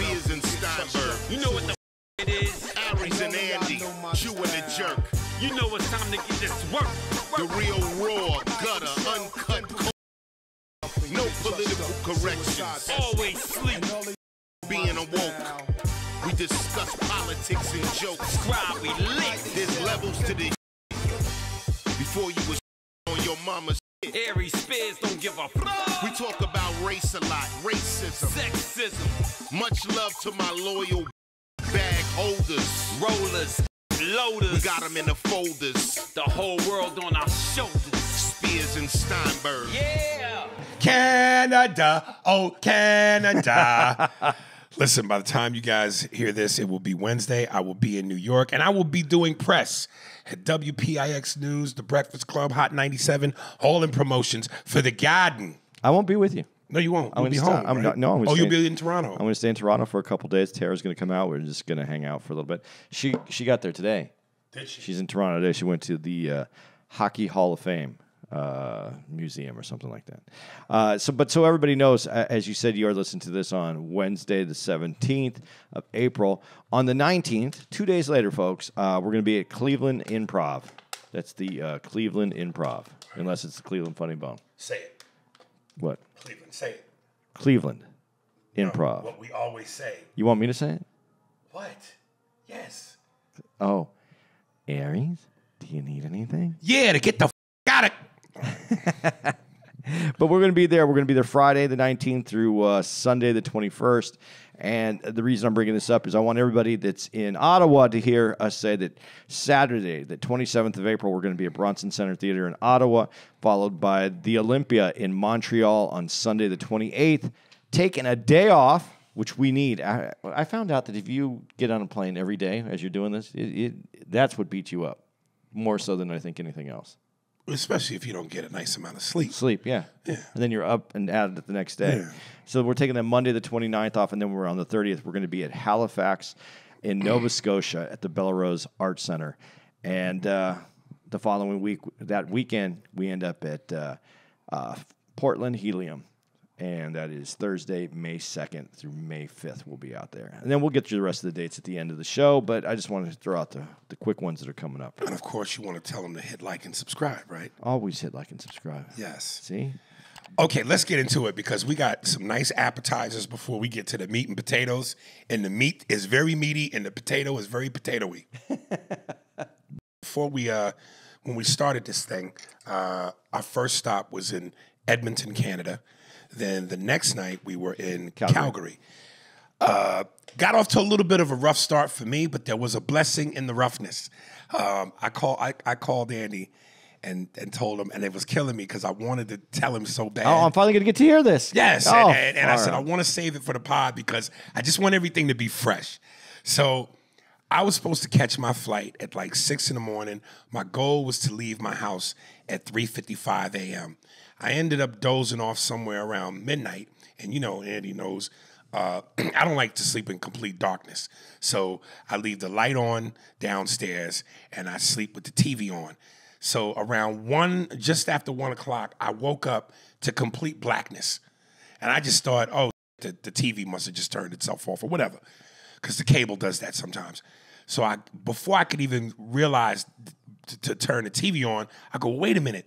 Spears and Steinberg. You know what the it is? Aries and Andy, Chew and the Jerk. You know it's time to get this work. The real raw, gutter, uncut, cold. No political corrections. Always sleep. Being awoke. We discuss politics and jokes. Cry, we lit. There's levels to this. Before you was on your mama's Aries Spears don't give a fuck. We talk about race a lot, racism. Sexism, Much love to my loyal bag holders. rollers, loaders. We got them in the folders. the whole world on our shoulders. Spears and Steinberg. Yeah. Canada, oh Canada. Listen, by the time you guys hear this, it will be Wednesday. I will be in New York and I will be doing press at WPIX News, The Breakfast Club, Hot 97, all in promotions for the Garden. I won't be with you. No, you won't. I'm You'll gonna stay- home. I'm right? not- no, I'm gonna oh, you'll stay- be in Toronto. I'm going to stay in Toronto for a couple days. Tara's going to come out. We're just going to hang out for a little bit. She she got there today. Did she? She's in Toronto today. She went to the uh, Hockey Hall of Fame uh, museum or something like that. Uh, so, but so everybody knows, a- as you said, you are listening to this on Wednesday, the 17th of April. On the 19th, two days later, folks, uh, we're going to be at Cleveland Improv. That's the uh, Cleveland Improv, unless it's the Cleveland Funny Bone. Say it, What? Cleveland. Say it. Cleveland Improv. What we always say. You want me to say it? What? Yes. Oh, Aries, do you need anything? Yeah, to get the f- out of. But we're going to be there. We're going to be there Friday the 19th through uh, Sunday the 21st. And the reason I'm bringing this up is I want everybody that's in Ottawa to hear us say that Saturday, the 27th of April, we're going to be at Bronson Center Theater in Ottawa, followed by the Olympia in Montreal on Sunday the 28th. Taking a day off, which we need. I, I found out that if you get on a plane every day as you're doing this, it, it, that's what beats you up more so than I think anything else. Especially if you don't get a nice amount of sleep. Sleep, yeah. Yeah. And then you're up and at it the next day. Yeah. So we're taking that Monday the 29th off, and then we're on the 30th. We're going to be at Halifax in Nova Scotia at the Bella Rose Art Center. And uh, the following week, that weekend, we end up at uh, uh, Portland Helium. And that is Thursday, May 2nd through May 5th. We'll be out there. And then we'll get you the rest of the dates at the end of the show. But I just wanted to throw out the, the quick ones that are coming up. And of course, you want to tell them to hit like and subscribe, right? Always hit like and subscribe. Yes. See? Okay, let's get into it because we got some nice appetizers before we get to the meat and potatoes. And the meat is very meaty, and the potato is very potatoey. before we, uh, when we started this thing, uh, our first stop was in Edmonton, Canada. Then the next night we were in Calgary. Uh, got off to a little bit of a rough start for me, but there was a blessing in the roughness. Um, I call I, I called Andy and and told him, and it was killing me because I wanted to tell him so bad. Oh, I'm finally going to get to hear this. Yes, Oh, and, and, and I said I want to save it for the pod because I just want everything to be fresh. So I was supposed to catch my flight at like six in the morning. My goal was to leave my house at three fifty-five a.m. I ended up dozing off somewhere around midnight, and you know, Andy knows. Uh, I don't like to sleep in complete darkness, so I leave the light on downstairs and I sleep with the TV on. So around one, just after one o'clock, I woke up to complete blackness. And I just thought, oh, the, the TV must have just turned itself off or whatever, because the cable does that sometimes. So I, before I could even realize to turn the TV on, I go, wait a minute,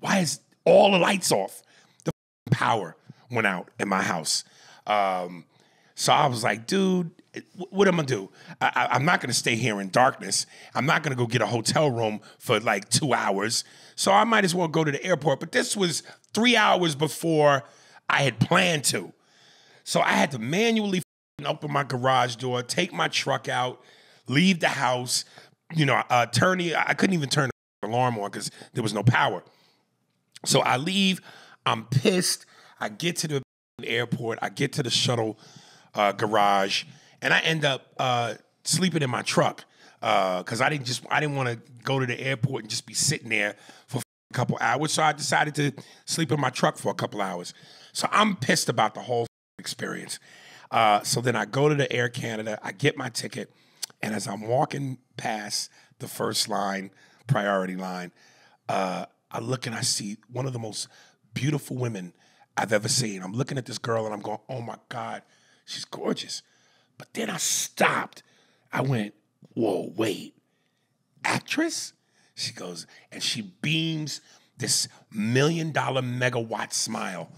why is all the lights off? The power went out in my house. Um, so I was like, dude, what am I gonna do? I, I'm not gonna stay here in darkness. I'm not gonna go get a hotel room for like two hours. So I might as well go to the airport. But this was three hours before I had planned to. So I had to manually open my garage door, take my truck out, leave the house. You know, uh, turn the. I couldn't even turn the alarm on because there was no power. So I leave. I'm pissed. I get to the airport. I get to the shuttle uh, garage, and I end up uh, sleeping in my truck because I didn't just I didn't want to go to the airport and just be sitting there for a couple hours. So I decided to sleep in my truck for a couple hours. So I'm pissed about the whole experience. Uh, so then I go to the Air Canada. I get my ticket, and as I'm walking past the first line, priority line, uh, I look and I see one of the most beautiful women I've ever seen. I'm looking at this girl and I'm going, oh my God, she's gorgeous. But then I stopped. I went, whoa, wait, actress? She goes, and she beams this million dollar megawatt smile,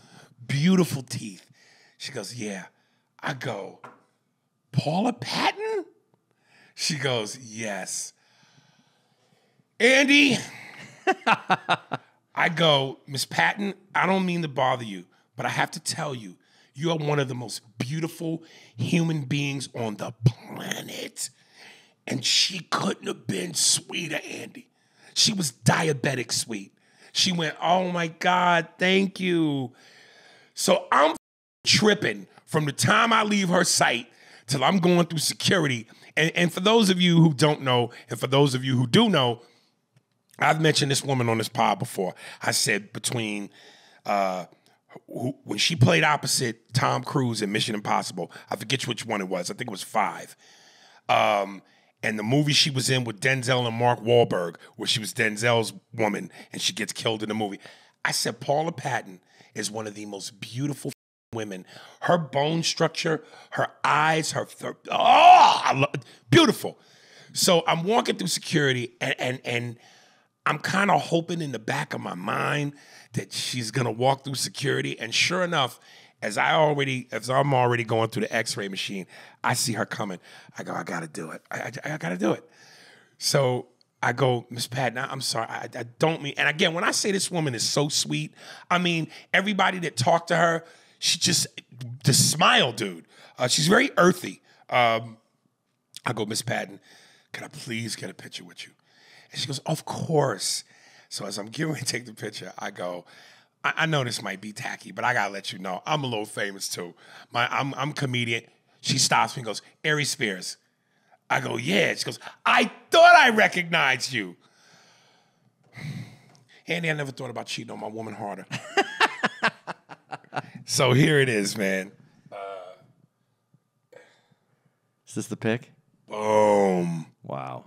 beautiful teeth. She goes, yeah. I go, Paula Patton? She goes, yes. Andy, I go, Miss Patton, I don't mean to bother you, but I have to tell you, you are one of the most beautiful human beings on the planet. And she couldn't have been sweeter, Andy. She was diabetic sweet. She went, Oh my God, thank you. So I'm tripping from the time I leave her site till I'm going through security. And, and for those of you who don't know, and for those of you who do know, I've mentioned this woman on this pod before. I said between uh, who, when she played opposite Tom Cruise in Mission Impossible, I forget which one it was. I think it was five. Um, and the movie she was in with Denzel and Mark Wahlberg, where she was Denzel's woman and she gets killed in the movie. I said Paula Patton is one of the most beautiful women. Her bone structure, her eyes, her, her oh, beautiful. So I'm walking through security and and and I'm kind of hoping in the back of my mind that she's gonna walk through security. And sure enough, as I already, as I'm already going through the X-ray machine, I see her coming. I go, I gotta do it. I, I, I gotta do it. So I go, Miss Patton, I'm sorry, I, I don't mean. And again, when I say this woman is so sweet, I mean everybody that talked to her, she just the smile, dude. Uh, she's very earthy. Um, I go, Miss Patton, can I please get a picture with you? And she goes, Of course. So as I'm getting ready to take the picture, I go, I, I know this might be tacky, but I gotta let you know I'm a little famous too. My I'm I'm a comedian. She stops me and goes, Aries Spears. I go, yeah. She goes, I thought I recognized you. Andy, I never thought about cheating on my woman harder. so here it is, man. Uh, is this the pick? Boom. Wow.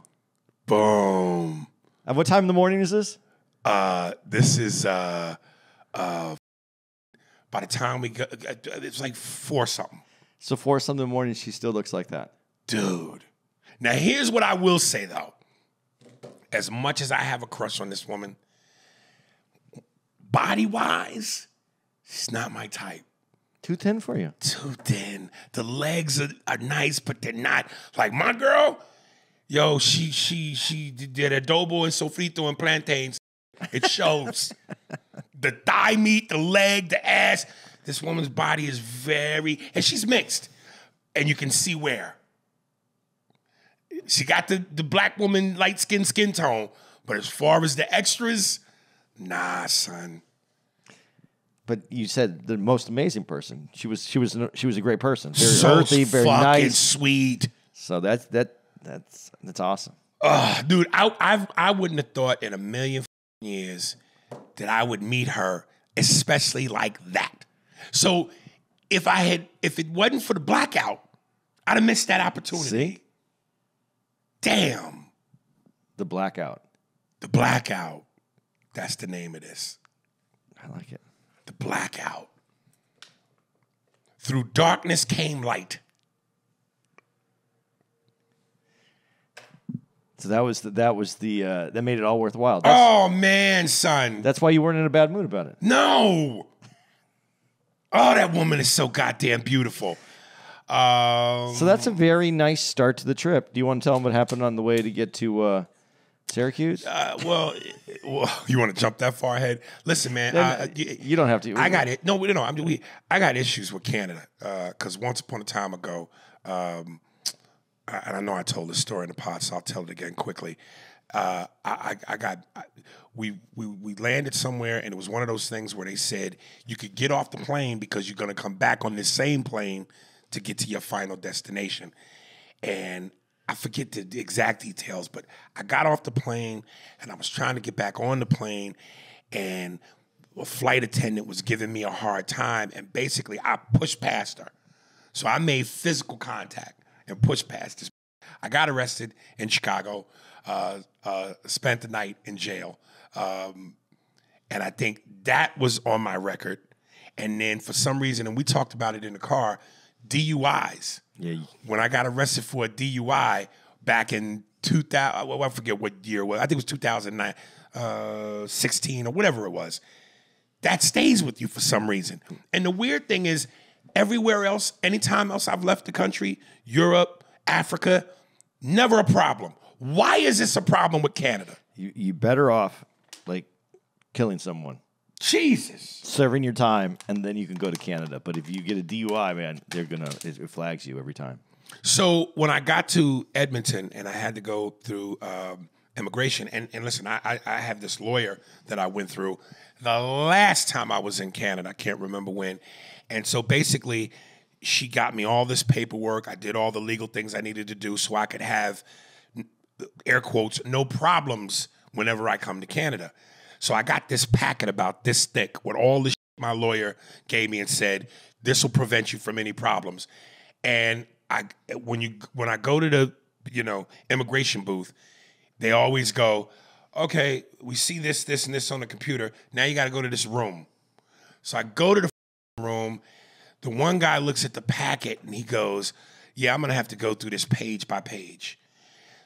Boom. At what time in the morning is this? Uh, this is uh, uh, by the time we go, it's like four something, So four something in the morning, she still looks like that. dude. Now here's what I will say though. As much as I have a crush on this woman, body wise, she's not my type. Too thin for you. Too thin. The legs are, are nice, but they're not like my girl. Yo, she she she did adobo and sofrito and plantains. It shows. the thigh meat, the leg, the ass. This woman's body is very, and she's mixed, and you can see where. She got the the black woman light skin skin tone, but as far as the extras, nah, son. But you said the most amazing person. She was she was she was a great person. Very so earthy, very fucking nice. sweet. So that's that that's that's awesome. Ugh, dude, I I've, I wouldn't have thought in a million years that I would meet her, especially like that. So if I had, if it wasn't for the blackout, I'd have missed that opportunity. See? Damn, The blackout. the blackout. That's the name of this. I like it. The blackout. Through darkness came light. So that was the, that was the uh, that made it all worthwhile. That's, Oh man, son. that's why you weren't in a bad mood about it. No. Oh, that woman is so goddamn beautiful. Um, So that's a very nice start to the trip. Do you want to tell them what happened on the way to get to uh, Syracuse? uh, well, well, you want to jump that far ahead? Listen, man. uh, y- you don't have to. I got it. No, we don't know. I'm we. I got issues with Canada because once upon a time ago, um, I- and I know I told this story in the pod, so I'll tell it again quickly. Uh, I, I, got I, we, we we landed somewhere, and it was one of those things where they said you could get off the plane because you're going to come back on this same plane to get to your final destination. And I forget the exact details, but I got off the plane and I was trying to get back on the plane, and a flight attendant was giving me a hard time, and basically I pushed past her. So I made physical contact and pushed past this. I got arrested in Chicago, uh, uh, spent the night in jail. Um, and I think that was on my record. And then for some reason, and we talked about it in the car, DUIs. Yeah, When I got arrested for a DUI back in 2000, well, I forget what year it was. I think it was 2009, uh, 16 or whatever it was. That stays with you for some reason. And the weird thing is, everywhere else, anytime else I've left the country, Europe, Africa, never a problem. Why is this a problem with Canada? you you better off like killing someone, Jesus. serving your time, and then you can go to Canada. But if you get a DUI, man, they're gonna it, it flags you every time. So when I got to Edmonton and I had to go through um, immigration, and, and listen, I, I, I have this lawyer that I went through the last time I was in Canada. I can't remember when. And so basically, she got me all this paperwork. I did all the legal things I needed to do so I could have, air quotes, no problems whenever I come to Canada. So I got this packet about this thick with all the my lawyer gave me and said, this will prevent you from any problems. And I when you when I go to the you know immigration booth, they always go, okay, we see this, this, and this on the computer. Now you got to go to this room. So I go to the room. The one guy looks at the packet and he goes, yeah, I'm gonna have to go through this page by page.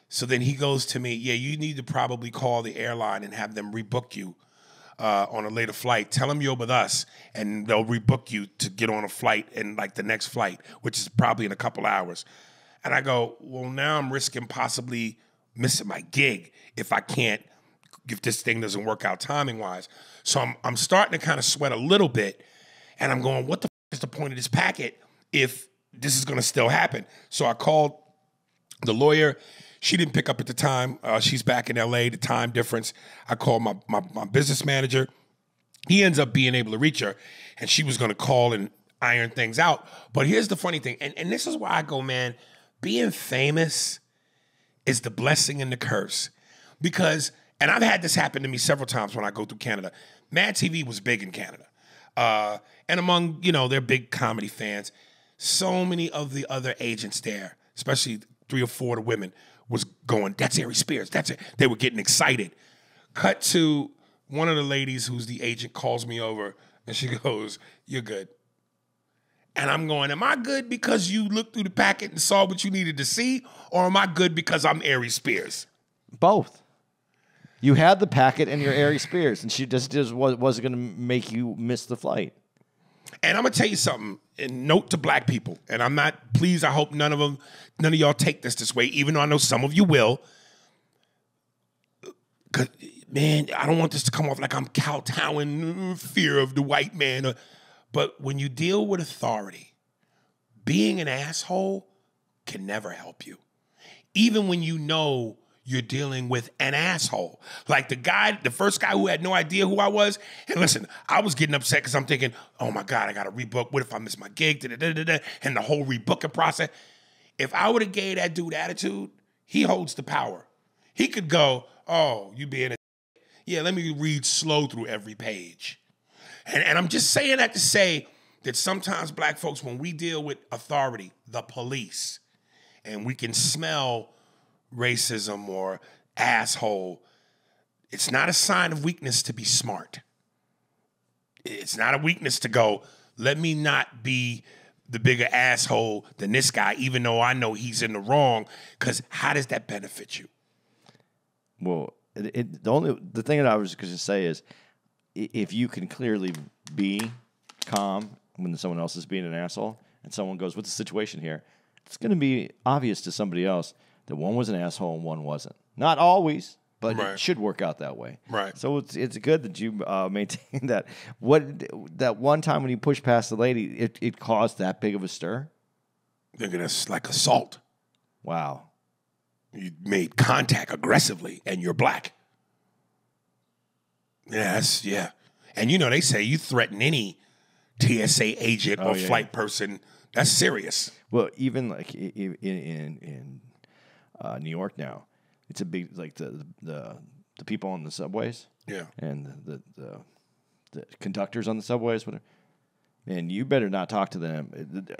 So then he goes to me, yeah, you need to probably call the airline and have them rebook you uh, on a later flight. Tell them you're with us, and they'll rebook you to get on a flight in like the next flight, which is probably in a couple hours. And I go, well, now I'm risking possibly missing my gig if I can't, if this thing doesn't work out timing wise. So I'm I'm starting to kind of sweat a little bit, and I'm going, what the f- is the point of this packet if this is going to still happen? So I called the lawyer. She didn't pick up at the time. Uh, she's back in la the time difference. I called my, my, my business manager. He ends up being able to reach her and she was going to call and iron things out. But here's the funny thing and, and this is why i go man being famous is the blessing and the curse. Because and i've had this happen to me several times when i go through canada. Mad tv was big in canada uh, and among you know their big comedy fans so many of the other agents there especially three or four of the women was going that's Aries spears that's it they were getting excited cut to one of the ladies who's the agent calls me over and she goes you're good and I'm going, am I good because you looked through the packet and saw what you needed to see, or am I good because I'm Aries Spears? Both. You had the packet and your Aries Spears, and she just, just was, wasn't going to make you miss the flight. And I'm gonna tell you something. And note to black people, and I'm not. Please, I hope none of them, none of y'all take this this way. Even though I know some of you will. Man, I don't want this to come off like I'm kowtowing uh, fear of the white man. uh, But when you deal with authority, being an asshole can never help you. Even when you know you're dealing with an asshole. Like the guy, the first guy who had no idea who I was. And listen, I was getting upset because I'm thinking, oh my God, I got to rebook. What if I miss my gig? Da-da-da-da-da. And the whole rebooking process. If I would have gave that dude attitude, he holds the power. He could go, oh, you being a yeah, let me read slow through every page. And, and I'm just saying that to say that sometimes black folks, when we deal with authority, the police, and we can smell racism or asshole, it's not a sign of weakness to be smart. It's not a weakness to go, let me not be the bigger asshole than this guy, even though I know he's in the wrong. Because how does that benefit you? Well, it, it, the only the thing that I was going to say is, if you can clearly be calm when someone else is being an asshole, and someone goes, "What's the situation here?" It's going to be obvious to somebody else that one was an asshole and one wasn't. Not always, but Right. it should work out that way. Right. So it's it's good that you uh, maintain that. What that one time when you pushed past the lady, it, it caused that big of a stir. They're gonna like assault. Wow. You made contact aggressively, and you're black. Yeah, that's yeah. And you know they say you threaten any TSA agent or yeah, flight person, that's serious. Well, even like in in, in uh, New York now, it's a big like the the the people on the subways Yeah. and the the, the conductors on the subways, whatever. And you better not talk to them.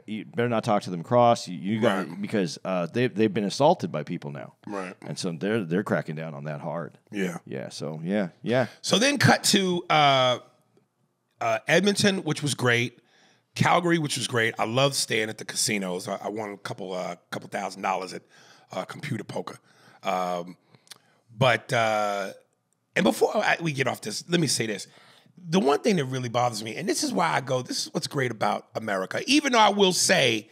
You better not talk to them cross. You, you got Right. because uh, they they've been assaulted by people now, Right. and so they're they're cracking down on that hard. Yeah. Yeah. So yeah, yeah. So then cut to uh, uh, Edmonton, which was great. Calgary, which was great. I loved staying at the casinos. I, I won a couple uh, couple thousand dollars at uh, computer poker. Um, but uh, and before I, we get off this, let me say this: the one thing that really bothers me, and this is why I go, this is what's great about America. Even though I will say,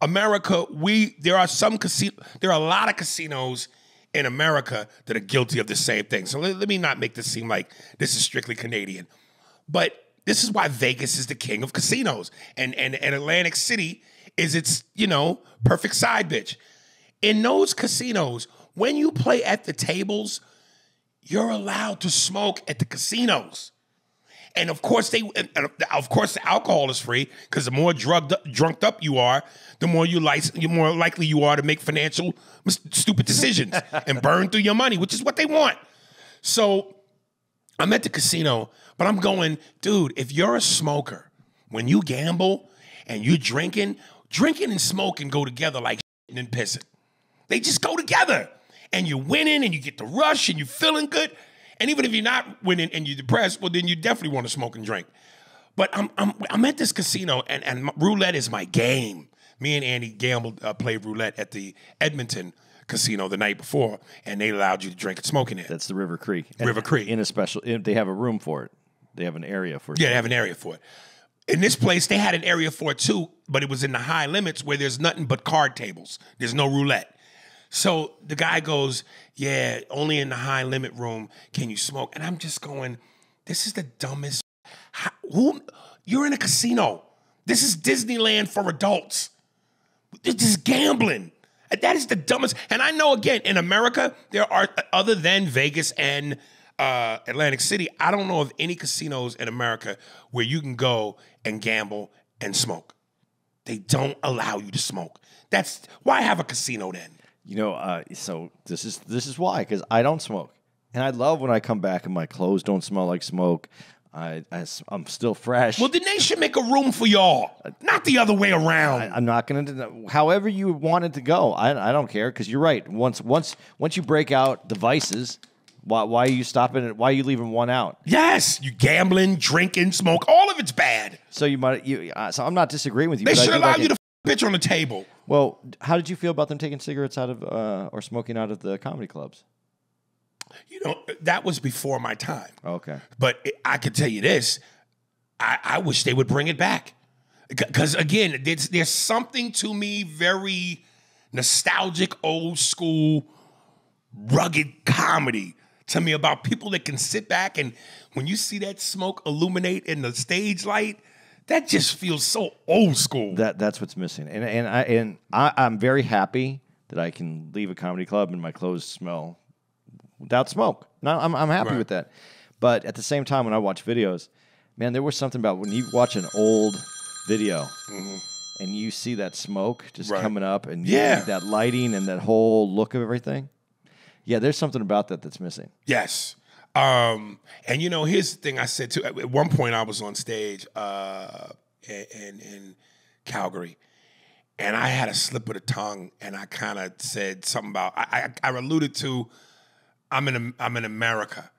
America, we there are some casino, there are a lot of casinos in America that are guilty of the same thing. So let, let me not make this seem like this is strictly Canadian, but this is why Vegas is the king of casinos, and and and Atlantic City is its you know perfect side bitch. In those casinos, when you play at the tables, you're allowed to smoke at the casinos. And of course, they of course the alcohol is free because the more drugged up, drunked up you are, the more you like, the more likely you are to make financial stupid decisions and burn through your money, which is what they want. So I'm at the casino, but I'm going, dude. If you're a smoker, when you gamble and you're drinking, drinking and smoking go together like and pissing. They just go together. And you're winning and you get the rush and you're feeling good. And even if you're not winning and you're depressed, well, then you definitely want to smoke and drink. But I'm, I'm, I'm at this casino and, and roulette is my game. Me and Andy gambled, uh, played roulette at the Edmonton casino the night before, and they allowed you to drink and smoke in it. That's the River Creek. River Creek. In a special, they have a room for it. They have an area for it. Yeah, they have an area for it. In this place, they had an area for it too, but it was in the high limits where there's nothing but card tables. There's no roulette. So the guy goes, Yeah, only in the high limit room can you smoke. And I'm just going, This is the dumbest. How, who? You're in a casino. This is Disneyland for adults. This is gambling. That is the dumbest. And I know, again, in America, there are, other than Vegas and uh, Atlantic City, I don't know of any casinos in America where you can go and gamble and smoke. They don't allow you to smoke. That's why have a casino then? You know, uh, so this is this is why because I don't smoke, and I love when I come back and my clothes don't smell like smoke. I, I am still fresh. Well, then they should make a room for y'all, not the other way around. I, am not going to. However you want it to go, I, I don't care because you're right. Once once once you break out the vices, why why are you stopping it? Why are you leaving one out? yes, you gambling, drinking, smoke, all of it's bad. So you might you. Uh, so I'm not disagreeing with you. They should allow like you it- to bitch on the table. Well, how did you feel about them taking cigarettes out of uh, or smoking out of the comedy clubs? You know, that was before my time. Okay. But it- I could tell you this: I, I wish they would bring it back, because again, there's, there's something to me very nostalgic, old school, rugged comedy to me about people that can sit back and when you see that smoke illuminate in the stage light, that just feels so old school. That that's what's missing, and and I and I, I'm very happy that I can leave a comedy club and my clothes smell without smoke. No, I'm I'm happy Right. with that. But at the same time, when I watch videos, man, there was something about when you watch an old video and you see that smoke just Mm-hmm. Right. coming up, and you- Yeah. that lighting and that whole look of everything. Yeah, there's something about that that's missing. Yes. Um, and you know, here's the thing I said too. At one point, I was on stage uh, in, in, Calgary, and I had a slip of the tongue, and I kind of said something about. I, I, I alluded to, I'm in I'm in America,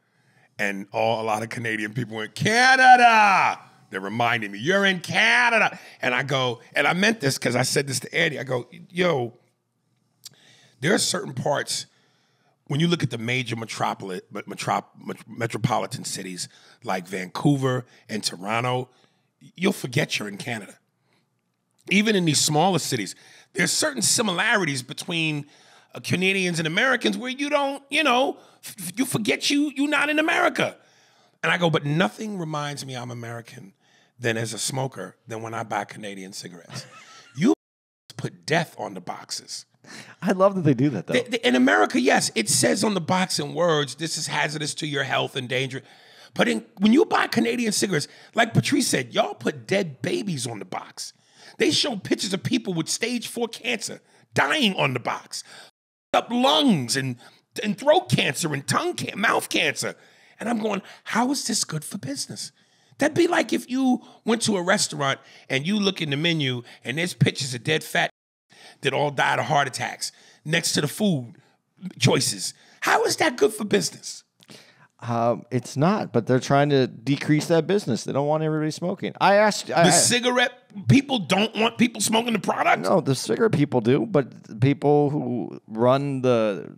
and all a lot of Canadian people went Canada. They're reminding me, you're in Canada, and I go, and I meant this because I said this to Andy. I go, yo, there are certain parts when you look at the major metropoli- metrop- metropolitan cities like Vancouver and Toronto, you'll forget you're in Canada. Even in these smaller cities, there's certain similarities between uh, Canadians and Americans where you don't, you know, you forget you you're not in America. And I go, but nothing reminds me I'm American than as a smoker than when I buy Canadian cigarettes. you put death on the boxes. I love that they do that though. Th- th- In America, yes, it says on the box in words, this is hazardous to your health and danger. But in, when you buy Canadian cigarettes, like Patrice said, y'all put dead babies on the box. They show pictures of people with stage four cancer dying on the box, up lungs and, and throat cancer and tongue can- mouth cancer. And I'm going, how is this good for business? That'd be like if you went to a restaurant and you look in the menu and there's pictures of dead fat that all died of heart attacks next to the food choices. How is that good for business? Um, it's not, but they're trying to decrease that business. They don't want everybody smoking. I asked. I, The cigarette people don't want people smoking the product. no, the cigarette people do, but the people who run the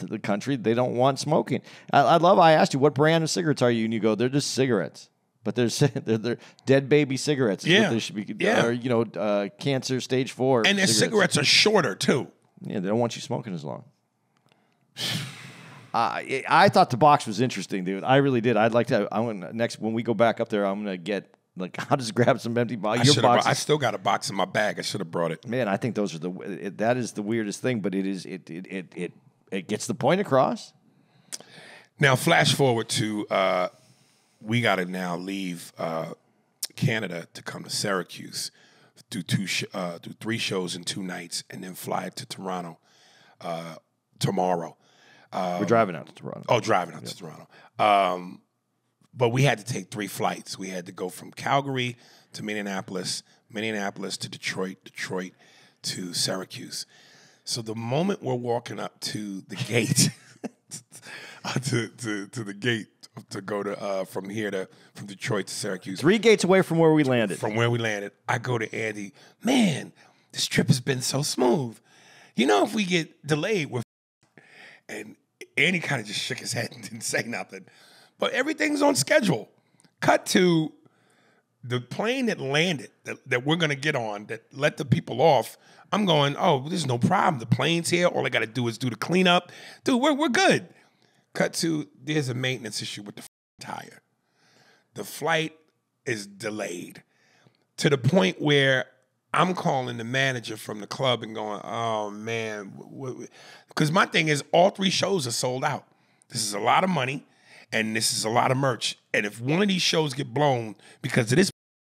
the country they don't want smoking. I, I love. I asked you what brand of cigarettes are you, and you go, they're just cigarettes. But they're, they're, they're dead baby cigarettes. is what Yeah. they should be. Yeah. Or, you know, uh, cancer stage four. And their cigarettes are shorter too. Yeah, they don't want you smoking as long. I I thought the box was interesting, dude. I really did. I'd like to. I'm gonna next when we go back up there. I'm gonna get like I'll just grab some empty I. Your have. I still got a box in my bag. I should have brought it. Man, I think those are the it, that is the weirdest thing, but it is it it it it, it gets the point across. Now, flash forward to uh, we got to now leave uh, Canada to come to Syracuse, do two, sh- uh, do three shows in two nights, and then fly to Toronto uh, tomorrow. We're driving out to Toronto. Oh, driving out to Toronto. Um, but we had to take three flights. We had to go from Calgary to Minneapolis, Minneapolis to Detroit, Detroit to Syracuse. So the moment we're walking up to the gate, uh, to, to to the gate to go to uh, from here to from Detroit to Syracuse, Three gates away from where we landed. from where we landed, I go to Andy. Man, this trip has been so smooth. You know, if we get delayed, we're and Andy kind of just shook his head and didn't say nothing. But everything's on schedule. Cut to the plane that landed that, that we're gonna get on that let the people off. I'm going, oh, there's no problem. The plane's here. All I gotta do is do the cleanup. Dude, we're, we're good. Cut to there's a maintenance issue with the tire. The flight is delayed to the point where I'm calling the manager from the club and going, "Oh man," because my thing is all three shows are sold out. This is a lot of money, and this is a lot of merch. And if one of these shows get blown because of this,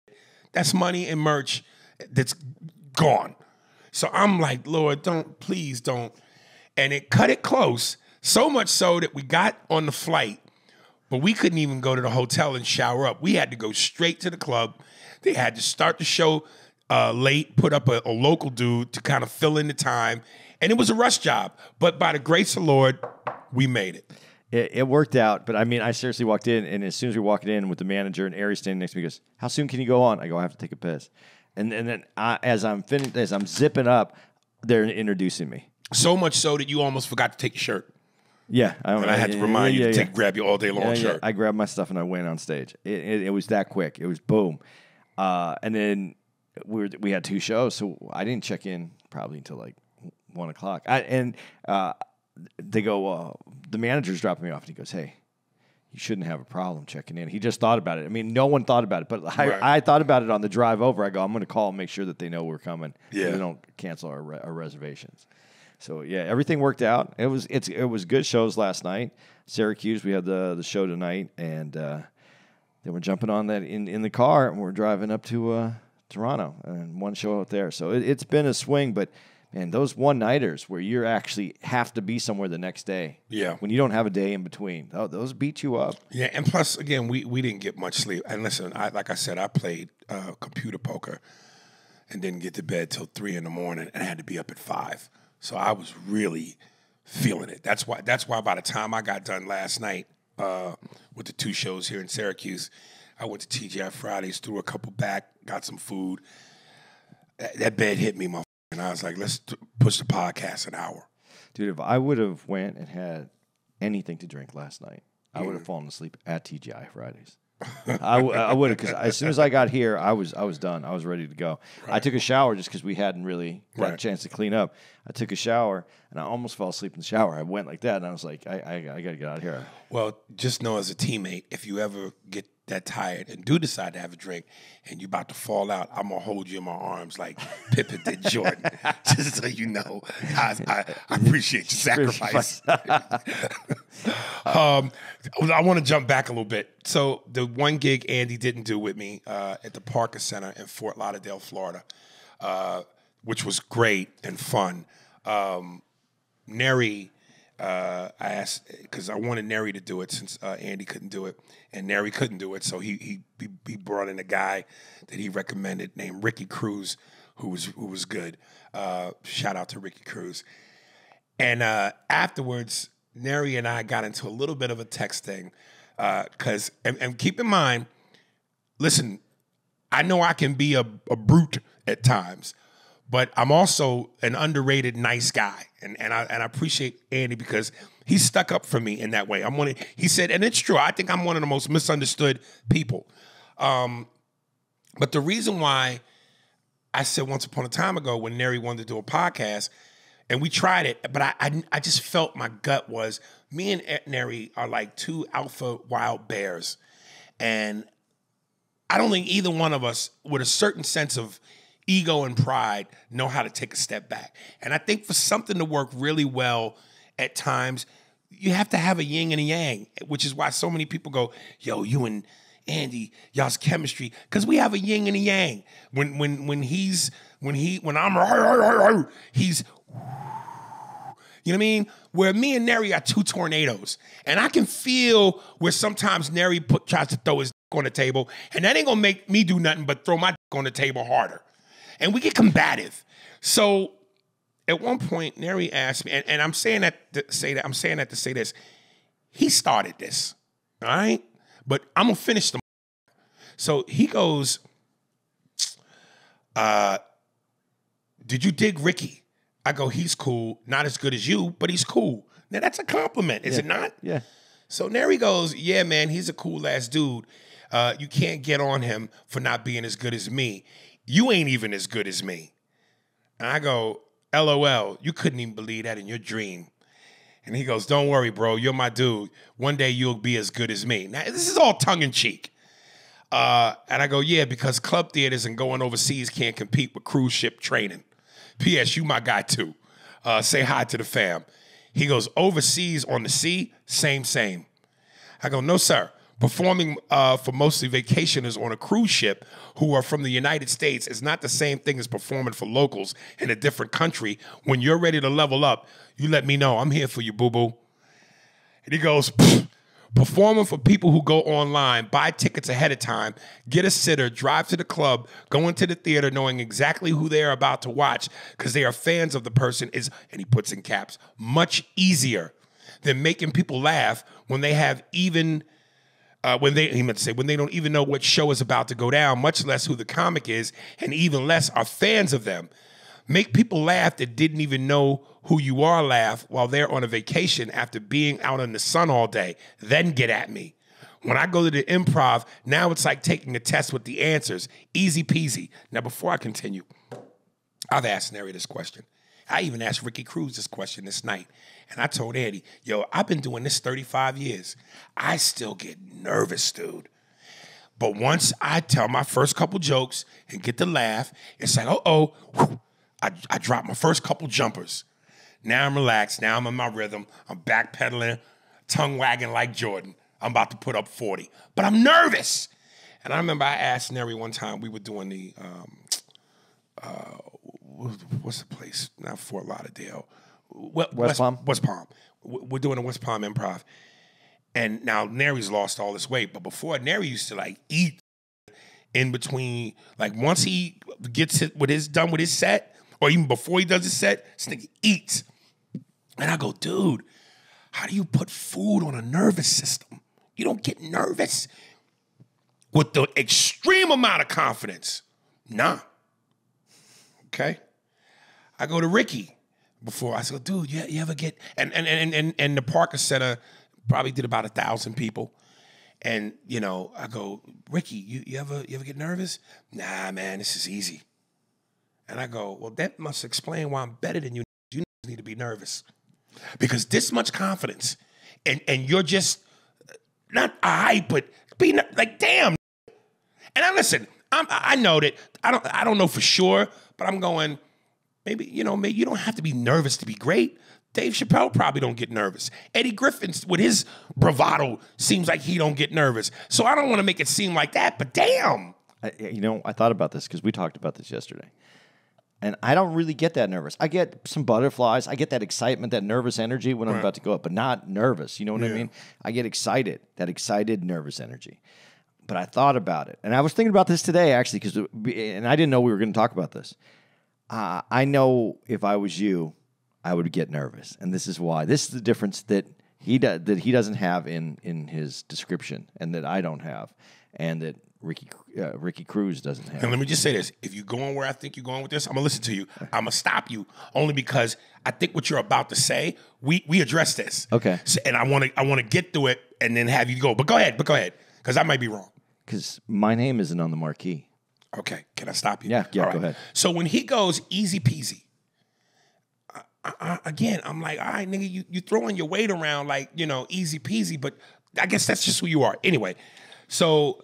that's money and merch that's gone. So I'm like, Lord, don't please don't. And it cut it close, so much so that we got on the flight but we couldn't even go to the hotel and shower up. We had to go straight to the club. They had to start the show uh, late, put up a, a local dude to kind of fill in the time. And it was a rush job. But by the grace of the Lord, we made it. It, it worked out, but I mean, I seriously walked in, and as soon as we walked in with the manager and Aries standing next to me, he goes, "How soon can you go on?" I go, "I have to take a piss," and and then I, as I'm fin- as I'm zipping up, they're introducing me. So much so that you almost forgot to take your shirt. Yeah, I, And I had to remind you to take, grab your all day long Yeah, yeah. shirt. I grabbed my stuff and I went on stage. It, it, it was that quick. It was boom, uh, and then we were, we had two shows, so I didn't check in probably until like one o'clock. I, and uh, they go, uh, the manager's dropping me off, and he goes, "Hey, you shouldn't have a problem checking in." He just thought about it. I mean, no one thought about it, but I, Right. I thought about it on the drive over. I go, "I'm going to call and make sure that they know we're coming. so Yeah. they don't cancel our, re- our reservations." So yeah, everything worked out. It was it's it was good shows last night. Syracuse, we had the the show tonight, and uh, then we're jumping on that in, in the car, and we're driving up to uh, Toronto, and one show out there. So it, it's been a swing, but man, those one nighters where you actually have to be somewhere the next day, Yeah. when you don't have a day in between, oh, those beat you up. Yeah, and plus, again, we, we didn't get much sleep. And listen, I, like I said, I played uh, computer poker and didn't get to bed till three in the morning, and I had to be up at five. So I was really feeling it. That's why. That's why by the time I got done last night uh, with the two shows here in Syracuse, I went to TGI Fridays, threw a couple back, got some food. That, that bed hit me, my. And I was like, let's push the podcast an hour. Dude, if I would have went and had anything to drink last night, I would have fallen asleep at TGI Fridays. I, w- I would have because as soon as I got here, I was I was done. I was ready to go. I took a shower just because we hadn't really got a chance to clean up. I took a shower and I almost fell asleep in the shower. I went like that and I was like, I I, I got to get out of here. Well, just know as a teammate, if you ever get that tired and do decide to have a drink and you're about to fall out, I'm gonna hold you in my arms like Pippen did Jordan, just so you know. I, I, I appreciate your sacrifice. um, I want to jump back a little bit. So the one gig Andy didn't do with me uh, at the Parker Center in Fort Lauderdale, Florida, uh, which was great and fun. Um, Neri, uh, I asked because I wanted Neri to do it since uh, Andy couldn't do it, and Neri couldn't do it, so he he he- brought in a guy that he recommended named Ricky Cruz, who was who was good. Uh, shout out to Ricky Cruz. And uh, afterwards, Neri and I got into a little bit of a texting because, and, and keep in mind, listen, I know I can be a, a brute at times, but I'm also an underrated nice guy, and and I and I appreciate Andy because he stuck up for me in that way. I'm one. Of, he said, and it's true. I think I'm one of the most misunderstood people. Um, but the reason why I said once upon a time ago when Neri wanted to do a podcast, and we tried it, but I, I, I just felt my gut was me and Neri are like two alpha wild bears, and I don't think either one of us, with a certain sense of ego and pride, know how to take a step back. And I think for something to work really well at times, you have to have a yin and a yang, which is why so many people go, "Yo, you and Andy, y'all's chemistry," because we have a yin and a yang. When when when he's when he when I'm he's you know what I mean? Where me and Neri are two tornadoes. And I can feel where sometimes Neri put, tries to throw his on the table, and that ain't gonna make me do nothing but throw my on the table harder. And we get combative. So at one point, Neri asked me, and, and I'm saying that to say that, I'm saying that to say this. He started this, all right? But I'm gonna finish the so he goes, uh, did you dig Ricky? I go, he's cool, not as good as you, but he's cool. Now that's a compliment, is it not? Yeah. So Neri goes, yeah, man, he's a cool ass dude. Uh, you can't get on him for not being as good as me. You ain't even as good as me. And I go, LOL, you couldn't even believe that in your dream. And he goes, Don't worry, bro, you're my dude. One day you'll be as good as me. Now, this is all tongue in cheek. Uh, and I go, Yeah, because club theaters and going overseas can't compete with cruise ship training. P.S., you my guy too. Uh, say hi to the fam. He goes, Overseas on the sea, same, same. I go, No, sir. Performing uh, for mostly vacationers on a cruise ship who are from the United States is not the same thing as performing for locals in a different country. When you're ready to level up, you let me know. I'm here for you, boo boo. And he goes, performing for people who go online, buy tickets ahead of time, get a sitter, drive to the club, go into the theater knowing exactly who they are about to watch because they are fans of the person is, and he puts in caps, much easier than making people laugh when they have even uh, when they he meant to say when they don't even know what show is about to go down, much less who the comic is, and even less are fans of them. Make people laugh that didn't even know who you are laugh while they're on a vacation after being out in the sun all day. Then get at me. When I go to the improv, now it's like taking a test with the answers. Easy peasy. Now, before I continue, I've asked Neri this question. I even asked Ricky Cruz this question this night. And I told Andy, yo, I've been doing this 35 years. I still get nervous, dude. But once I tell my first couple jokes and get the laugh, it's like, oh, oh, I, I drop my first couple jumpers. Now I'm relaxed. Now I'm in my rhythm. I'm backpedaling, tongue wagging like Jordan. I'm about to put up 40. But I'm nervous. And I remember I asked Neri one time, we were doing the, um, uh, what's the place? Not Fort Lauderdale. West, West Palm? West Palm. We're doing a West Palm improv. And now Neri's lost all this weight. But before, Neri used to like eat in between. Like once he gets it with his done with his set, or even before he does his set, this nigga eats. And I go, dude, how do you put food on a nervous system? You don't get nervous with the extreme amount of confidence. Nah. Okay. I go to Ricky before. I said, dude, you, you ever get and and and and and the Parker Center probably did about a thousand people. And you know, I go, Ricky, you, you ever you ever get nervous? Nah, man, this is easy. And I go, well, that must explain why I'm better than you. You need to be nervous because this much confidence, and and you're just not I, but be like, damn. And I listen, I'm, I know that I don't I don't know for sure, but I'm going. Maybe you know, maybe you don't have to be nervous to be great. Dave Chappelle probably don't get nervous. Eddie Griffin, with his bravado, seems like he don't get nervous. So I don't want to make it seem like that, but damn. I, you know, I thought about this because we talked about this yesterday. And I don't really get that nervous. I get some butterflies. I get that excitement, that nervous energy when I'm about to go up, but not nervous. You know what I mean? I get excited, that excited, nervous energy. But I thought about it. And I was thinking about this today, actually, because, and I didn't know we were going to talk about this. Uh, I know if I was you, I would get nervous. And this is why. This is the difference that he do, that he doesn't have in in his description, and that I don't have, and that Ricky uh, Ricky Cruz doesn't have. And let me just say this: if you're going where I think you're going with this, I'm gonna listen to you. I'm gonna stop you only because I think what you're about to say, we we address this. Okay. So, and I want to I want to get through it and then have you go. But go ahead. But go ahead because I might be wrong. Because my name isn't on the marquee. Okay. Can I stop you? Yeah, yeah, All go ahead. So when he goes easy peasy. I, I, again, I'm like, all right, nigga, you you throwing your weight around like you know easy peasy, but I guess that's just who you are. Anyway, so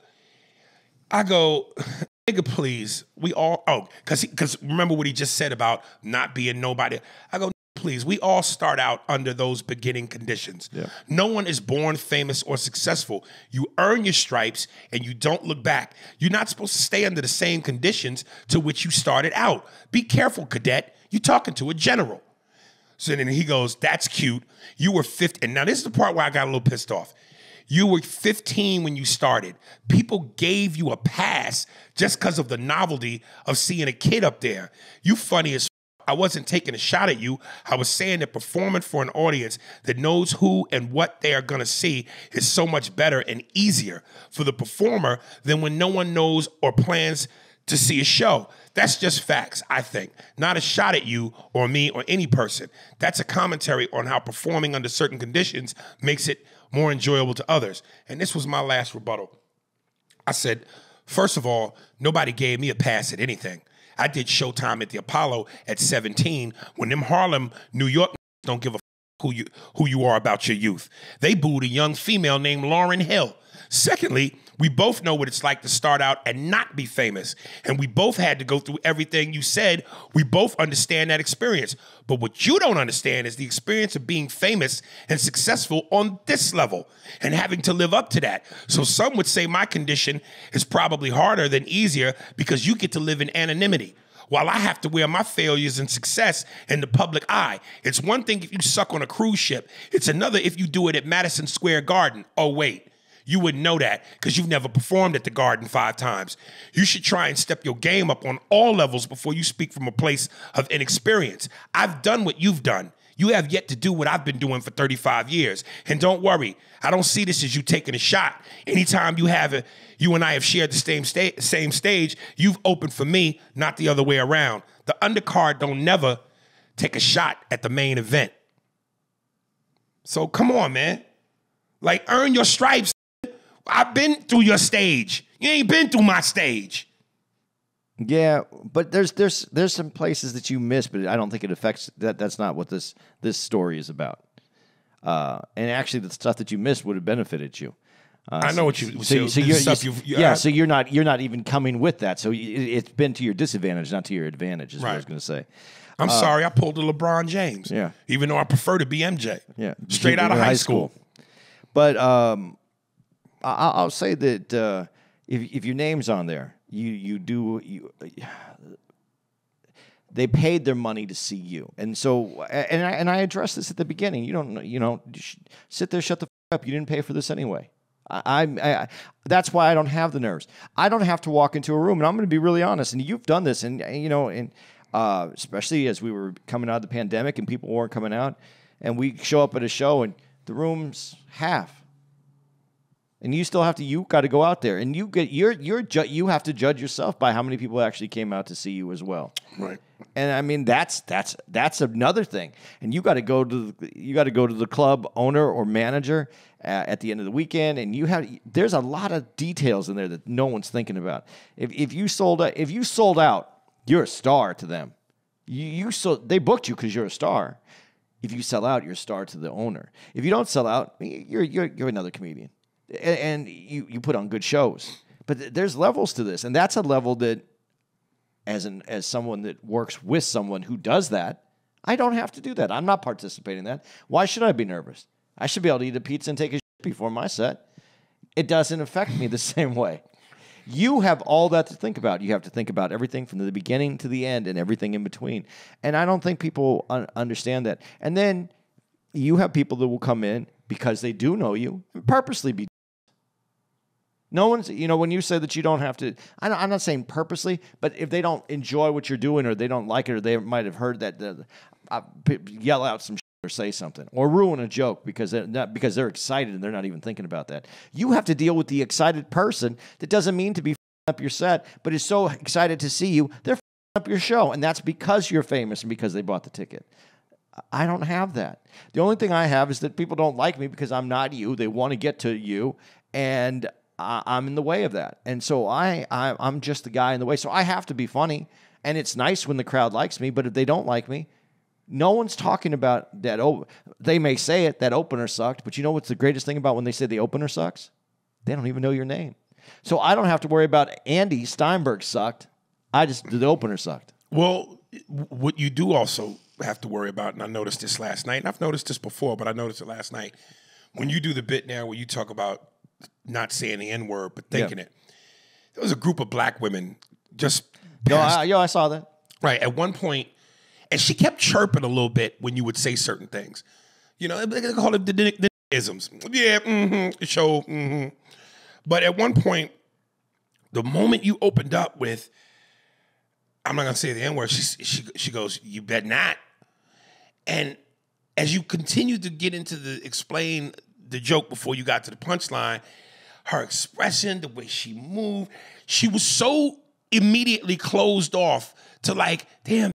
I go, nigga, please. We all oh, cause cause remember what he just said about not being nobody. I go, please. We all start out under those beginning conditions. Yeah. No one is born famous or successful. You earn your stripes and you don't look back. You're not supposed to stay under the same conditions to which you started out. Be careful, cadet. You're talking to a general. So then he goes, That's cute. You were 15. And now this is the part where I got a little pissed off. You were 15 when you started. People gave you a pass just because of the novelty of seeing a kid up there. You funny as I wasn't taking a shot at you. I was saying that performing for an audience that knows who and what they are going to see is so much better and easier for the performer than when no one knows or plans to see a show. That's just facts, I think. Not a shot at you or me or any person. That's a commentary on how performing under certain conditions makes it more enjoyable to others. And this was my last rebuttal. I said, first of all, nobody gave me a pass at anything. I did Showtime at the Apollo at 17 when them Harlem, New York don't give a who you who you are about your youth. They booed a young female named Lauryn Hill. Secondly, we both know what it's like to start out and not be famous. And we both had to go through everything you said. We both understand that experience. But what you don't understand is the experience of being famous and successful on this level and having to live up to that. So some would say my condition is probably harder than easier because you get to live in anonymity while I have to wear my failures and success in the public eye. It's one thing if you suck on a cruise ship, it's another if you do it at Madison Square Garden. Oh, wait. You wouldn't know that because you've never performed at the Garden five times. You should try and step your game up on all levels before you speak from a place of inexperience. I've done what you've done. You have yet to do what I've been doing for 35 years. And don't worry, I don't see this as you taking a shot. Anytime you have it, you and I have shared the same, sta- same stage, you've opened for me, not the other way around. The undercard don't never take a shot at the main event. So come on, man. Like, earn your stripes. I've been through your stage. You ain't been through my stage. Yeah, but there's there's there's some places that you miss, but I don't think it affects that. That's not what this this story is about. Uh, and actually, the stuff that you missed would have benefited you. Uh, I know what you- So, so so you're, stuff you- you've- yeah. So you're not you're not even coming with that. So it, it's been to your disadvantage, not to your advantage. Is what I was going to say. I'm sorry, I pulled a LeBron James. Uh, Yeah. Even though I prefer to be MJ. Yeah, Straight out of Junior high school. But um, I, I'll say that uh, if if your name's on there, you you do you. They paid their money to see you, and so and I, and I addressed this at the beginning. You don't you know sit there, shut the up. You didn't pay for this anyway. I, I, I that's why I don't have the nerves. I don't have to walk into a room, and I'm going to be really honest. And you've done this, and and, you know, and uh, especially as we were coming out of the pandemic and people weren't coming out, and we show up at a show and the room's half, and you still have to. You got to go out there, and you get you're you're ju- you have to judge yourself by how many people actually came out to see you as well. Right. And I mean that's that's that's another thing. And you got to go to the, you got to go to the club owner or manager uh, at the end of the weekend, and you have there's a lot of details in there that no one's thinking about. If if you sold out, if you sold out, you're a star to them. You you so they booked you because you're a star. If you sell out, you're a star to the owner. If you don't sell out, you're you're you're another comedian, and, and you you put on good shows. But th- there's levels to this, and that's a level that as an as someone that works with someone who does that, I don't have to do that. I'm not participating in that. Why should I be nervous? I should be able to eat a pizza and take a shit before my set. It doesn't affect me the same way. You have all that to think about. You have to think about everything from the beginning to the end and everything in between. And I don't think people un- understand that. And then you have people that will come in because they do know you and purposely be no one's, you know, when you say that you don't have to, I I'm not saying purposely, but if they don't enjoy what you're doing or they don't like it or they might have heard that, uh, yell out some or say something or ruin a joke because they're not because they're excited and they're not even thinking about that. You have to deal with the excited person that doesn't mean to be up your set, but is so excited to see you, they're up your show, and that's because you're famous and because they bought the ticket. I don't have that. The only thing I have is that people don't like me because I'm not you. They want to get to you, and I, I'm in the way of that. And so I, I, I'm just the guy in the way. So I have to be funny, and it's nice when the crowd likes me. But if they don't like me, no one's talking about that. Oh, they may say it that opener sucked, but you know what's the greatest thing about when they say the opener sucks? They don't even know your name. So I don't have to worry about Andy Steinberg sucked. I just the opener sucked. Well, what you do also have to worry about, and I noticed this last night, and I've noticed this before, but I noticed it last night. When you do the bit now where you talk about not saying the N word, but thinking Yeah. it, there was a group of black women just Yo, I, yo, I saw that. right at one point, and she kept chirping a little bit when you would say certain things. You know, they call it the, the, the isms. Yeah, mm-hmm, show. Mm-hmm. But at one point, the moment you opened up with, I'm not gonna say the N word. She she she goes, you bet not. And as you continue to get into the explain the joke before you got to the punchline, her expression, the way she moved, she was so immediately closed off to like, damn,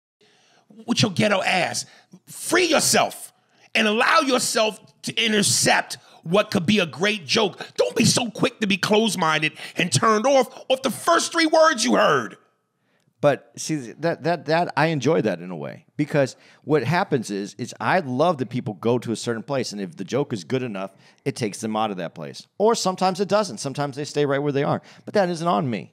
with your ghetto ass, free yourself and allow yourself to intercept what could be a great joke. Don't be so quick to be closed-minded and turned off off the first three words you heard. But see that that that I enjoy that in a way because what happens is is I love that people go to a certain place and if the joke is good enough, it takes them out of that place. Or sometimes it doesn't. Sometimes they stay right where they are. But that isn't on me.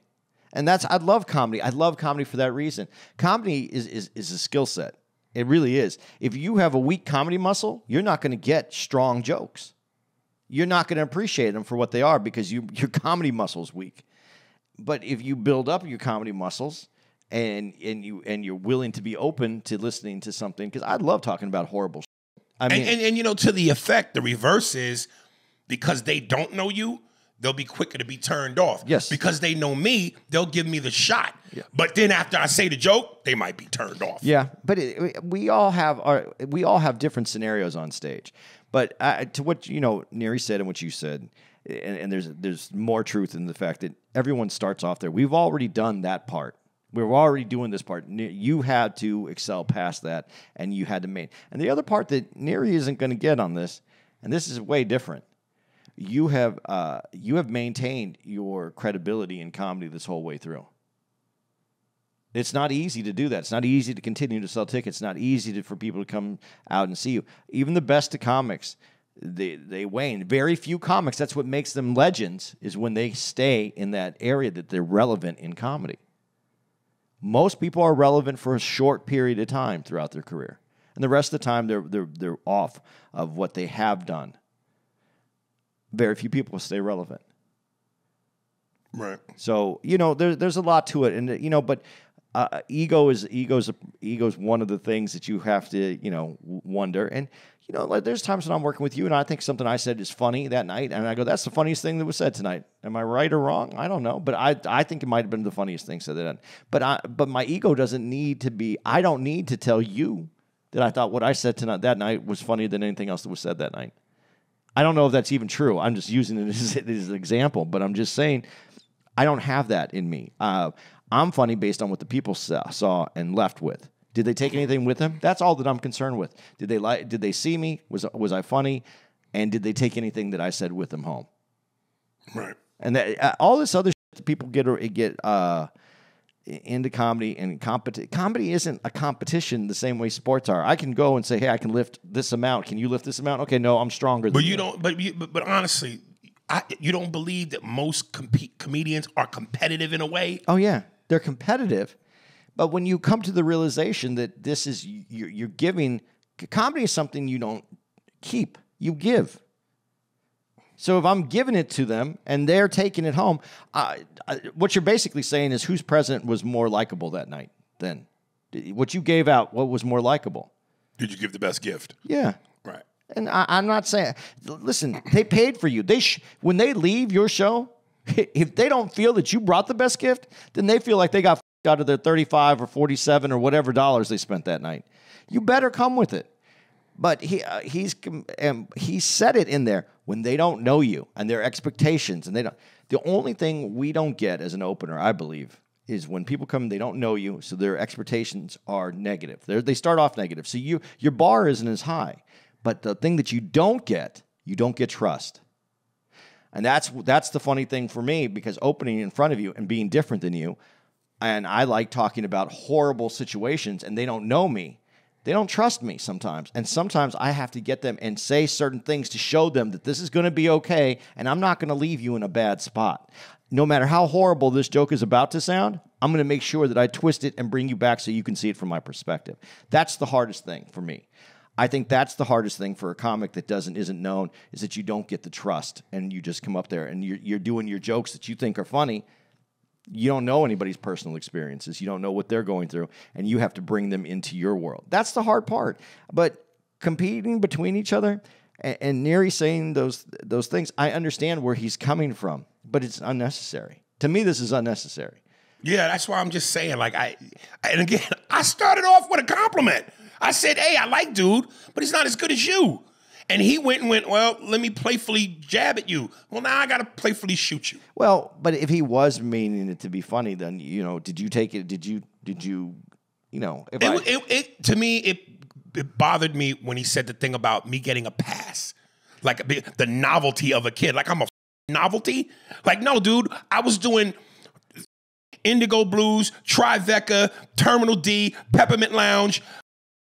And that's I love comedy. I love comedy for that reason. Comedy is is is a skill set. It really is. If you have a weak comedy muscle, you're not going to get strong jokes. You're not going to appreciate them for what they are because you your comedy muscle's weak. But if you build up your comedy muscles and and you and you're willing to be open to listening to something, because I love talking about horrible. Shit. I mean, And, and and you know, to the effect, the reverse is because they don't know you, they'll be quicker to be turned off. Yes. Because they know me, they'll give me the shot. Yeah. But then after I say the joke, they might be turned off. yeah, but it, we all have our we all have different scenarios on stage. But uh, to what you know, Neri said and what you said, and, and there's there's more truth in the fact that everyone starts off there. We've already done that part. We're already doing this part. You had to excel past that, and you had to make. And the other part that Neri isn't going to get on this, and this is way different. You have uh, you have maintained your credibility in comedy this whole way through. It's not easy to do that. It's not easy to continue to sell tickets. It's not easy to, for people to come out and see you. Even the best of comics, they they wane. Very few comics. That's what makes them legends. Is when they stay in that area that they're relevant in comedy. Most people are relevant for a short period of time throughout their career, and the rest of the time they're they're they're off of what they have done. Very few people stay relevant. Right. So you know, there, there's a lot to it, and you know, but uh, ego is ego's ego's one of the things that you have to you know wonder. And you know, like there's times when I'm working with you, and I think something I said is funny that night, and I go, "That's the funniest thing that was said tonight." Am I right or wrong? I don't know, but I I think it might have been the funniest thing said that. But I but my ego doesn't need to be. I don't need to tell you that I thought what I said tonight that night was funnier than anything else that was said that night. I don't know if that's even true. I'm just using it as, as an example, but I'm just saying I don't have that in me. Uh, I'm funny based on what the people saw and left with. Did they take anything with them? That's all that I'm concerned with. Did they like? Did they see me? Was was I funny? And did they take anything that I said with them home? Right. And that, uh, all this other shit that people get get uh, into comedy and competi- comedy isn't a competition the same way sports are. I can go and say, "Hey, I can lift this amount. Can you lift this amount?" Okay, no, I'm stronger. But than you don't. But you, but, but honestly, I, you don't believe that most compete comedians are competitive in a way. Oh yeah, they're competitive, but when you come to the realization that this is you're, you're giving, comedy is something you don't keep, you give. So if I'm giving it to them and they're taking it home, I, I, what you're basically saying is whose president was more likable that night? Then, what you gave out, what was more likable? Did you give the best gift? Yeah. Right. And I, I'm not saying, listen, they paid for you. They sh- when they leave your show, if they don't feel that you brought the best gift, then they feel like they got out of their 35 or 47 or whatever dollars they spent that night. You better come with it. But he uh, he's com- um, he said it in there when they don't know you and their expectations and they don't. The only thing we don't get as an opener, I believe, is when people come they don't know you, so their expectations are negative. They're, they start off negative, so you your bar isn't as high. But the thing that you don't get, you don't get trust. And that's that's the funny thing for me because opening in front of you and being different than you, and I like talking about horrible situations and they don't know me. They don't trust me sometimes. And sometimes I have to get them and say certain things to show them that this is going to be okay and I'm not going to leave you in a bad spot. No matter how horrible this joke is about to sound, I'm going to make sure that I twist it and bring you back so you can see it from my perspective. That's the hardest thing for me. I think that's the hardest thing for a comic that doesn't isn't known is that you don't get the trust and you just come up there and you're, you're doing your jokes that you think are funny. You don't know anybody's personal experiences. You don't know what they're going through, and you have to bring them into your world. That's the hard part. But competing between each other and, and Neri saying those those things, I understand where he's coming from, but it's unnecessary. To me, this is unnecessary. Yeah, that's why I'm just saying. Like I, and again, I started off with a compliment. I said, "Hey, I like dude, but he's not as good as you." And he went and went, "Well, let me playfully jab at you." Well, now I got to playfully shoot you. Well, but if he was meaning it to be funny, then you know, did you take it? Did you? Did you? You know, if I, It, it, it to me, it it bothered me when he said the thing about me getting a pass, like the, the novelty of a kid. Like I'm a novelty. Like no, dude, I was doing. Indigo Blues, Tribeca, Terminal D, Peppermint Lounge,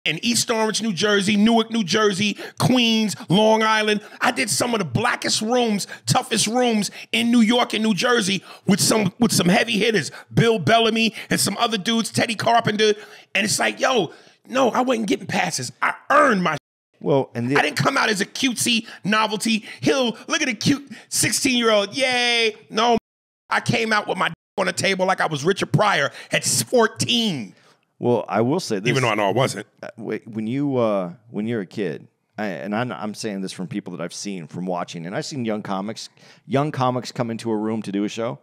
in East Orange, New Jersey, Newark, New Jersey, Queens, Long Island. I did some of the blackest rooms, toughest rooms in New York and New Jersey with some with some heavy hitters, Bill Bellamy and some other dudes, Teddy Carpenter. And it's like, yo, no, I wasn't getting passes. I earned my. well, and I didn't come out as a cutesy novelty. Hill, look at a cute 16 year old. Yay. No, I came out with my on the table like I was Richard Pryor at 14. Well, I will say this: Even though I know I wasn't. When you uh, when you're a kid, I, and I'm, I'm saying this from people that I've seen from watching, and I've seen young comics, young comics come into a room to do a show.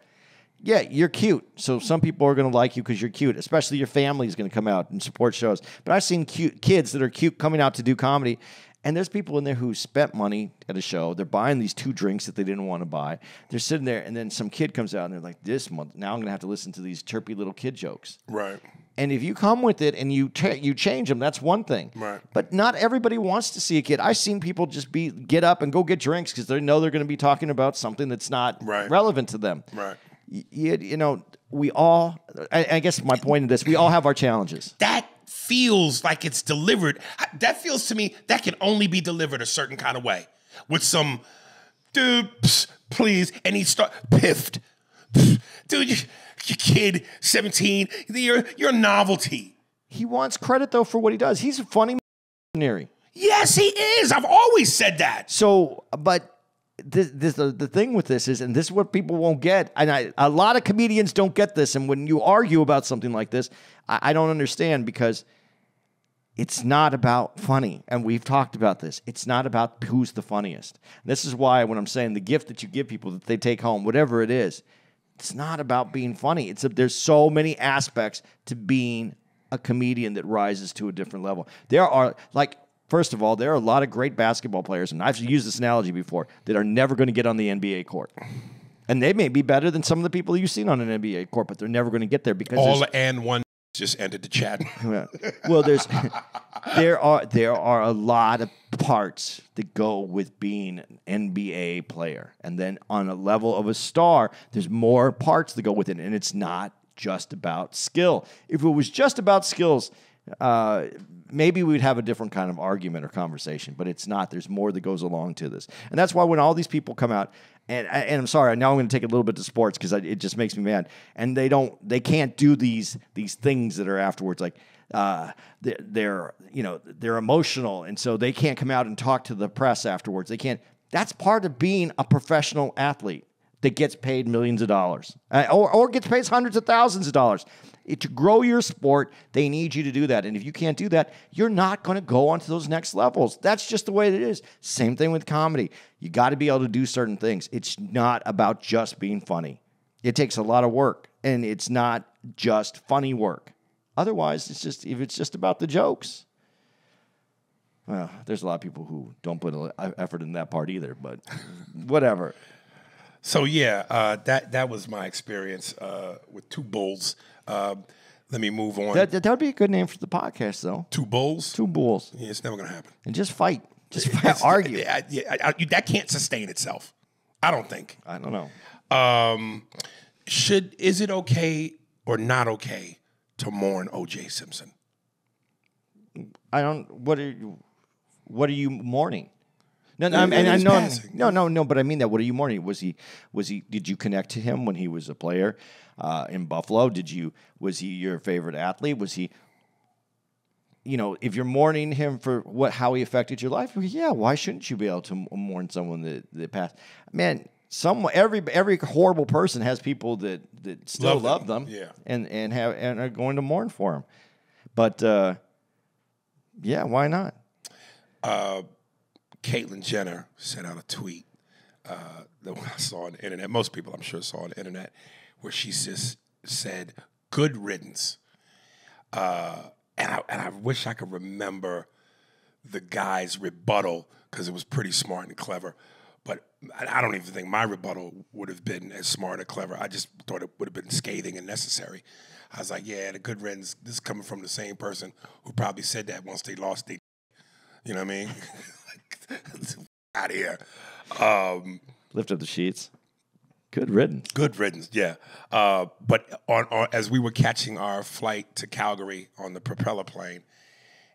Yeah, you're cute, so some people are going to like you because you're cute. Especially your family is going to come out and support shows. But I've seen cute kids that are cute coming out to do comedy, and there's people in there who spent money at a show. They're buying these two drinks that they didn't want to buy. They're sitting there, and then some kid comes out and they're like, "This month, now I'm going to have to listen to these chirpy little kid jokes." Right. And if you come with it and you ta you change them, that's one thing. Right. But not everybody wants to see a kid. I've seen people just be get up and go get drinks because they know they're going to be talking about something that's not Right. relevant to them. Right. Y- You, you know, we all. I, I guess my point in this, we all have our challenges. that feels like it's delivered. That feels to me that can only be delivered a certain kind of way with some dude, psst, please, and he start piffed, Psst, dude. You, you kid, seventeen, you're you're a novelty. He wants credit though for what he does. He's a funny Neri. Yes, he is. I've always said that. So, but this, this, the, the thing with this is, and this is what people won't get, and I, a lot of comedians don't get this. And when you argue about something like this, I, I don't understand because it's not about funny. And we've talked about this. It's not about who's the funniest. This is why when I'm saying the gift that you give people that they take home, whatever it is, it's not about being funny. It's a, there's so many aspects to being a comedian that rises to a different level. There are like first of all, there are a lot of great basketball players, and I've used this analogy before that are never going to get on the NBA court. And they may be better than some of the people you've seen on an NBA court, but they're never going to get there because All and one just ended the chat. Well, there's there are there are a lot of parts that go with being an NBA player, and then on a level of a star, there's more parts that go with it, and it's not just about skill. If it was just about skills, uh, maybe we'd have a different kind of argument or conversation, but it's not. There's more that goes along to this, and that's why when all these people come out, and and I'm sorry, now I'm going to take a little bit to sports because it just makes me mad, and they don't, they can't do these these things that are afterwards, like uh, they're, they're you know they're emotional, and so they can't come out and talk to the press afterwards. They can't. That's part of being a professional athlete that gets paid millions of dollars uh, or, or gets paid hundreds of thousands of dollars. It- to grow your sport, they need you to do that. And if you can't do that, you're not going to go on to those next levels. That's just the way it is. Same thing with comedy. You got to be able to do certain things. It's not about just being funny, it takes a lot of work, and it's not just funny work. Otherwise, it's just if it's just about the jokes. Well, there's a lot of people who don't put effort in that part either, but whatever. So yeah, uh, that that was my experience uh, with two bulls. Um, let me move on. That, that would be a good name for the podcast, though. two bulls. Two bulls Yeah, it's never gonna happen. and just fight, just fight, argue. Yeah, I- yeah I- I- that can't sustain itself. I don't think. I don't know. Um, should is it okay or not okay to mourn O.J. Simpson? I don't. What are you? What are you mourning? No, no, Uh, I mean, I know. No, no, no. But I mean that. What are you mourning? Was he? Was he? Did you connect to him when he was a player uh, in Buffalo? Did you? Was he your favorite athlete? Was he? You know, if you're mourning him for what how he affected your life, yeah. Why shouldn't you be able to mourn someone that that passed? Man, some every every horrible person has people that that still Love love them, them, yeah. and and have and are going to mourn for him. But uh, yeah, why not? Caitlyn Jenner sent out a tweet uh, that I saw on the internet. Most people, I'm sure, saw on the internet, where she just said, "Good riddance." Uh, and I and I wish I could remember the guy's rebuttal because it was pretty smart and clever. But I don't even think my rebuttal would have been as smart or clever. I just thought it would have been scathing and necessary. I was like, "Yeah, the good riddance." This is coming from the same person who probably said that once they lost their you know what I mean? out of here. Um, Lift up the sheets. Good riddance. good riddance, yeah. Uh, but on, on as we were catching our flight to Calgary on the propeller plane,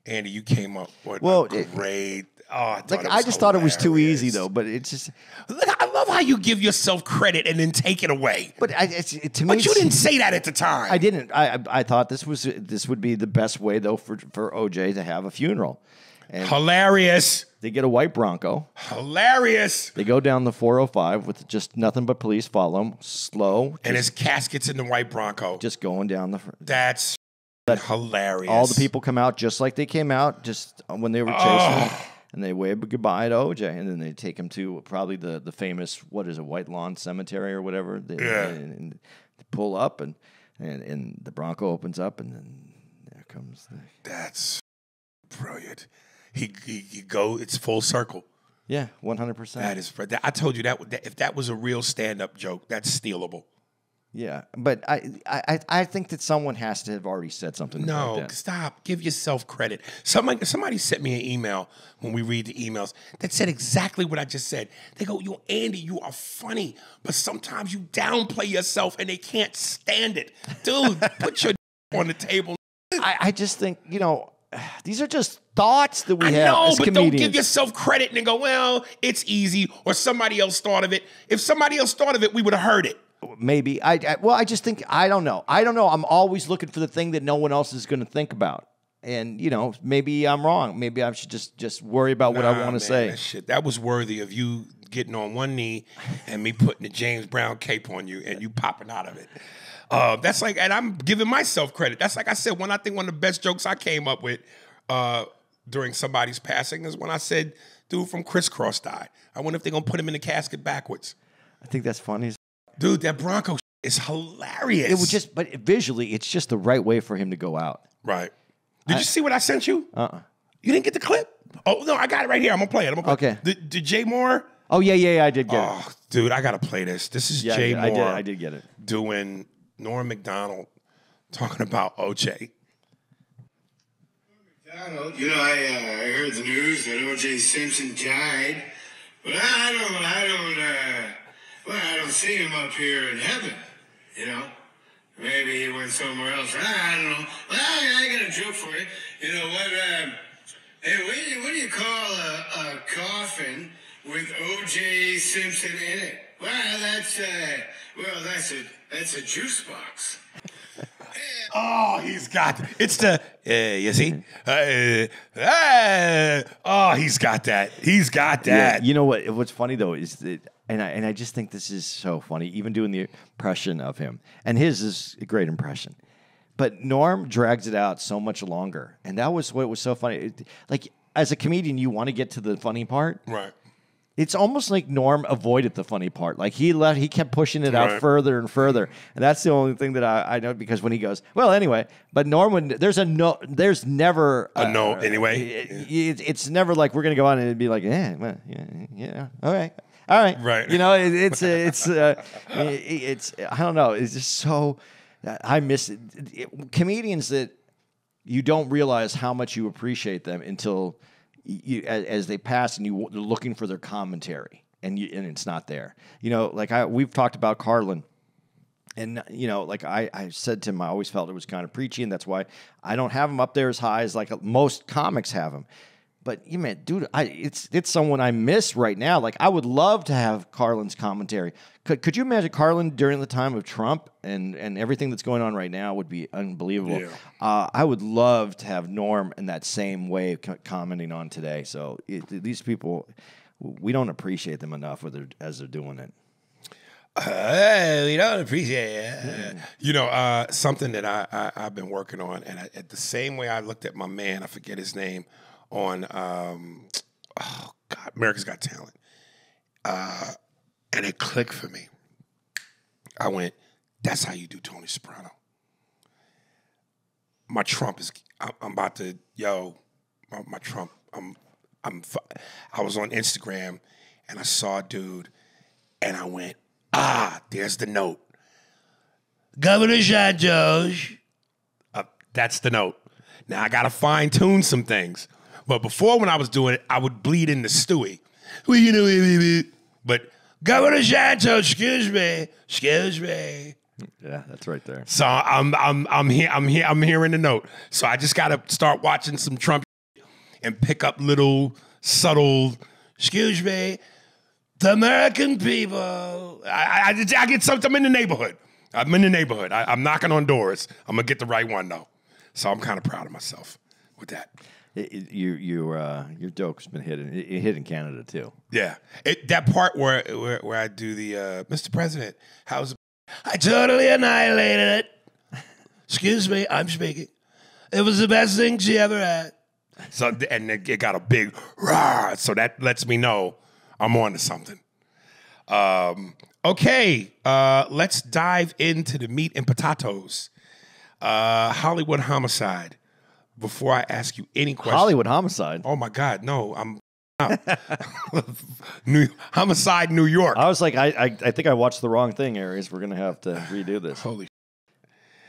Andy, you came up with Well, a it- great. Oh, I, Like I just thought it was too easy though, but it's just. Look, I love how you give yourself credit and then take it away. But I, it's, it, to me, But you didn't say that at the time. I didn't. I, I I thought this was this would be the best way though for for OJ to have a funeral, and Hilarious, they get a white Bronco. hilarious. They go down the 405 with just nothing but police follow 'em, slow, And his casket's in the white Bronco. just going down the. That's hilarious. All the people come out just like they came out just uh, when they were chasing, him, and they wave goodbye to OJ, and then they take him to probably the the famous what is it, White Lawn Cemetery or whatever. They, Yeah. and, and they pull up, and, and and the Bronco opens up, and then there comes the That's brilliant. He, he, he go. It's full circle. yeah, one hundred percent. That is. that- I told you that, that if that was a real stand-up joke, that's stealable. Yeah, but I, I I think that someone has to have already said something. No, like that. stop. Give yourself credit. Somebody, somebody sent me an email when we read the emails that said exactly what I just said. They go, "Yo, Andy, you are funny, but sometimes you downplay yourself, and they can't stand it, dude. put your on the table." I, I just think you know these are just thoughts that we I have know, but comedians. don't give yourself credit and go, "Well, it's easy," or somebody else thought of it. If somebody else thought of it, we would have heard it. Maybe I, I well, I just think I don't know. I don't know. I'm always looking for the thing that no one else is going to think about, and you know, maybe I'm wrong. Maybe I should just just worry about what I want to say. That shit, that was worthy of you getting on one knee and me putting the James Brown cape on you and you popping out of it. Uh, that's like, and I'm giving myself credit. That's like I said, one I think one of the best jokes I came up with uh, during somebody's passing is when I said, "Dude from Kris Kross died." I wonder if they're gonna put him in the casket backwards. I think that's funny. Dude, that Bronco is hilarious. It was just, but visually, it's just the right way for him to go out. right. Did you see what I sent you? Uh. uh You didn't get the clip? Oh no, I got it right here. I'm gonna play it. I'm gonna play Okay. it. Did, did Jay Mohr? Oh yeah, yeah, yeah. I did get it. Oh, dude, I gotta play this. This is Yeah, I Jay did, Mohr. I did. I did get it. Doing Norm Macdonald talking about OJ. Donald, you know, I, uh, I heard the news that O.J. Simpson died, but I don't, I don't, uh, well, I don't see him up here in heaven, you know. Maybe he went somewhere else. I, I don't know. Well, I, I got a joke for you. You know what? Um, hey, what do you, what do you call a, a coffin with O.J. Simpson in it? Well, that's a well, that's a that's a juice box. Oh, he's got it's the uh, you see, uh, uh, oh, he's got that. He's got Yeah, that. you know what? What's funny though is that, and I and I just think this is so funny. Even doing the impression of him, and his is a great impression, but Norm drags it out so much longer, and that was what was so funny. It- like as a comedian, you want to get to the funny part, Right. It's almost like Norm avoided the funny part. Like he let he kept pushing it out Right. further and further, and that's the only thing that I, I know because when he goes, well, anyway, but Norm would there's a no, there's never A no anyway? it- it- it's never like we're gonna go on and it'd be like, yeah, well, yeah, yeah, all right, all right, Right. You know, it, it's uh, it's uh, it- it's I don't know. It's just so I miss comedians that you don't realize how much you appreciate them until you as, as they pass and you you're looking for their commentary and you and it's not there. You know, like I we've talked about Carlin. And you know, like I, I said to him, I always felt it was kind of preachy, and that's why I don't have him up there as high as like most comics have him. But you man, dude, I it's it's someone I miss right now. Like I would love to have Carlin's commentary. Could could you imagine Carlin during the time of Trump and and everything that's going on right now would be unbelievable. Yeah. Uh, I would love to have Norm in that same way co- commenting on today. So it, these people, we don't appreciate them enough with their, as they're doing it. Hey, we don't appreciate it. You know, uh, something that I, I I've been working on, and I, at the same way I looked at my man, I forget his name, on um, oh God, America's Got Talent, uh, and it clicked for me. I went, that's how you do Tony Soprano. My Trump is. I'm, about to yo, my, my Trump. I'm I'm. I was on Instagram, and I saw a dude, and I went, ah, there's the note. Governor Santos. Uh, that's the note. Now I gotta fine tune some things. But before, when I was doing it, I would bleed into Stewie. Well, you know, but Governor Santos, excuse me, excuse me. Yeah, that's right there. So I'm I'm I'm here I'm here I'm hearing the note. So I just gotta start watching some Trump and pick up little subtle. Excuse me, the American people. I I, I get something. I'm in the neighborhood. I'm in the neighborhood. I, I'm knocking on doors. I'm gonna get the right one though. So I'm kind of proud of myself with that. It, it, you, you, uh, your joke's been hit in, it, it hit in Canada too. Yeah, that part where, where where I do the uh, Mr. President, how's? I totally annihilated it. Excuse me, I'm speaking. It was the best thing she ever had. So and it it got a big rah. So that lets me know I'm on to something. Um, okay, uh, let's dive into the meat and potatoes. Uh, Hollywood homicide. Before I ask you any questions, Hollywood homicide. Oh my God, no! I'm. New homicide, New York. I was like, I, I, I think I watched the wrong thing, Aries. We're gonna have to redo this. Holy,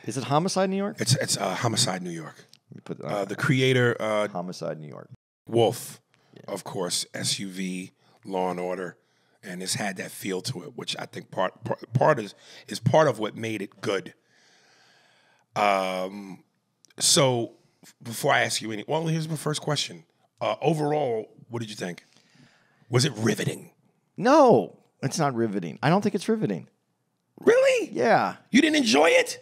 Is it homicide New York? it's it's uh, homicide, New York. Put Uh, the creator, uh, homicide New York. Wolf, of course, SVU, Law and Order, and it's had that feel to it, which I think part part, part is is part of what made it good. Um, so before I ask you any, well, here's my first question. Uh, overall, what did you think? Was it riveting? No, it's not riveting. I don't think it's riveting. Really? Yeah, You didn't enjoy it?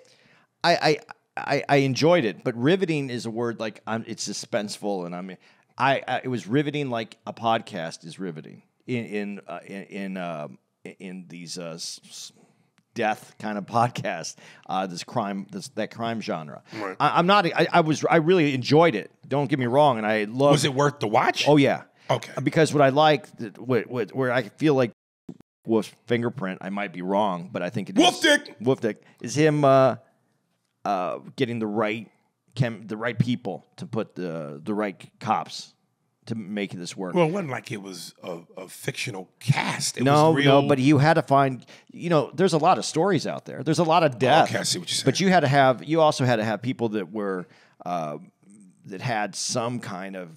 I, I, I, I enjoyed it, but riveting is a word like I'm, it's suspenseful, and I'm, I, I, it was riveting like a podcast is riveting in in uh, in in, um, in these uh, death kind of podcast, uh, this crime, this that crime genre. Right. I, I'm not. I, I was. I really enjoyed it. Don't get me wrong, and I love. Was it worth the watch? Oh yeah. Okay. Because what I like, what, what, where I feel like Wolf's fingerprint, I might be wrong, but I think it Wolf is- Dick! Wolf Dick is him uh, uh, getting the right chem, the right people to put the the right cops to make this work. Well, it wasn't like it was a, a fictional cast. It no, was real. no, but you had to find. You know, there's a lot of stories out there. There's a lot of death. okay, I see what you're But you had to have. You also had to have people that were uh, that had some kind of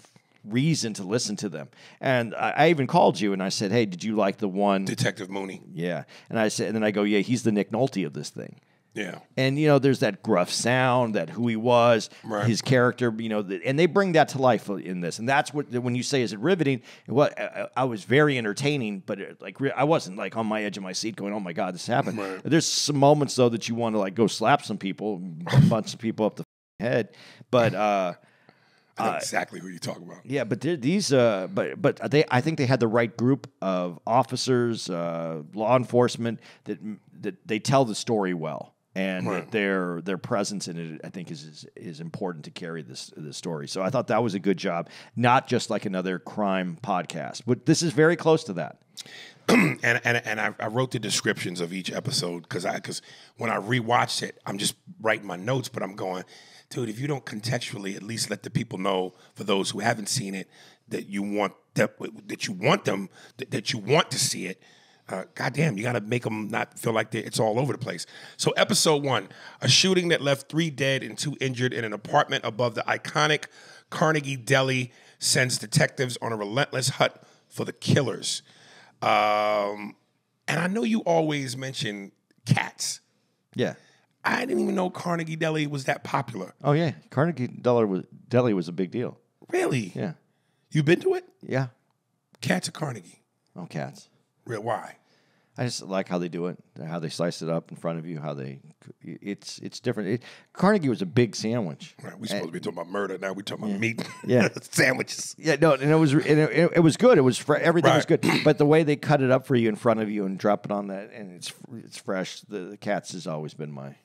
reason to listen to them. And I, I even called you and I said, "Hey, did you like the one?" Detective Mooney. yeah, and I said, and then I go, "Yeah, he's the Nick Nolte of this thing." Yeah. And you know, there's that gruff sound, that who he was, Right. his character. You know, and they bring that to life in this. And that's what when you say is it riveting? What I, I was very entertaining, but it, like re- I wasn't like on my edge of my seat going, "Oh my god, this happened." Right. There's some moments though that you want to like go slap some people, bunch some people up the head. But uh, I know exactly who you're talking about. yeah, but these, uh, but but they, I think they had the right group of officers, uh, law enforcement that that they tell the story well, and Right. that their their presence in it, I think, is, is is important to carry this this story. So I thought that was a good job, not just like another crime podcast, but this is very close to that. and and and I, I wrote the descriptions of each episode because I because when I rewatched it, I'm just writing my notes, but I'm going, dude, if you don't contextually at least let the people know for those who haven't seen it that you want that that you want them that, that you want to see it. Uh, goddamn, you got to make them not feel like it's all over the place. So, episode one: a shooting that left three dead and two injured in an apartment above the iconic Carnegie Deli sends detectives on a relentless hunt for the killers. Um, and I know you always mention Katz. Yeah. I didn't even know Carnegie Deli was that popular. Oh yeah, Carnegie Deli was Deli was a big deal. Really? Yeah. You been to it? Yeah. Katz at Carnegie. Oh Katz. Real? Why? I just like how they do it, how they slice it up in front of you, how they. It's it's different. It, Carnegie was a big sandwich. Right, we supposed to be talking about murder. Now we talking about meat. Yeah. sandwiches. Yeah, no, and it was and it, it was good. It was fre- everything was good, but the way they cut it up for you in front of you and drop it on that, and it's it's fresh. The, the Katz has always been my,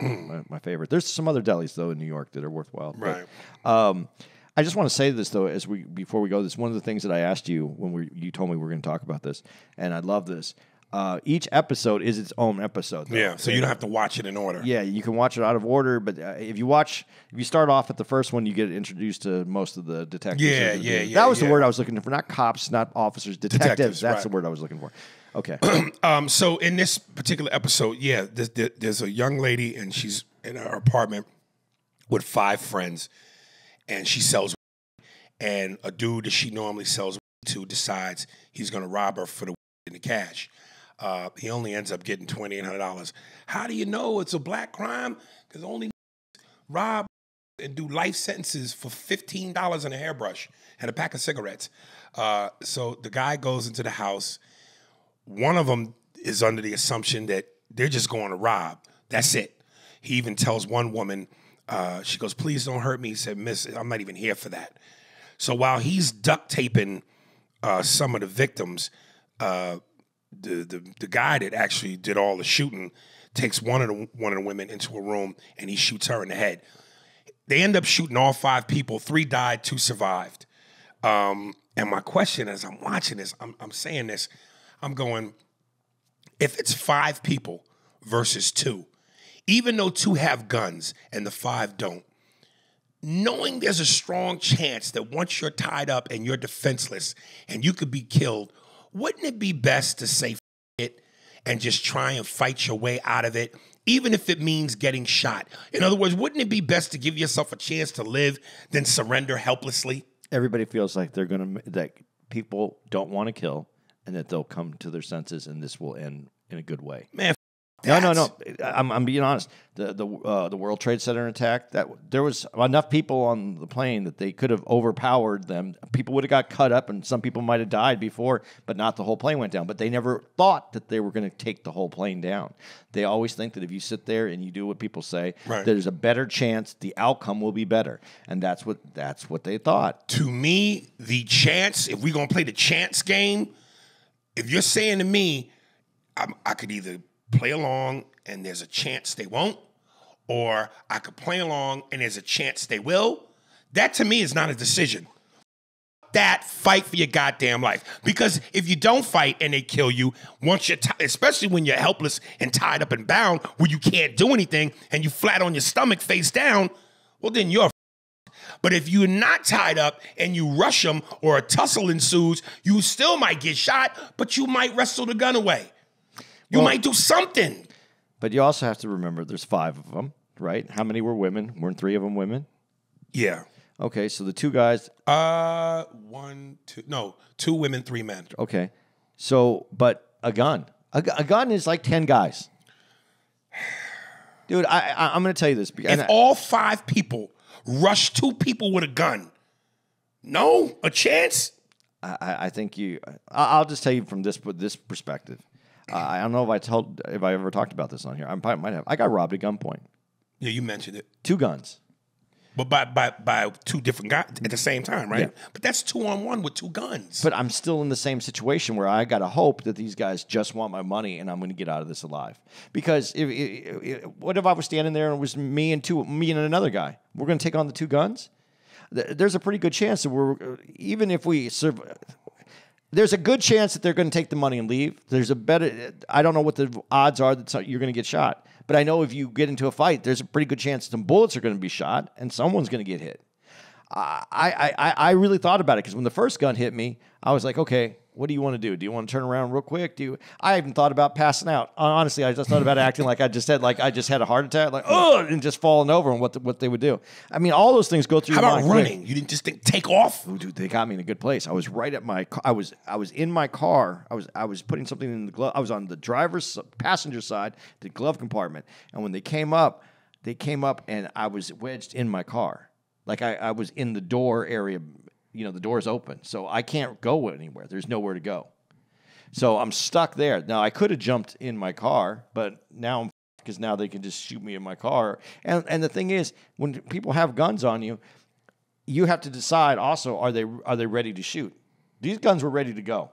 my my favorite. There's some other delis though in New York that are worthwhile. but, Right. um, I just want to say this though, as we before we go, this one of the things that I asked you when we you told me we are going to talk about this, and I love this. Uh, each episode is its own episode. though. Yeah, so you don't have to watch it in order. Yeah, you can watch it out of order, but uh, if you watch, if you start off at the first one, you get introduced to most of the detectives. Yeah, yeah, yeah, That was the word I was looking for. Not cops, not officers, detectives. Detectives, That's right. the word I was looking for. Okay. Um, so in this particular episode, yeah, there's, there's a young lady and she's in her apartment with five friends, and she sells. And a dude that she normally sells to decides he's going to rob her for the in the cash. Uh, he only ends up getting twenty eight hundred dollars. How do you know it's a black crime? Because only rob and do life sentences for fifteen dollars and a hairbrush and a pack of cigarettes. Uh, so the guy goes into the house one of them is under the assumption that they're just going to rob. That's it. He even tells one woman, uh, she goes, "Please don't hurt me." He said, "Miss, I'm not even here for that." So while he's duct taping uh, some of the victims, uh, the, the the guy that actually did all the shooting takes one of the one of the women into a room and he shoots her in the head. They end up shooting all five people. Three died, two survived. Um, and my question as I'm watching this, I'm, I'm saying this, I'm going, if it's five people versus two, even though two have guns and the five don't, knowing there's a strong chance that once you're tied up and you're defenseless and you could be killed, wouldn't it be best to say "F- it and just try and fight your way out of it, even if it means getting shot? In other words, wouldn't it be best to give yourself a chance to live than surrender helplessly? Everybody feels like they're gonna that people don't want to kill, and that they'll come to their senses, and this will end in a good way. Man, No, no, no. I'm, I'm being honest. The the uh, the World Trade Center attack. That there was enough people on the plane that they could have overpowered them. People would have got cut up, and some people might have died before, but not the whole plane went down. But they never thought that they were going to take the whole plane down. They always think that if you sit there and you do what people say, Right. there's a better chance the outcome will be better, and that's what that's what they thought. to me, the chance, if we're gonna play the chance game, if you're saying to me, I'm, I could either play along and there's a chance they won't, or I could play along and there's a chance they will, that to me is not a decision. That fight for your goddamn life. Because if you don't fight and they kill you, once you're, especially when you're helpless and tied up and bound, where you can't do anything and you flat on your stomach face down, well, then you're but if you're not tied up and you rush them or a tussle ensues, you still might get shot, but you might wrestle the gun away. You Well- might do something. But you also have to remember there's five of them, right? How many were women? Weren't three of them women? Yeah. Okay, so the two guys Uh, one, two, no, two women, three men. Okay. So, but a gun. A, a gun is like 10 guys. Dude, I, I, I'm going to tell you this. If I- all five people rush two people with a gun, no, a chance. I, I think you, I- I'll just tell you from this this perspective. Uh, I don't know if I told, if I ever talked about this on here. I probably might have. I got robbed at gunpoint. Yeah, you mentioned it. Two guns. But by by by two different guys at the same time, right? Yeah. But that's two on one with two guns. But I'm still in the same situation where I got to hope that these guys just want my money and I'm going to get out of this alive. Because if, if, if- what if I was standing there and it was me and two, me and another guy? We're going to take on the two guns. There's a pretty good chance that we're even if we survive. There's a good chance that they're going to take the money and leave. There's a better. I don't know what the odds are that you're going to get shot, but I know if you get into a fight, there's a pretty good chance some bullets are going to be shot and someone's going to get hit. I, I, I, really thought about it because when the first gun hit me, I was like, okay, what do you want to do? Do you want to turn around real quick? Do you? I even thought about passing out. Honestly, I just thought about acting like I just had like I just had a heart attack, like oh, and just falling over and what the, what they would do. I mean, all those things go through. How your about mind quick. running? You didn't just think take off? Ooh, dude, they got me in a good place. I was right at my. I was. I was in my car. I was. I was putting something in the glove. I was on the driver's passenger side, the glove compartment. And when they came up, they came up, and I was wedged in my car, like I, I was in the door area. You know, the door's open, so I can't go anywhere. There's nowhere to go. So I'm stuck there. Now I could have jumped in my car, but now I'm because now they can just shoot me in my car. And and the thing is, when people have guns on you, you have to decide also are they are they ready to shoot? These guns were ready to go,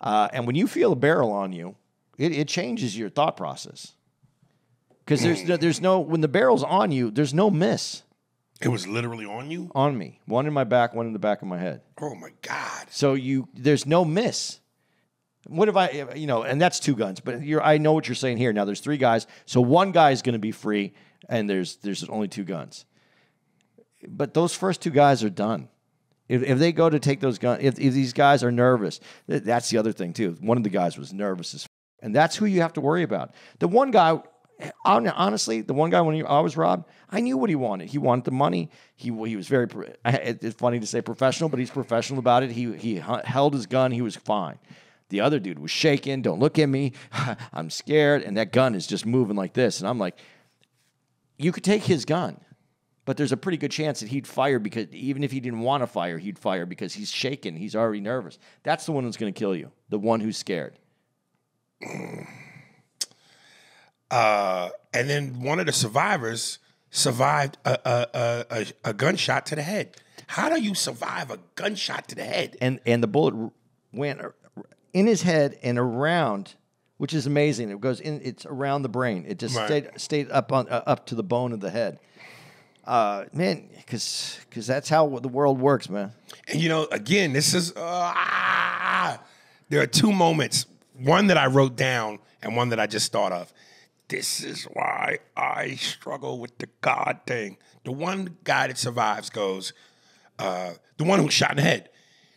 uh, and when you feel a barrel on you, it, it changes your thought process. Because there's there's no when the barrel's on you, there's no miss It was literally on you. on me. One in my back, one in the back of my head. Oh my god! So you there's no miss. What if I you know, and that's two guns, but you're I know what you're saying here. Now there's three guys, so one guy is going to be free, and there's there's only two guns. But those first two guys are done. If, if they go to take those guns, if, if these guys are nervous, th- that's the other thing too. One of the guys was nervous as, f- and that's who you have to worry about. The one guy, honestly, the one guy when he, I was robbed, I knew what he wanted. He wanted the money. He he was very. It's funny to say professional, but he's professional about it. He he held his gun. He was fine. The other dude was shaking. Don't look at me. I'm scared. And that gun is just moving like this. And I'm like, you could take his gun, but there's a pretty good chance that he'd fire because even if he didn't want to fire, he'd fire because he's shaking. He's already nervous. That's the one that's going to kill you. The one who's scared. Uh, and then one of the survivors survived a, a, a, a, a gunshot to the head. How do you survive a gunshot to the head? and and the bullet went in his head and around, which is amazing. It goes in. It's around the brain. It just Right. stayed stayed up on uh, up to the bone of the head. Uh, man, because because that's how the world works, man. And you know, again, this is uh, ah, there are two moments. One that I wrote down, and one that I just thought of. This is why I struggle with the God thing. The one guy that survives goes, uh, the one who shot in the head.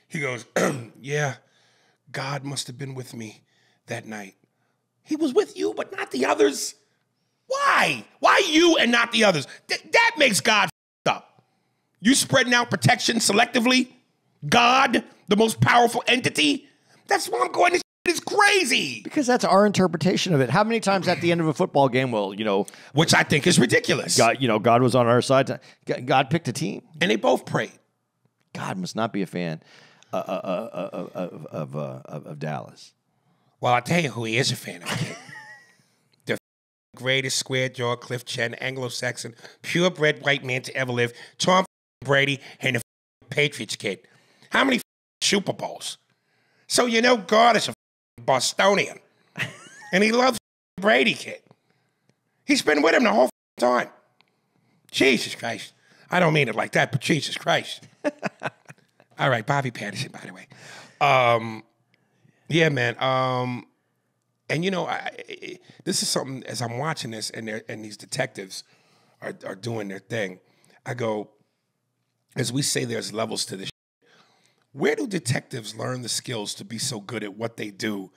He goes, "Yeah, God must have been with me that night. He was with you, but not the others. Why? Why you and not the others? Th- that makes God up. You spreading out protection selectively? God, the most powerful entity? That's why I'm going. This is crazy. Because that's our interpretation of it. How many times at the end of a football game, well, you know, Which I think is ridiculous. God, you know, God was on our side. God- picked a team. And they both prayed. God must not be a fan uh, uh, uh, uh, of of, uh, of of Dallas. Well, I'll tell you who he is a fan of. the greatest square jaw, cleft chin, Anglo Saxon, purebred white man to ever live, Tom Brady, and the Patriots kid. How many Super Bowls? So you know God is a Bostonian. and he loves Brady kid. He's been with him the whole time. Jesus Christ. I don't mean it like that, but Jesus Christ. All right, Bobby Patterson, by the way. Um, yeah, man. Um, and you know, I, I, this is something as I'm watching this, and and these detectives are are doing their thing. I go, as we say, there's levels to this. Where do detectives learn the skills to be so good at what they do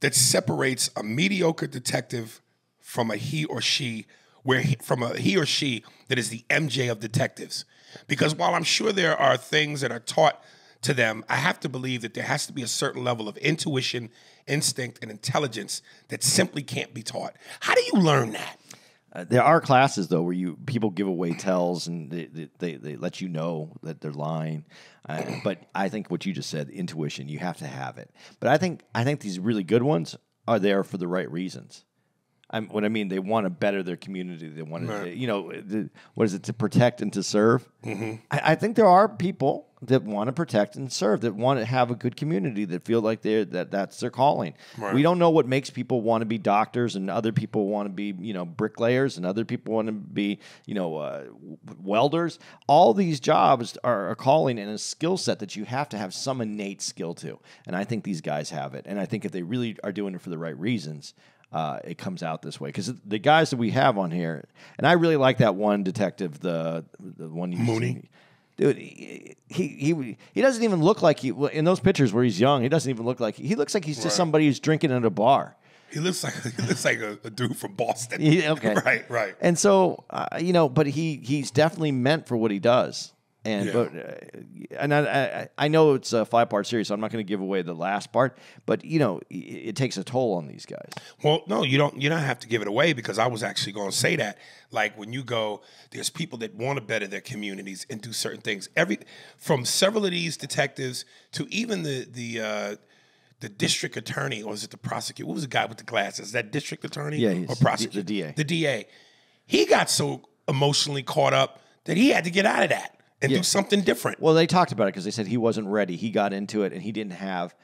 that separates a mediocre detective from a he or she, where he, from a he or she that is the MJ of detectives? Because while I'm sure there are things that are taught to them, I have to believe that there has to be a certain level of intuition, instinct, and intelligence that simply can't be taught. How do you learn that? Uh, there are classes though where you people give away tells and they they, they, they let you know that they're lying. Uh, but I think what you just said, intuition, you have to have it. But I think I think these really good ones are there for the right reasons. I'm, what I mean, they want to better their community. They want to, you know, the, what is it to protect and to serve? Mm-hmm. I, I think there are people that want to protect and serve, that want to have a good community, that feel like they're that that's their calling. We don't know what makes people want to be doctors, and other people want to be, you know, bricklayers, and other people want to be, you know, uh, welders. All these jobs are a calling and a skill set that you have to have some innate skill to, and I think these guys have it. And I think if they really are doing it for the right reasons, uh, it comes out this way because the guys that we have on here, and I really like that one detective, the the one you Mooney? Dude, he, he he he doesn't even look like he in those pictures where he's young. He doesn't even look like he looks like he's Right. just somebody who's drinking at a bar. He looks like he looks like a, a dude from Boston. Yeah, okay. right, right. And so, uh, you know, but he he's definitely meant for what he does. And Yeah. but uh, and I, I I know it's a five part series, so I'm not going to give away the last part. But you know, it, it takes a toll on these guys. Well, no, you don't. You don't have to give it away because I was actually going to say that. Like when you go, there's people that want to better their communities and do certain things. Every from several of these detectives to even the the uh, the district attorney, or is it the prosecutor? What was the guy with the glasses? That district attorney Yeah, or he's the- prosecutor? the DA. The DA. He got so emotionally caught up that he had to get out of that and Yeah. do something different. Well, they talked about it because they said he wasn't ready. He got into it and he didn't have.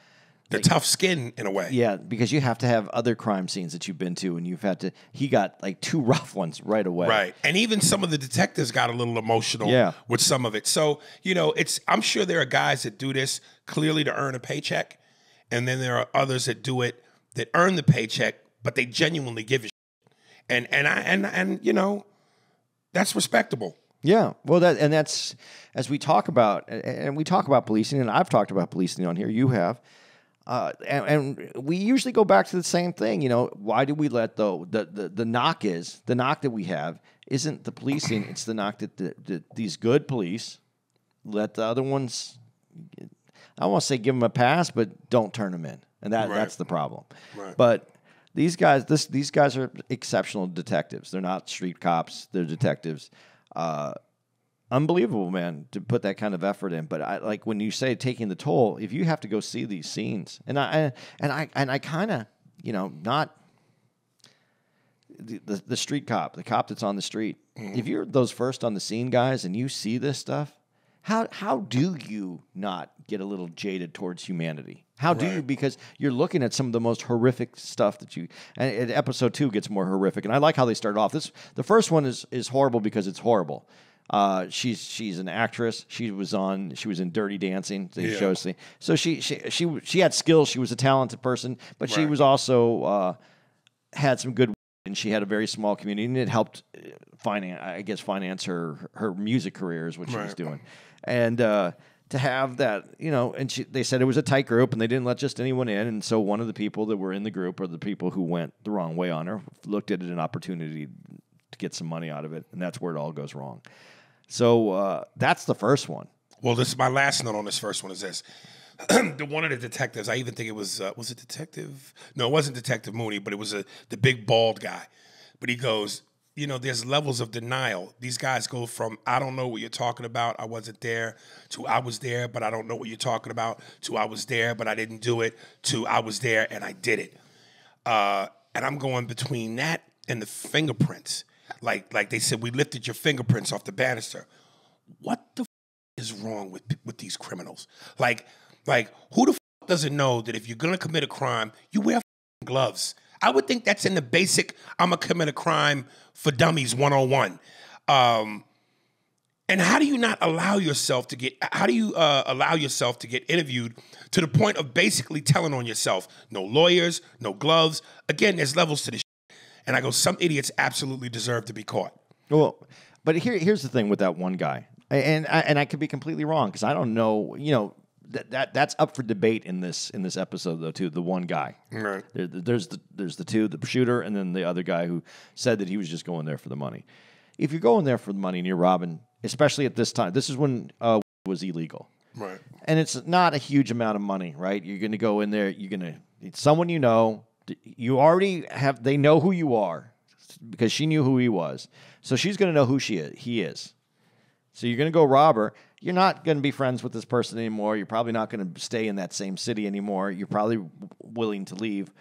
the tough skin, in a way. Yeah, because you have to have other crime scenes that you've been to, and you've had to. He got like two rough ones right away. Right. And even some of the detectives got a little emotional Yeah. with some of it. So, you know, it's I'm sure there are guys that do this clearly to earn a paycheck. And then there are others that do it that earn the paycheck, but they genuinely give a shit. And and I and and you know, that's respectable. Yeah, well, that and that's as we talk about, and- we talk about policing, and I've talked about policing on here. You have, uh, and, and we usually go back to the same thing. You know, why do we let the the the, the knock is the knock that we have isn't the policing; it's the knock that the, the, these good police let the other ones. I want to say give them a pass, but don't turn them in, and that Right. that's the problem. Right. But these guys, this these guys are exceptional detectives. They're not street cops; they're detectives. Uh, unbelievable, man, to put that kind of effort in. But I like when you say taking the toll. If you have to go see these scenes, and I and I and I kind of, you know, not the, the the street cop, the cop that's on the street. If you're those first on the scene guys, and you see this stuff, how how do you not get a little jaded towards humanity? How do you? Because you're looking at some of the most horrific stuff that you. And episode two gets more horrific, and I like how they start off. This the first one is is horrible because it's horrible. Uh, she's she's an actress. She was on. She was in Dirty Dancing. The Yeah. shows. So she she she she had skills. She was a talented person, but she was also uh, had some good and she had a very small community and it helped uh, finance i guess finance her her music career is what she was doing and uh, to have that you know and she, they said it was a tight group and they didn't let just anyone in and so one of the people that were in the group or the people who went the wrong way on her looked at it an opportunity to get some money out of it and that's where it all goes wrong so uh, that's the first one Well, this is my last note on this first one is this. the one of the detectives, I even think it was uh, was it Detective? No, it wasn't Detective Mooney, but it was a the big bald guy. But he goes, you know, there's levels of denial. These guys go from I don't know what you're talking about, I wasn't there, to I was there, but I don't know what you're talking about, to I was there, but I didn't do it, to I was there and I did it. Uh, and I'm going between that and the fingerprints. Like like they said, we lifted your fingerprints off the banister. What the is wrong with with these criminals? Like, like who the doesn't know that if you're gonna commit a crime, you wear gloves? I would think that's in the basic. I'm gonna commit a crime for dummies 101. Um, and how do you not allow yourself to get? How do you uh, allow yourself to get interviewed to the point of basically telling on yourself? No lawyers, no gloves. Again, there's levels to this. shit. And I go, some idiots absolutely deserve to be caught. Well, but here, here's the thing with that one guy, and I, and I could be completely wrong because I don't know. You know that, that that's up for debate in this in this episode though too. The one guy, Right. there, there's the there's the two, the shooter, and then the other guy who said that he was just going there for the money. If you're going there for the money and you're robbing, especially at this time, this is when uh, was illegal Right. and it's not a huge amount of money, right? You're going to go in there. You're going to it's someone you know. You already have. They know who you are because she knew who he was. So she's going to know who she is. He is. So you're going to go rob her. You're not going to be friends with this person anymore. You're probably not going to stay in that same city anymore. You're probably willing to leave,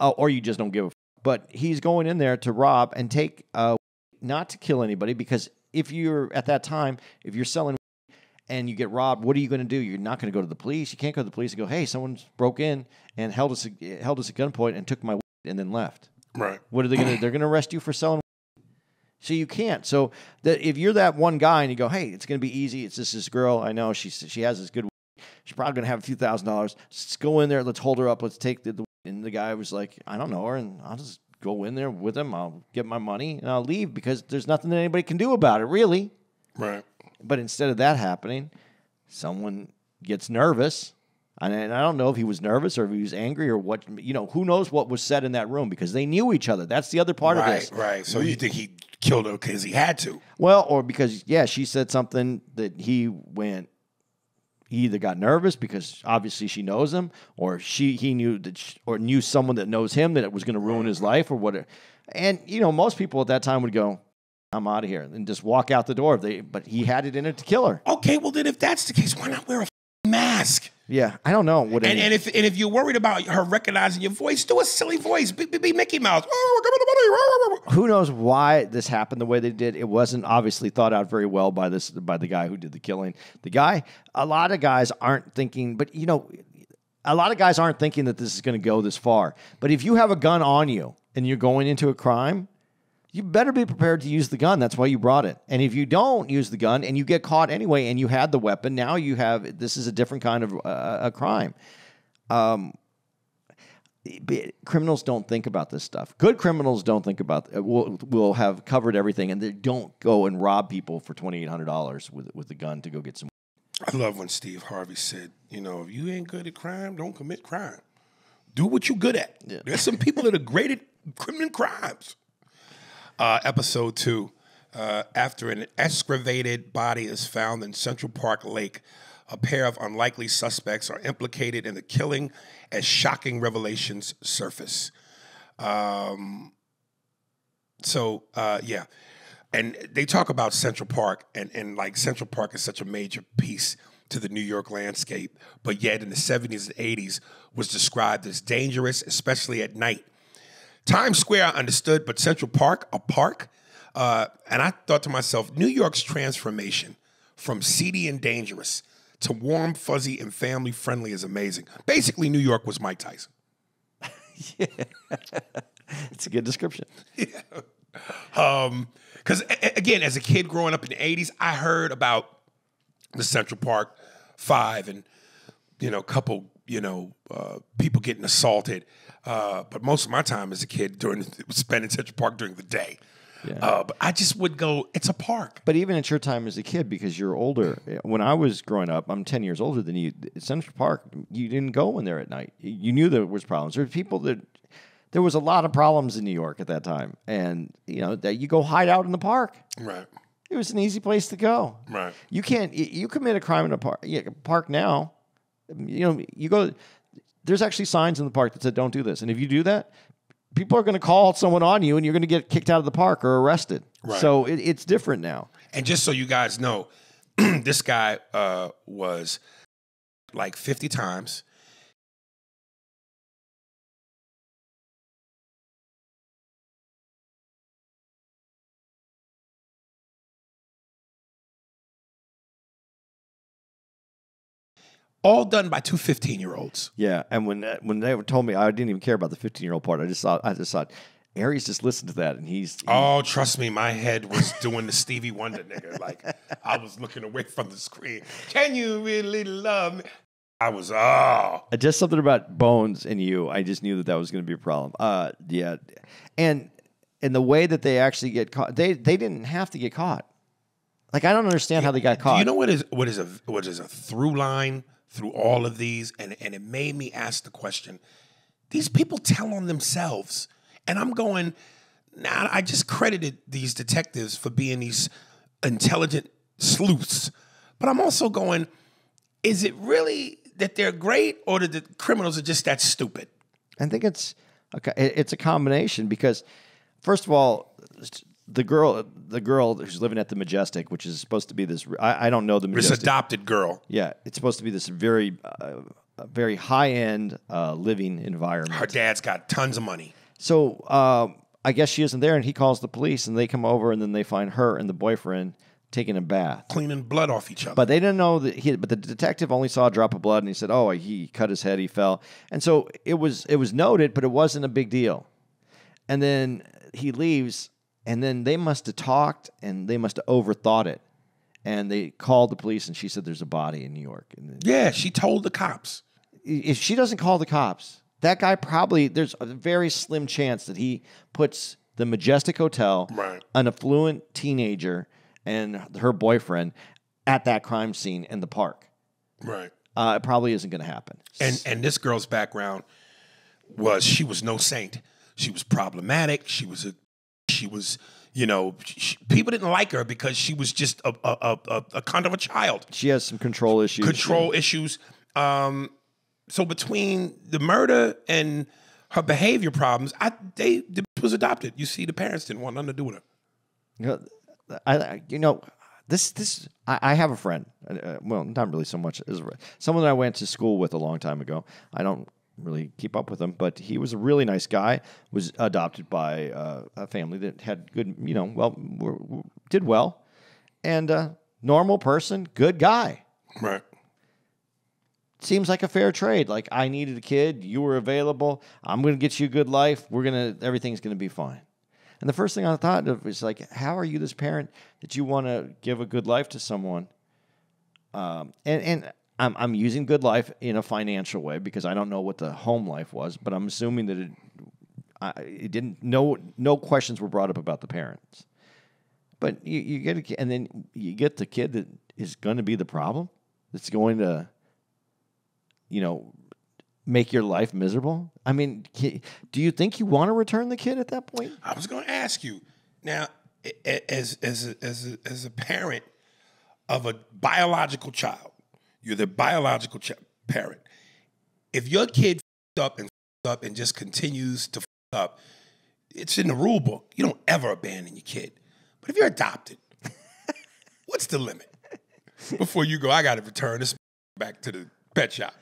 oh, or you just don't give a. F- but he's going in there to rob and take, uh, not to kill anybody, because if you're at that time, if you're selling and you get robbed, what are you going to do? You're not going to go to the police. You can't go to the police and go, "Hey, someone's broke in and held us held us at gunpoint and took my and then left." Right. What are they going to? They're going to arrest you for selling. So you can't. So that if you're that one guy and you go, "Hey, it's going to be easy. It's just this girl. I know she's she has this good. She's probably going to have a few thousand dollars. Let's go in there. Let's hold her up. Let's take the, the." And the guy was like, "I don't know her, and I'll just go in there with him. I'll get my money and I'll leave because there's nothing that anybody can do about it, really." Right. But instead of that happening, someone gets nervous. And I don't know if he was nervous or if he was angry or what. You know, who knows what was said in that room because they knew each other. That's the other part of Right. this. Right. So you think he killed her because he had to? Well, or because yeah, she said something that he went. He either got nervous because obviously she knows him, or she he knew that, sh or knew someone that knows him that it was going to ruin his life or whatever. And you know, most people at that time would go, "I'm out of here," and just walk out the door. If they, but he had it in it to kill her. Okay. Well, then if that's the case, why not wear a mask? Yeah, I don't know what. And, and if and if you're worried about her recognizing your voice, do a silly voice. Be, be, be Mickey Mouse. Who knows why this happened the way they did? It wasn't obviously thought out very well by this by the guy who did the killing. The guy, a lot of guys aren't thinking, but you know, a lot of guys aren't thinking that this is going to go this far. But if you have a gun on you and you're going into a crime, you better be prepared to use the gun. That's why you brought it. And if you don't use the gun and you get caught anyway, and you had the weapon, now you have this is a different kind of uh, a crime. But criminals don't think about this stuff. Good criminals don't think about. Uh, will will have covered everything, and they don't go and rob people for twenty eight hundred dollars with with a gun to go get some. I love when Steve Harvey said, you know, if you ain't good at crime, don't commit crime. Do what you're good at. There's some people that are great at criminal crimes. Uh, episode two. Uh, after an excavated body is found in Central Park Lake, a pair of unlikely suspects are implicated in the killing as shocking revelations surface. So uh, yeah, and they talk about Central Park, and and like Central Park is such a major piece to the New York landscape, but yet in the '70s and '80s was described as dangerous, especially at night. Times Square, I understood, but Central Park, a park, uh, and I thought to myself, New York's transformation from seedy and dangerous to warm, fuzzy, and family friendly is amazing. Basically, New York was Mike Tyson. yeah. It's a good description. Yeah, Because again, as a kid growing up in the '80s, I heard about the Central Park Five and you know, a couple you know uh, people getting assaulted. Uh, but most of my time as a kid during was spent in Central Park during the day. Uh, but I just would go. It's a park. But even at your time as a kid, because you're older, when I was growing up, I'm 10 years older than you. Central Park, you didn't go in there at night. You knew there was problems. There were people that there was a lot of problems in New York at that time, and you know that you go hide out in the park. Right. It was an easy place to go. Right. You can't. You commit a crime in a park. Yeah, park now. You know, you go. There's actually signs in the park that said "Don't do this," and if you do that, people are going to call someone on you, and you're going to get kicked out of the park or arrested. Right. So it, it's different now. And just so you guys know, this guy uh, was like 50 times. All done by two 15 year olds. Yeah, and when uh, when they told me, I didn't even care about the 15 year old part. I just thought, I just thought, Aries just listened to that, and he's Oh, trust me, my head was doing the Stevie Wonder nigga. Like I was looking away from the screen. Can you really love me? I was oh. Just something about bones and you. I just knew that that was going to be a problem. Uh, yeah, and and the way that they actually get caught, they they didn't have to get caught. Like I don't understand how they got caught. Do you know what is what is a what is a through line through all of these? And and it made me ask the question: These people tell on themselves, and I'm going. Now I just credited these detectives for being these intelligent sleuths, but I'm also going. Is it really that they're great, or that the criminals are just that stupid? I think it's okay. It's a combination because, first of all, the girl, the girl who's living at the Majestic, which is supposed to be this. I, I don't know the This adopted girl. yeah, it's supposed to be this very, uh, very high end uh, living environment. Her dad's got tons of money. So um, I guess she isn't there, and he calls the police, and they come over, and then they find her and the boyfriend taking a bath. Cleaning blood off each other. But they didn't know that he. But the detective only saw a drop of blood, and he said, "Oh, he cut his head. He fell." And so it was it was noted, but it wasn't a big deal. And then he leaves, and then they must have talked, and they must have overthought it. And they called the police, and she said, "There's a body in New York." And then- yeah, she told the cops. if she doesn't call the cops, that guy probably there's a very slim chance that he puts the Majestic Hotel, Right. an affluent teenager and her boyfriend at that crime scene in the park. Right. Uh, it probably isn't going to happen. And and this girl's background was she was no saint. She was problematic. She was a she was you know she, people didn't like her because she was just a a, a, a, kind of a child. she has some control issues. Control issues. Um, so between the murder and her behavior problems, I they the was adopted. You see, the parents didn't want nothing to do with her. You know, I, I- you know, this this I, I have a friend. Uh, well, not really so much as someone that I went to school with a long time ago. I don't really keep up with him, but he was a really nice guy. Was adopted by uh, a family that had good, you know, well, were, were- did well, and uh, normal person, good guy. Right. Seems like a fair trade. Like I needed a kid, you were available. I'm going to get you a good life. We're gonna, everything's going to be fine. And the first thing I thought of was like, how are you this parent that you want to give a good life to someone? Um, and and I'm I'm using good life in a financial way because I don't know what the home life was, but I'm assuming that it, I, it didn't. No no questions were brought up about the parents. But you, you get a and then you get the kid that is going to be the problem. That's going to, you know, make your life miserable. I mean, do you think you want to return the kid at that point? I was going to ask you now, as as a, as a, as a parent of a biological child, you're the biological parent. If your kid up and up and just continues to up, it's in the rule book. You don't ever abandon your kid. But if you're adopted, what's the limit before you go? I got to return this back to the pet shop.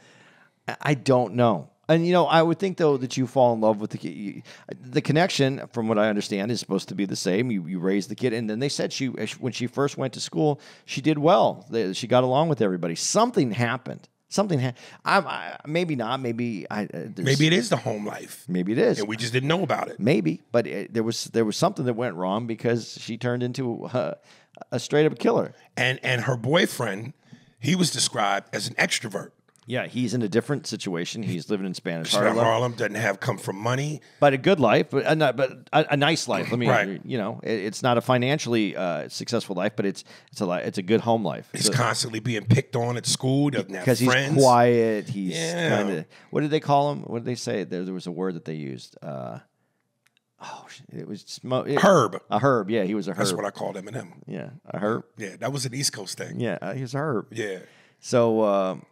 I don't know. And you know, I would think though that you fall in love with the kid. The connection, from what I understand, is supposed to be the same. You you raise the kid, and then they said she when she first went to school, she did well. She got along with everybody. Something happened. Something happened. I, maybe not. Maybe I. Uh, Maybe it is the home life, Maybe it is. and we just didn't know about it. Maybe, but it, there was there was something that went wrong because she turned into uh, a straight up killer. And and her boyfriend, he was described as an extrovert. Yeah, he's in a different situation. He's living in Spanish Harlem. Harlem, Harlem doesn't have come from money. but a good life, but a, but a, a nice life. Let me, Right. you know, it, it's not a financially uh, successful life, but it's it's a li- it's a good home life. He's constantly being picked on at school. Because he's friends. quiet. He's Yeah. kind of what did they call him? What did they say? There, there was a word that they used. Uh, oh, it was Herb. A herb. Yeah, he was a herb. That's what I called Eminem. yeah, a herb. Yeah, that was an East Coast thing. Yeah, uh, he was a herb. Yeah. So um,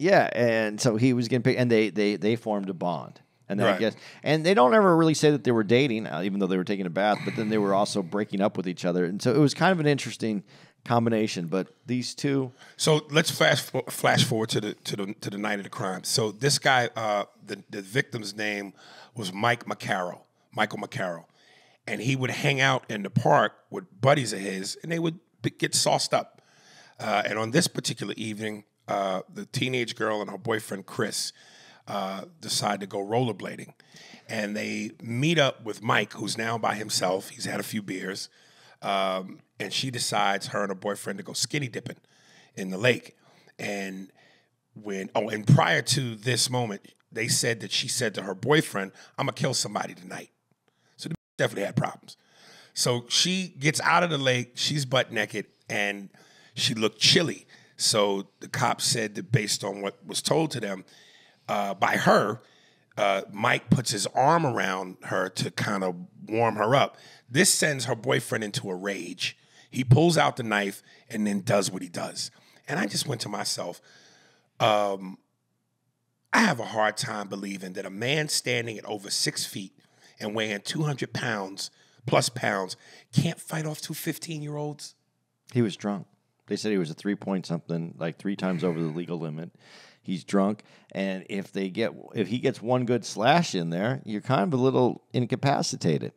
yeah, and so he was getting picked, and they they they formed a bond. And then I Right. guess, and they don't ever really say that they were dating, uh, even though they were taking a bath. But then they were also breaking up with each other, and so it was kind of an interesting combination. But these two, So let's flash for, flash forward to the to the to the night of the crime. So this guy, uh, the the victim's name was Mike McCarroll, Michael McCarroll, and he would hang out in the park with buddies of his, and they would b- get sauced up. Uh, and on this particular evening, uh, the teenage girl and her boyfriend Chris uh, decide to go rollerblading, and they meet up with Mike, who's now by himself. He's had a few beers, um, and she decides her and her boyfriend to go skinny dipping in the lake. And when oh, and prior to this moment, they said that she said to her boyfriend, "I'm gonna kill somebody tonight." So the definitely had problems. So she gets out of the lake. She's butt naked and she looked chilly. So the cops said that based on what was told to them uh, by her, uh, Mike puts his arm around her to kind of warm her up. This sends her boyfriend into a rage. He pulls out the knife and then does what he does. And I just went to myself, um, I have a hard time believing that a man standing at over six feet and weighing 200 pounds plus pounds can't fight off two 15 year olds. he was drunk. They said he was a three point something, like three times over the legal limit. He's drunk, and if they get if he gets one good slash in there, you're kind of a little incapacitated.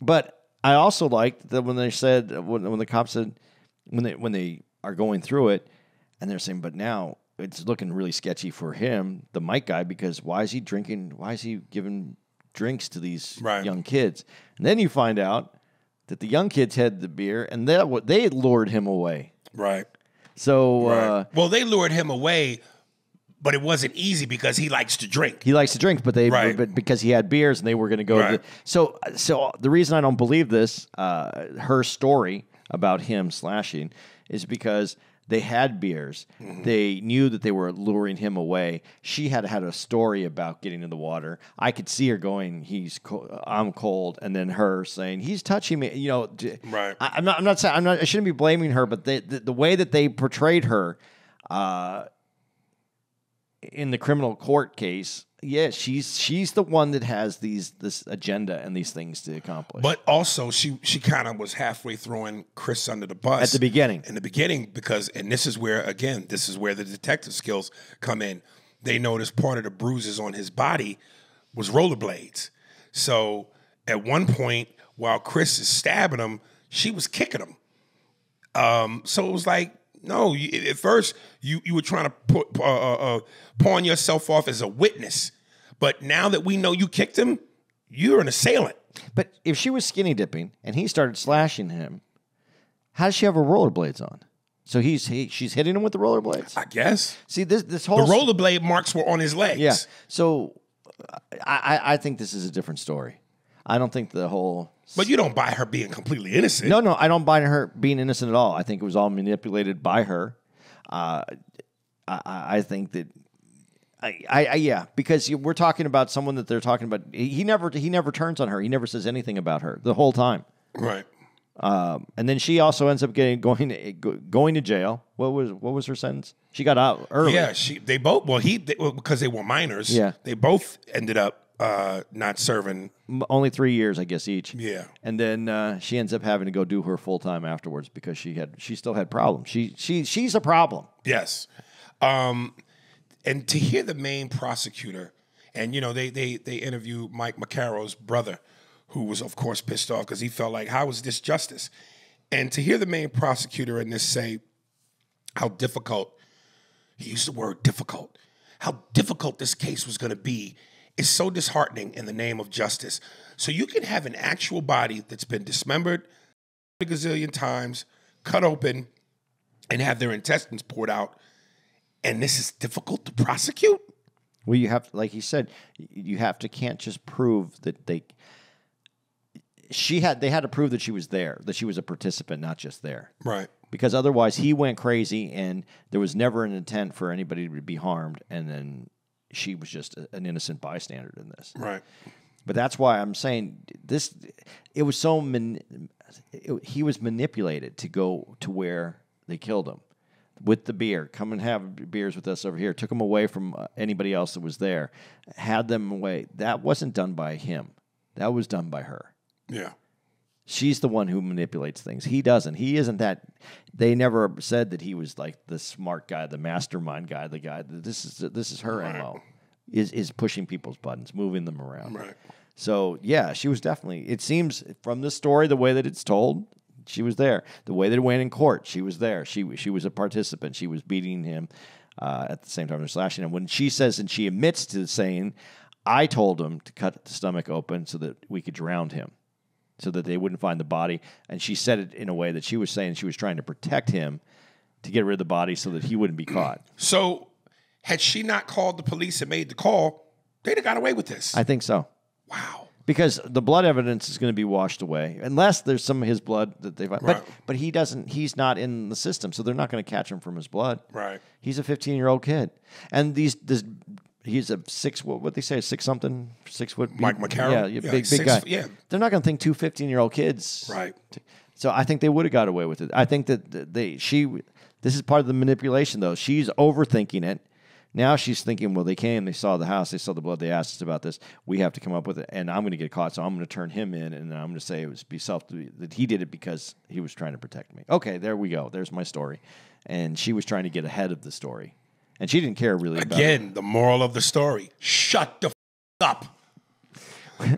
But I also liked that when they said when, when the cops said when they when they are going through it, and they're saying, but now it's looking really sketchy for him, the Mike guy, because why is he drinking? Why is he giving drinks to these Right. young kids? And then you find out that the young kids had the beer, and that what they lured him away. Right. So Right. uh, well, they lured him away, but it wasn't easy because he likes to drink. he likes to drink, but they Right. but because he had beers and they were going to go. Right. the, so so the reason I don't believe this, uh, her story about him slashing, is because they had beers. Mm-hmm. They knew that they were luring him away. She had had a story about getting in the water. I could see her going, "He's co- I'm cold," and then her saying, "He's touching me." You know, d- Right. I, am not. I'm not saying. I'm not. I shouldn't be blaming her, but they, the the way that they portrayed her. Uh, in the criminal court case, yeah, she's she's the one that has these this agenda and these things to accomplish. But also, she she kind of was halfway throwing Chris under the bus At the beginning. In the beginning, because and this is where again, this is where the detective skills come in. They noticed part of the bruises on his body was rollerblades. So at one point, while Chris is stabbing him, she was kicking him. Um, so it was like, no. You, at first, you you were trying to put uh, uh, uh, pawn yourself off as a witness, but now that we know you kicked him, you're an assailant. but if she was skinny dipping and he started slashing him, how does she have her rollerblades on? So he's he, she's hitting him with the rollerblades. I guess. See this this whole The rollerblade marks were on his legs. Yeah. So I, I I think this is a different story. I don't think the whole But you don't buy her being completely innocent. No, no, I don't buy her being innocent at all. I think it was all manipulated by her. Uh, I, I think that. I, I, yeah, because we're talking about someone that they're talking about. He he never he never turns on her. He never says anything about her the whole time. Right. Um, and then she also ends up getting going to, going to jail. What was what was her sentence? She got out early. Yeah, she they both well he they, well, because they were minors. Yeah. They both ended up uh not serving. Only three years, I guess, each. Yeah. And then uh, she ends up having to go do her full time afterwards because she had she still had problems. She she she's a problem. Yes. Um and to hear the main prosecutor and you know they they they interview Mike McCarroll's brother who was of course pissed off because he felt like how is this justice? And to hear the main prosecutor in this say how difficult he used the word difficult how difficult this case was going to be is so disheartening in the name of justice. So you can have an actual body that's been dismembered a gazillion times cut open and have their intestines poured out and this is difficult to prosecute? Well, you have, like he said, you have to can't just prove that they. She had they had to prove that she was there, that she was a participant, not just there, right. Because otherwise he went crazy and there was never an intent for anybody to be harmed, and then she was just a- an innocent bystander in this. right But that's why I'm saying this. It was so man, it, he was manipulated to go to where they killed him with the beer. Come and have beers with us over here. Took him away from uh, anybody else that was there. Had them away. That wasn't done by him. That was done by her. yeah She's the one who manipulates things. He doesn't. He isn't that. They never said that he was like the smart guy, the mastermind guy, the guy. This is this is her mo. Is is pushing people's buttons, moving them around. right So yeah, she was definitely. It seems from the story, the way that it's told, she was there. The way that it went in court, she was there. She she was a participant. She was beating him uh, at the same time as slashing him. When she says and she admits to saying, "I told him to cut the stomach open so that we could drown him." So that they wouldn't find the body, and she said it in a way that she was saying she was trying to protect him to get rid of the body so that he wouldn't be caught. so had she not called the police and made the call they'd have got away with this I think so. wow because the blood evidence is going to be washed away unless there's some of his blood that they find. Right. But but he doesn't. He's not in the system, so they're not going to catch him from his blood. right He's a 15 year old kid, and these this he's a six what what they say six something six foot Mike McCarroll? yeah, yeah, big like big six guy. yeah. they're not going to think two 15 year old kids Right. so I think they would have got away with it. I think that th- they she this is part of the manipulation though. She's overthinking it. Now she's thinking well they came they saw the house they saw the blood they asked us about this. We have to come up with it and I'm going to get caught so I'm going to turn him in and I'm going to say it was be self that he did it because he was trying to protect me. Okay there we go. There's my story. And she was trying to get ahead of the story and she didn't care really. Again, the moral of the story: shut the f- up.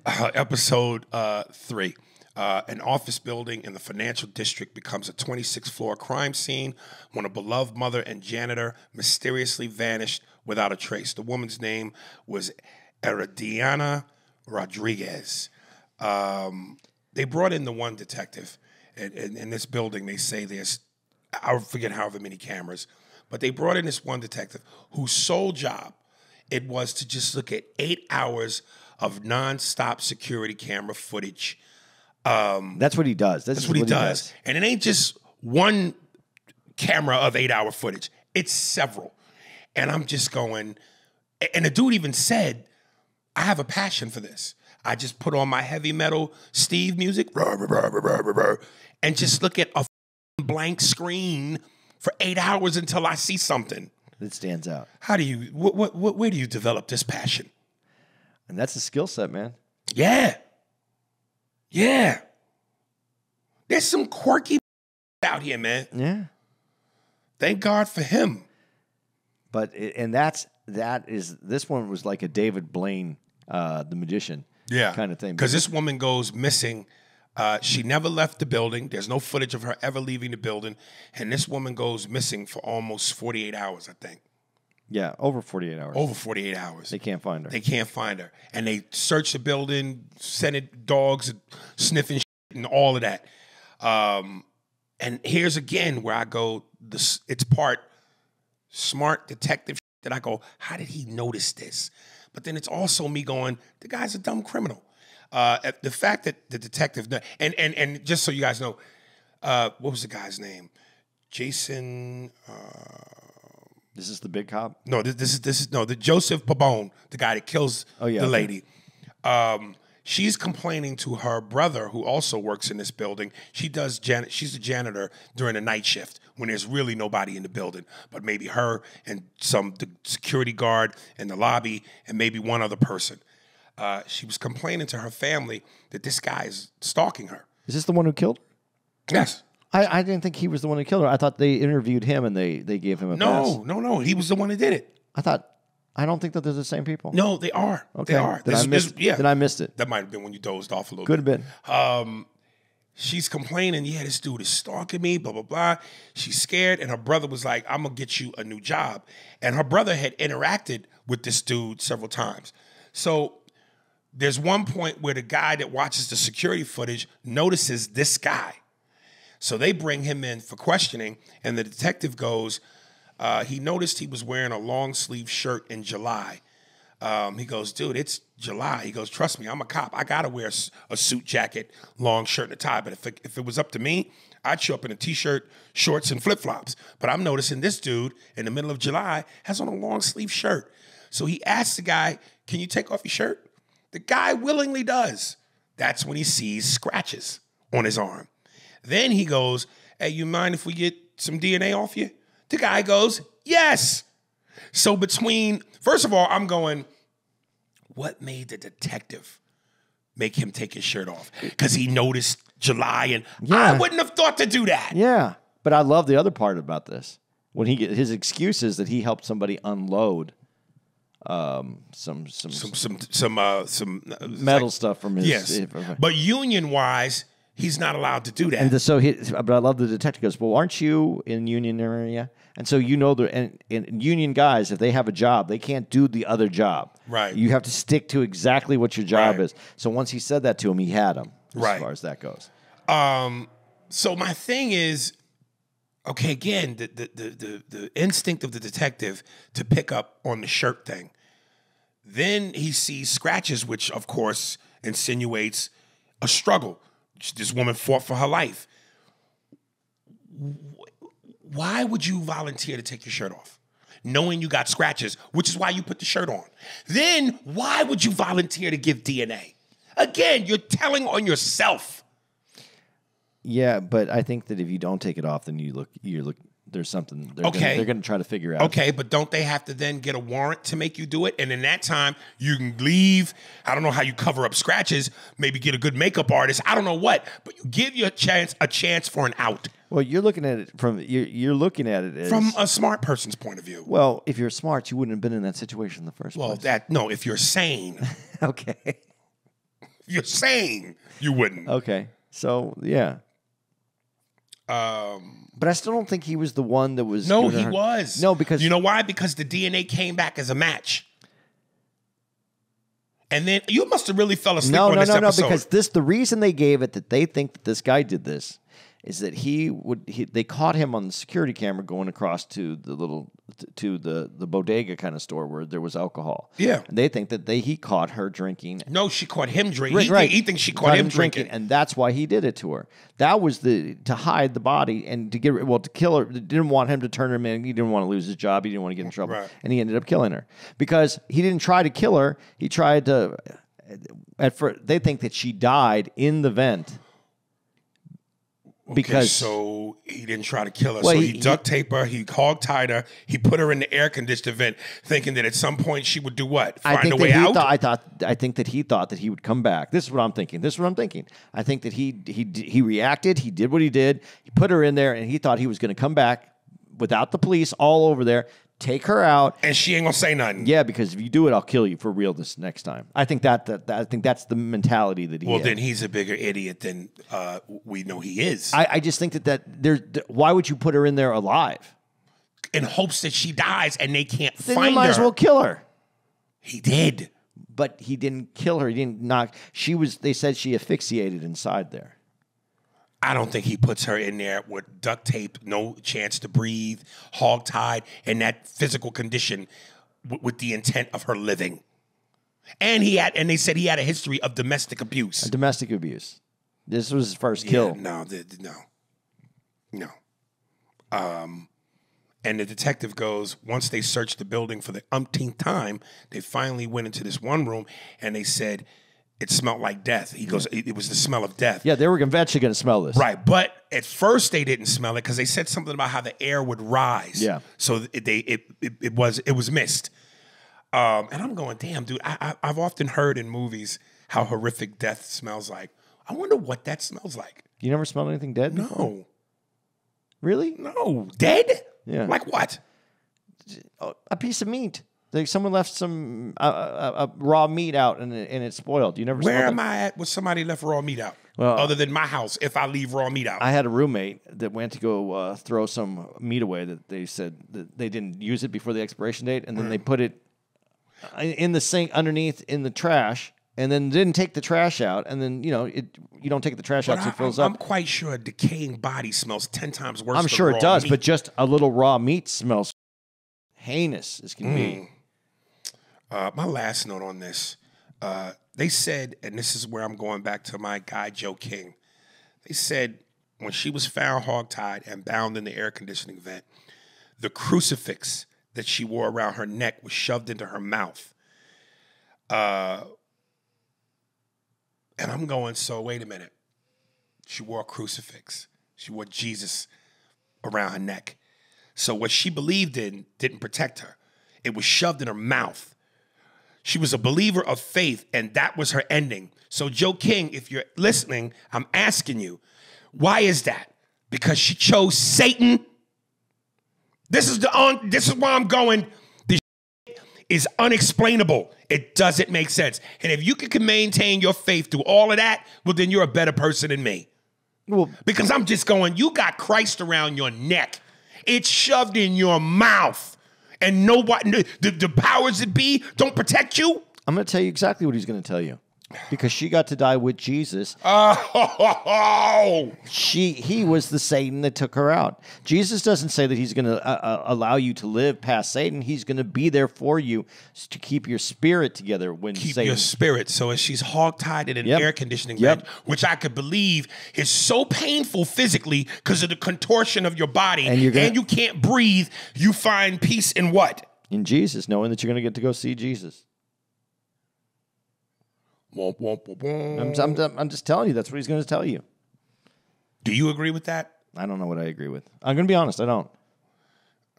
Uh, episode uh, three. Uh, an office building in the financial district becomes a 26 floor crime scene when a beloved mother and janitor mysteriously vanished without a trace. The woman's name was Herediana Rodriguez. Um, they brought in the one detective. In, in, in this building, they say there's, I forget however many cameras, but they brought in this one detective whose sole job it was to just look at eight hours of nonstop security camera footage. Um, That's what he does. This That's is what he does. And it ain't just one camera of eight hour footage, it's several. And I'm just going, and the dude even said, I have a passion for this. I just put on my heavy metal Steve music and just look at a blank screen for eight hours until I see something. that stands out, How do you, what, what, what, where do you develop this passion? and that's a skill set, man. Yeah. Yeah. There's some quirky out here, man. Yeah. Thank God for him. But and that's that is this one was like a David Blaine, uh, the magician, Yeah. kind of thing. Because this woman goes missing. Uh, she never left the building. There's no footage of her ever leaving the building. And this woman goes missing for almost 48 hours, I think. yeah, over forty eight hours. Over 48 hours. They can't find her. They can't find her. And they search the building, send it dogs sniffing shit and all of that. Um, and here's again where I go, this it's part smart detective shit that I go, how did he notice this? But then it's also me going, the guy's a dumb criminal. Uh, the fact that the detective and and and just so you guys know, uh, what was the guy's name? Jason. this is the big cop. No, this, this is this is no the Joseph Pabon, the guy that kills Oh, yeah, the okay. lady. Um, she's complaining to her brother, who also works in this building. She does jan- She's a janitor during the night shift when there's really nobody in the building, but maybe her and some the security guard in the lobby and maybe one other person. Uh, she was complaining to her family that this guy is stalking her. Is this the one who killed? her? Yes. I, I didn't think he was the one who killed her. I thought they interviewed him and they they gave him a pass. No, no, no. He was the one that did it. I thought I don't think that they're the same people. No, they are. okay. They are. Then I missed. this- yeah. Then I missed it. That might have been when you dozed off a little Could bit. have been. Um, she's complaining, yeah, this dude is stalking me, blah, blah, blah. She's scared, and her brother was like, I'm gonna get you a new job. And her brother had interacted with this dude several times. So there's one point where the guy that watches the security footage notices this guy. So they bring him in for questioning, and the detective goes, uh, he noticed he was wearing a long sleeve shirt in July. Um, he goes, dude, it's July. He goes, trust me, I'm a cop. I gotta wear a suit jacket, long shirt, and a tie. But if it, if it was up to me, I'd show up in a t-shirt, shorts, and flip flops. But I'm noticing this dude in the middle of July has on a long sleeve shirt. So he asks the guy, "Can you take off your shirt?" The guy willingly does. That's when he sees scratches on his arm. Then he goes, Hey, you mind if we get some DNA off you? The guy goes, Yes. So between, first of all, I'm going, What made the detective make him take his shirt off? Because he noticed July and I wouldn't have thought to do that. Yeah, but I love the other part about this. When he get his excuse is that he helped somebody unload um, some some, Some, some, some, uh, some uh, metal like- stuff from his. Yes. But union wise, he's not allowed to do that. And the, so he, but I love the detective goes, well, aren't you in union area? And so you know the and, and union guys, if they have a job, they can't do the other job. Right. You have to stick to exactly what your job Right. is. So once he said that to him, he had him. As Right. far as that goes. Um. so my thing is okay again the, the the the instinct of the detective to pick up on the shirt thing. Then he sees scratches which of course insinuates a struggle. This woman fought for her life. Why would you volunteer to take your shirt off knowing you got scratches which is why you put the shirt on? Then why would you volunteer to give dna again you're telling on yourself Yeah, but I think that if you don't take it off, then you look you look there's something they're Okay. gonna, they're going to try to figure out. Okay, but don't they have to then get a warrant to make you do it? And in that time, you can leave. I don't know how you cover up scratches. Maybe get a good makeup artist. I don't know what, but you give you a chance a chance for an out Well, you're looking at it from you're, you're looking at it as from a smart person's point of view. well. If you're smart, you wouldn't have been in that situation in the first Well, place. Well, that no, if you're sane, okay, if you're sane, you wouldn't. okay. So yeah, Um, but I still don't think he was the one that was. no, he her- was. No, because you know why? Because the DNA came back as a match. And then you must have really fell asleep no, on no, this no, no. episode. Because this, the reason they gave it that they think that this guy did this is that he would. He, they caught him on the security camera going across to the little to the the bodega kind of store where there was alcohol. Yeah. and they think that they he caught her drinking. no, she caught him drinking. Right, he, right. Think, he thinks she caught, him drinking. and that's why he did it to her. That was the to hide the body and to get well to kill her. Didn't want him to turn him in. He didn't want to lose his job. He didn't want to get in trouble, Right. and he ended up killing her because he didn't try to kill her. He tried to. At first, they think that she died in the vent Okay, because so he didn't try to kill her. Well, so he- he, duct taped her. He hog tied her. He put her in the air conditioned vent, thinking that at some point she would do what? I Find think a way he out. thought. I thought. I think that he thought that he would come back. This is what I'm thinking. This is what I'm thinking. I think that he he he reacted. He did what he did. He put her in there, and he thought he was going to come back without the police all over there, take her out. and she ain't gonna say nothing. Yeah, because if you do it, I'll kill you for real this next time. I think that that, that I think that's the mentality that he. Well, had. then he's a bigger idiot than uh, we know he is. I, I just think that that there's. Why would you put her in there alive? in hopes that she dies and they can't Then find you might her. as well kill her. he did. But he didn't kill her. He didn't knock. She was. They said she asphyxiated inside there. I don't think he puts her in there with duct tape, no chance to breathe, hog tied, in that physical condition w- with the intent of her living. And he had, and they said he had a history of domestic abuse. Domestic abuse. This was his first Yeah, kill. no, the, the- no, no. Um, and the detective goes once they searched the building for the umpteenth time, they finally went into this one room and they said it smelled like death. He goes, it, it was the smell of death. Yeah, they were eventually going to smell this. Right, but at first they didn't smell it because they said something about how the air would rise. Yeah. so it, they it, it it was it was missed. Um, and I'm going, damn, dude. I, I I've often heard in movies how horrific death smells like. I wonder what that smells like. You never smelled anything dead? before? No, Really? no, dead. Yeah. like what? Oh, a piece of meat. Like someone left some uh, uh, uh, raw meat out and it, and it spoiled. You never. Where am it? I at? with somebody left raw meat out? Well, other than my house, if I leave raw meat out, I had a roommate that went to go uh, throw some meat away that they said that they didn't use it before the expiration date, and then they put it in- in the sink underneath in the trash, and then didn't take the trash out, and then you know it. You don't take the trash out, But so I, it fills am up. I'm quite sure a decaying body smells ten times worse. I'm sure it does, meat. but just a little raw meat smells heinous as can be. Uh, my last note on this, uh, they said, and this is where I'm going back to my guy Joe King. They said when she was found hogtied and bound in the air conditioning vent, the crucifix that she wore around her neck was shoved into her mouth. Uh, and I'm going, so wait a minute. She wore a crucifix. She wore Jesus around her neck. So what she believed in didn't protect her. It was shoved in her mouth. She was a believer of faith, and that was her ending. So, Joe King, if you're listening, I'm asking you, why is that? Because she chose Satan. This is the on. This is why I'm going. This is unexplainable. It doesn't make sense. And if you can maintain your faith through all of that, well, then you're a better person than me. Well, Because I'm just going, you got Christ around your neck. It's shoved in your mouth. And nobody, the, the powers that be don't protect you. I'm going to tell you exactly what he's going to tell you. Because she got to die with Jesus. Oh, She, he was the Satan that took her out. Jesus doesn't say that he's going to uh, uh, allow you to live past Satan. He's going to be there for you to keep your spirit together when keep Satan. your spirit. So as she's hogtied in an Yep. air conditioning Yep. vent, which I could believe is so painful physically because of the contortion of your body, And you're gonna- you can't breathe, you find peace in what? in Jesus, knowing that you're going to get to go see Jesus. I'm, I'm, I'm just telling you, that's what he's going to tell you. Do you agree with that? I don't know what I agree with. I'm going to be honest, I don't.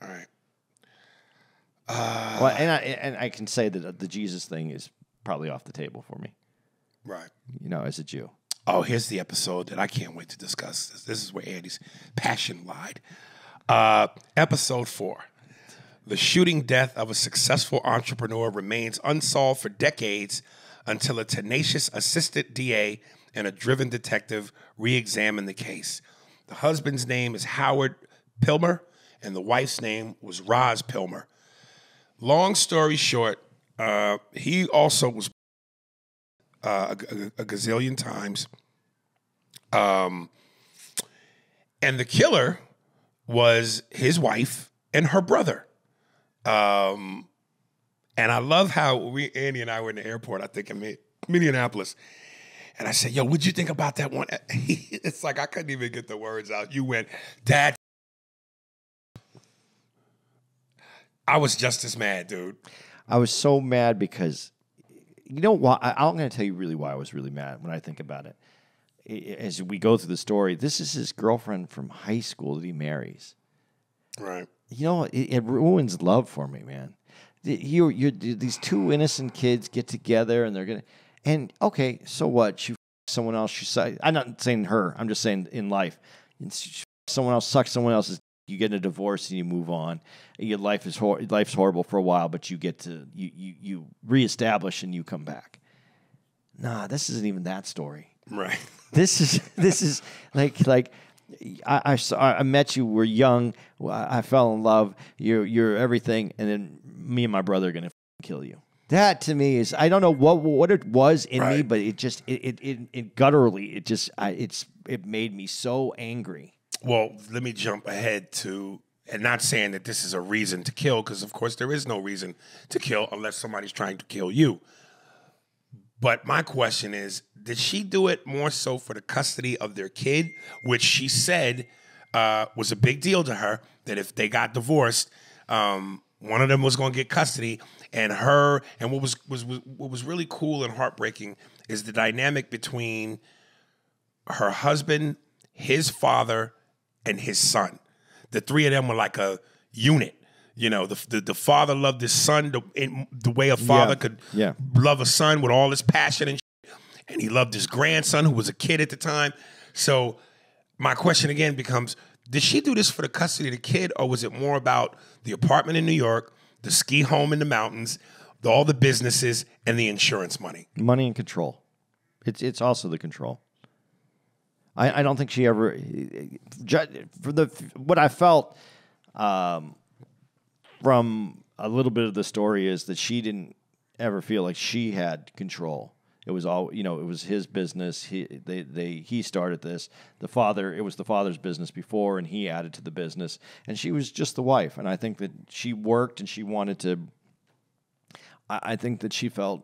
All right. Uh, well, and I and I can say that the Jesus thing is probably off the table for me. Right. You know, as a Jew. Oh, here's the episode that I can't wait to discuss. This, this is where Andy's passion lied. Uh, episode four. The shooting death of a successful entrepreneur remains unsolved for decades until a tenacious assistant DA and a driven detective re examine the case. The husband's name is Howard Pilmer, and the wife's name was Roz Pilmer. Long story short, uh, he also was uh, a, a- a gazillion times. Um, and the killer was his wife and her brother. Um, and I love how we, Andy and I were in the airport, I think in Minneapolis. And I said, Yo, what'd you think about that one? it's like I couldn't even get the words out. You went, Dad. I was just as mad, dude. I was so mad because you know why? I, I'm going to tell you really why I was really mad when I think about it. As we go through the story, this is his girlfriend from high school that he marries. Right. You know, it, it ruins love for me, man. You, you, these two innocent kids get together and they're gonna, and okay, so what? You f- someone else. You say, I'm not saying her. I'm just saying in life, f- someone else sucks someone else's. You get in a divorce and you move on. Your life is hor- life's horrible for a while, but you get to you you you reestablish and you come back. Nah, this isn't even that story Right. this is this is like like I, I saw I met you. We're young. I, I fell in love. You're you're everything, and then me and my brother are gonna kill you. That to me is I don't know what what it was in me, but it just it it, it, it gutturally it just I, it's it made me so angry. Well, let me jump ahead to, and not saying that this is a reason to kill, because of course there is no reason to kill unless somebody's trying to kill you. But my question is, did she do it more so for the custody of their kid, which she said uh, was a big deal to her? That if they got divorced, um, one of them was going to get custody, and her. And what was, was was what was really cool and heartbreaking is the dynamic between her husband, his father, and his son. The three of them were like a unit. You know, the the, the father loved his son the, in the way a father Yeah. could Yeah. love a son with all his passion and shit. and he loved his grandson who was a kid at the time. So my question again becomes did she do this for the custody of the kid or was it more about the apartment in New York, the ski home in the mountains, the, all the businesses and the insurance money? Money and control. It's it's also the control. I, I don't think she ever for the what I felt um, from a little bit of the story is that she didn't ever feel like she had control. It was all you know. It was his business. He they they he started this. The father. It was the father's business before, and he added to the business. And she was just the wife. And I think that she worked and she wanted to. I, I think that she felt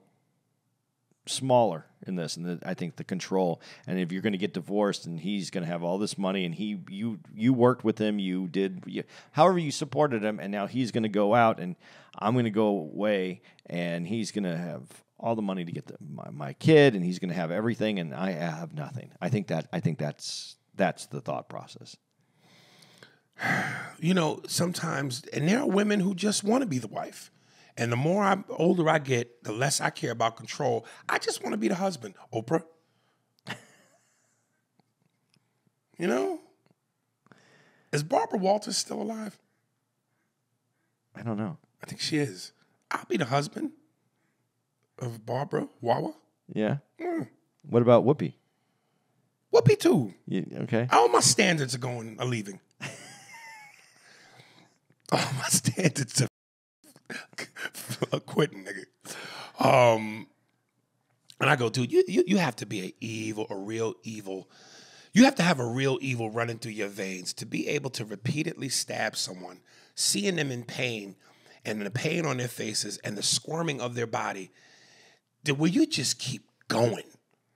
smaller in this and the, i think the control and if you're going to get divorced and he's going to have all this money and he you you worked with him you did you, however you supported him and now he's going to go out and i'm going to go away and he's going to have all the money to get the, my, my kid and he's going to have everything and i have nothing i think that i think that's that's the thought process you know, sometimes, and there are women who just want to be the wife. And the more I'm older I get, the less I care about control. I just want to be the husband. Oprah. you know? Is Barbara Walters still alive? i don't know I think she is. I'll be the husband of Barbara Wawa. yeah what about whoopi Whoopi too. you, okay All my standards are going are leaving. All my standards are quitting, nigga. Um, and I go, dude, you, you you have to be a evil, a real evil. You have to have a real evil running through your veins to be able to repeatedly stab someone, seeing them in pain, and the pain on their faces and the squirming of their body. Will you just keep going?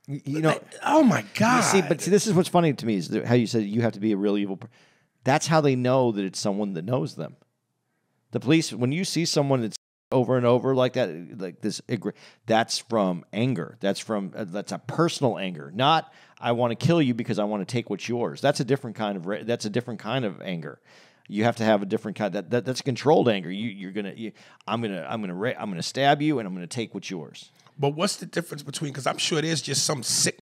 you know Oh my god! You see, but see, this is what's funny to me is how you said you have to be a real evil. Per- That's how they know that it's someone that knows them. The police, when you see someone that's over and over like that, like this, that's from anger. That's from uh, that's a personal anger, not I want to kill you because I want to take what's yours. That's a different kind of that's a different kind of anger. You have to have a different kind. That, that that's controlled anger. You, you're gonna. You, I'm gonna. I'm gonna. Ra- I'm gonna stab you, and I'm gonna take what's yours. But what's the difference between? Because I'm sure there's just some sick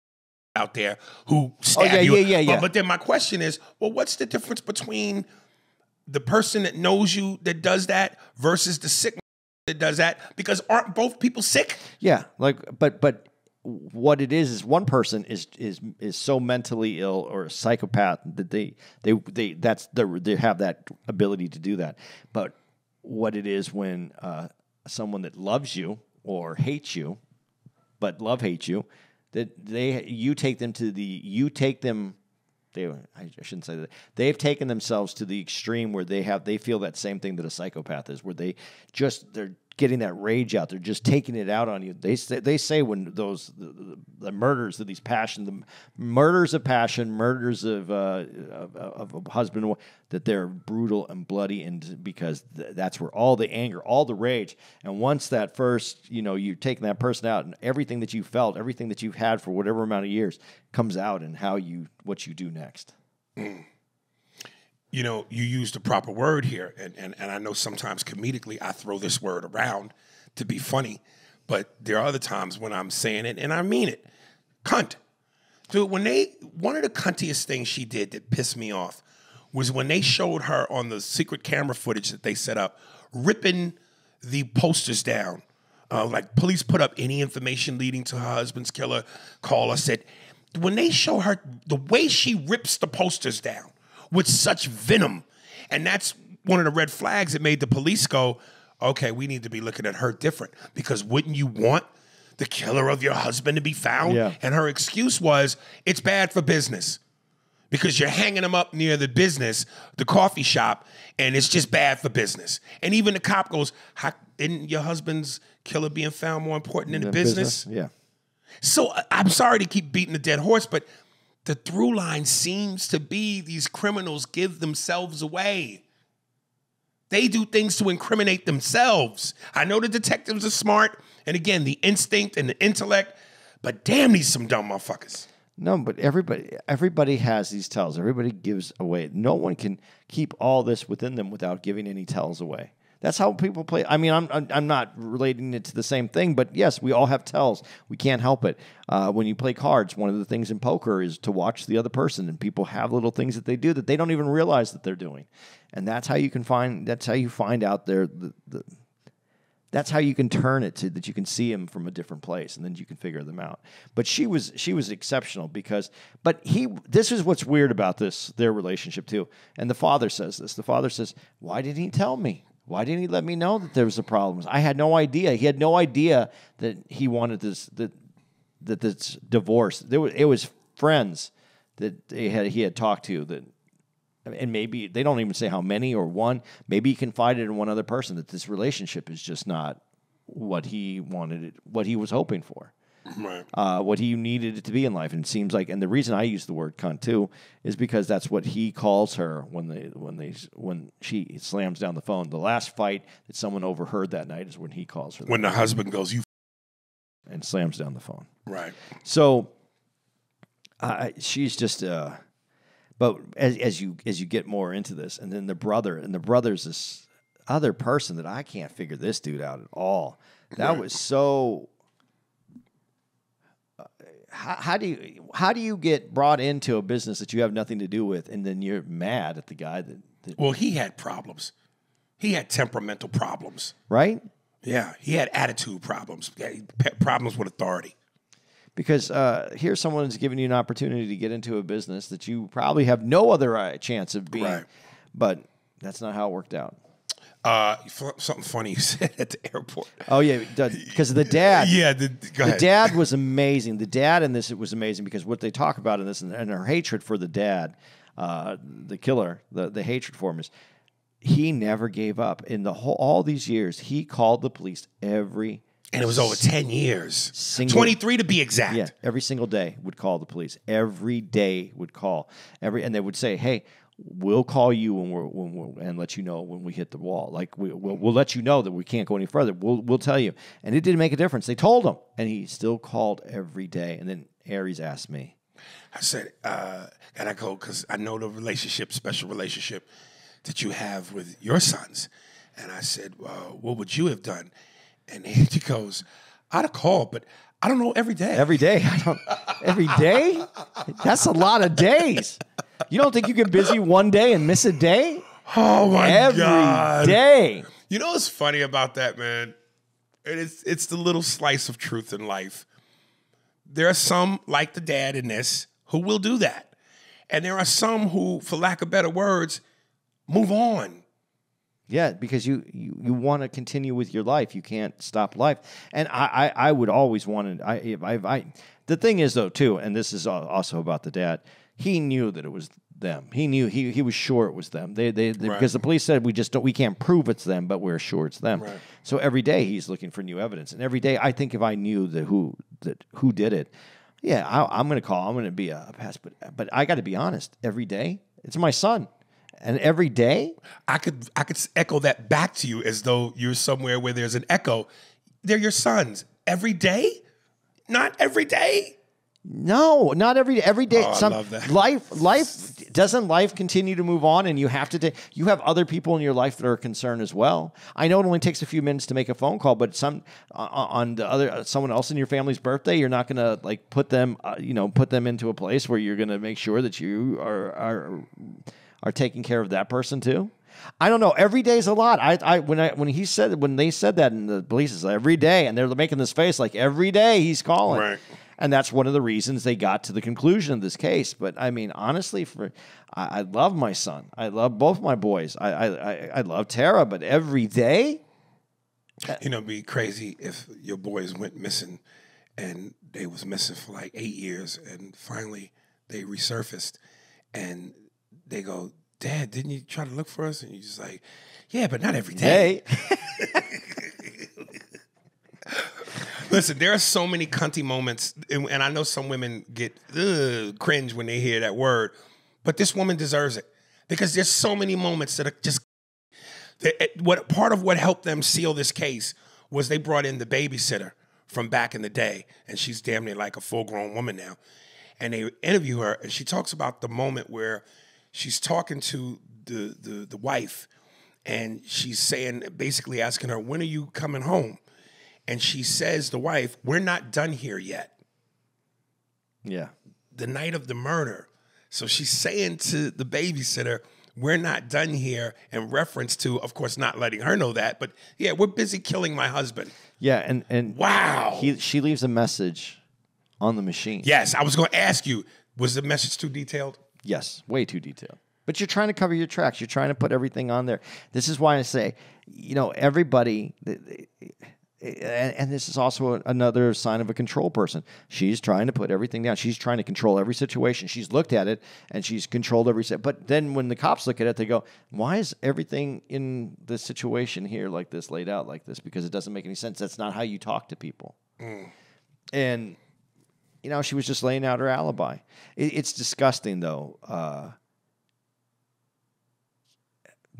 out there who stab Oh, yeah, you. yeah, yeah, But- But, then my question is, well, what's the difference between the person that knows you that does that versus the sick that does that? Because aren't both people sick? Yeah, like but but what it is is one person is is is so mentally ill or a psychopath that they they they that's the, they have that ability to do that. But what it is when uh, someone that loves you or hate you, but love hates you, that they you take them to the you take them. They, I shouldn't say that. They've taken themselves to the extreme where they have they feel that same thing that a psychopath is, where they just they're getting that rage out. They're just taking it out on you. They say, they say when those the, the, murders of these passion, the murders of passion, murders of uh, of, of a husband and wife, that they're brutal and bloody, and because th- that's where all the anger, all the rage, and once that first, you know, you've taken that person out, and everything that you felt, everything that you've had for whatever amount of years, comes out, and how you what you do next. You know, you use the proper word here, and, and, and I know sometimes comedically I throw this word around to be funny, but there are other times when I'm saying it and I mean it. Cunt. Dude, when they, one of the cuntiest things she did that pissed me off was when they showed her on the secret camera footage that they set up, ripping the posters down. Uh, like police put up any information leading to her husband's killer, call us. Said when they show her the way she rips the posters down with such venom, and that's one of the red flags that made the police go, okay, we need to be looking at her different because wouldn't you want the killer of your husband to be found? Yeah. And her excuse was, it's bad for business because you're hanging them up near the business, the coffee shop, and it's just bad for business. And even the cop goes, How, isn't your husband's killer being found more important than the, business? yeah. So uh, I'm sorry to keep beating the dead horse, but the through line seems to be these criminals give themselves away. They do things to incriminate themselves. I know the detectives are smart, and again, the instinct and the intellect, but damn, these some dumb motherfuckers. No, but everybody everybody has these tells. Everybody gives away. No one can keep all this within them without giving any tells away. That's how people play. I mean, I'm I'm, not relating it to the same thing, but yes, we all have tells. We can't help it. Uh, when you play cards, one of the things in poker is to watch the other person, and people have little things that they do that they don't even realize that they're doing, and that's how you can find. That's how you find out their the, the that's how you can turn it to that you can see him from a different place and then you can figure them out but she was she was exceptional because but he this is what's weird about this their relationship too and the father says this the father says why didn't he tell me why didn't he let me know that there was a problem i had no idea. He had no idea that he wanted this that that this divorce. There was, it was friends that they had he had talked to that and maybe they don't even say how many or one. Maybe he confided in one other person that this relationship is just not what he wanted it, what he was hoping for, Right. uh, what he needed it to be in life. And it seems like, and the reason I use the word cunt too is because that's what he calls her when they when they when she slams down the phone. The last fight that someone overheard that night is when he calls her When the husband goes, you and slams down the phone. right. So uh, she's just uh but as as you as you get more into this and then the brother and the brother's this other person that I can't figure this dude out at all. That was so how, how do you how do you get brought into a business that you have nothing to do with and then you're mad at the guy that, that Well, he had problems. He had temperamental problems. right? Yeah, he had attitude problems. Yeah, he- pe- problems with authority. Because uh, here someone's giving you an opportunity to get into a business that you probably have no other uh, chance of being. Right. But that's not how it worked out. Uh, something funny you said at the airport. Oh yeah, because the dad. Yeah, the, The dad was amazing. The dad in this it was amazing because what they talk about in this and, and her hatred for the dad, uh, the killer, the the hatred for him is he never gave up. In the whole all these years, he called the police every and it was over ten years, Single- twenty three to be exact. Yeah, every single day would call the police. Every day would call. Every and they would say, "Hey, we'll call you when we're when we're and let you know when we hit the wall. Like we, we'll, we'll let you know that we can't go any further. We'll we'll tell you." And it didn't make a difference. They told him, and he still called every day. And then Aries asked me, I said, uh, and I go because I know the relationship, special relationship. that you have with your sons. And I said, uh, what would you have done? And he goes, I'd have called, but I don't know every day. Every day. I don't every day? That's a lot of days. You don't think you get busy one day and miss a day? oh my Every God. day. You know what's funny about that, man? It's it's the little slice of truth in life. There are some, like the dad in this, who will do that. And there are some who, for lack of better words, move on. Yeah, because you you, you want to continue with your life. You can't stop life. And I I, I would always want to. I, if I I the thing is though too, and this is also about the dad. He knew that it was them. He knew he he was sure it was them. They they, they- Right. because the police said we just don't we can't prove it's them, but we're sure it's them. Right. So every day he's looking for new evidence, and every day I think if I knew that who that who did it, yeah, I, I'm going to call. I'm going to be a, a pass. But but I got to be honest. Every day it's my son, and every day I could I could echo that back to you as though you're somewhere where there's an echo. They're your sons every day, not every day. No, not every every day. Oh, I Some love that. life life doesn't life continue to move on, and you have to. you have other people in your life that are concerned as well. I know it only takes a few minutes to make a phone call, but some uh, on the other uh, someone else in your family's birthday, you're not going to like put them, uh, you know, put them into a place where you're going to make sure that you are are are taking care of that person too. I don't know. Every day's a lot. I, I when I when he said when they said that in the police is every day, and they're making this face like every day he's calling. Right. And that's one of the reasons they got to the conclusion of this case. But I mean, honestly, for I, I love my son. I love both my boys. I, I I love Tara, but every day, You know, it'd be crazy if your boys went missing and they was missing for like eight years and finally they resurfaced and they go, Dad, didn't you try to look for us? And you just like, Yeah, but not every day. hey, Listen, there are so many cunty moments, and I know some women get ugh, cringe when they hear that word, but this woman deserves it because there's so many moments that are just. that- it- What part of what helped them seal this case was they brought in the babysitter from back in the day, and she's damn near like a full grown woman now, and they interview her, and she talks about the moment where she's talking to the the, the wife, and she's saying basically asking her, "When are you coming home?" And she says, the wife, we're not done here yet. yeah, The night of the murder. So she's saying to the babysitter, we're not done here in reference to, of course, not letting her know that, but yeah, we're busy killing my husband. yeah, and and Wow. he she leaves a message on the machine. yes, I was going to ask you, was the message too detailed? Yes, way too detailed. But you're trying to cover your tracks. You're trying to put everything on there. This is why I say, you know, everybody, and, and this is also another sign of a control person. She's trying to put everything down. She's trying to control every situation. She's looked at it and she's controlled every. set. But then when the cops look at it, they go, "Why is everything in this situation here like this, laid out like this? Because it doesn't make any sense. That's not how you talk to people." And you know, she was just laying out her alibi. It, it's disgusting, though, uh,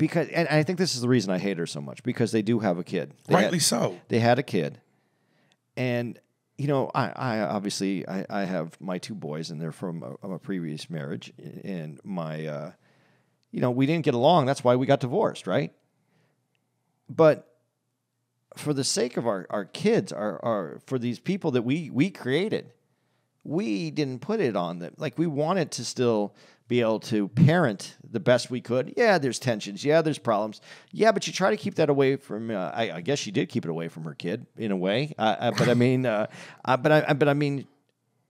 because, and I think this is the reason I hate her so much because they do have a kid. They Rightly had, so. They had a kid, and you know, I, I obviously I, I have my two boys, and they're from a, a previous marriage, and my, uh, you know, we didn't get along. That's why we got divorced, right? But for the sake of our, our kids, our, our for these people that we we created, we didn't put it on them. Like we wanted to still be able to parent the best we could. Yeah, there's tensions. Yeah, there's problems. Yeah, but you try to keep that away from. Uh, I, I guess she did keep it away from her kid in a way. Uh, but I mean, uh, uh, but I but I mean.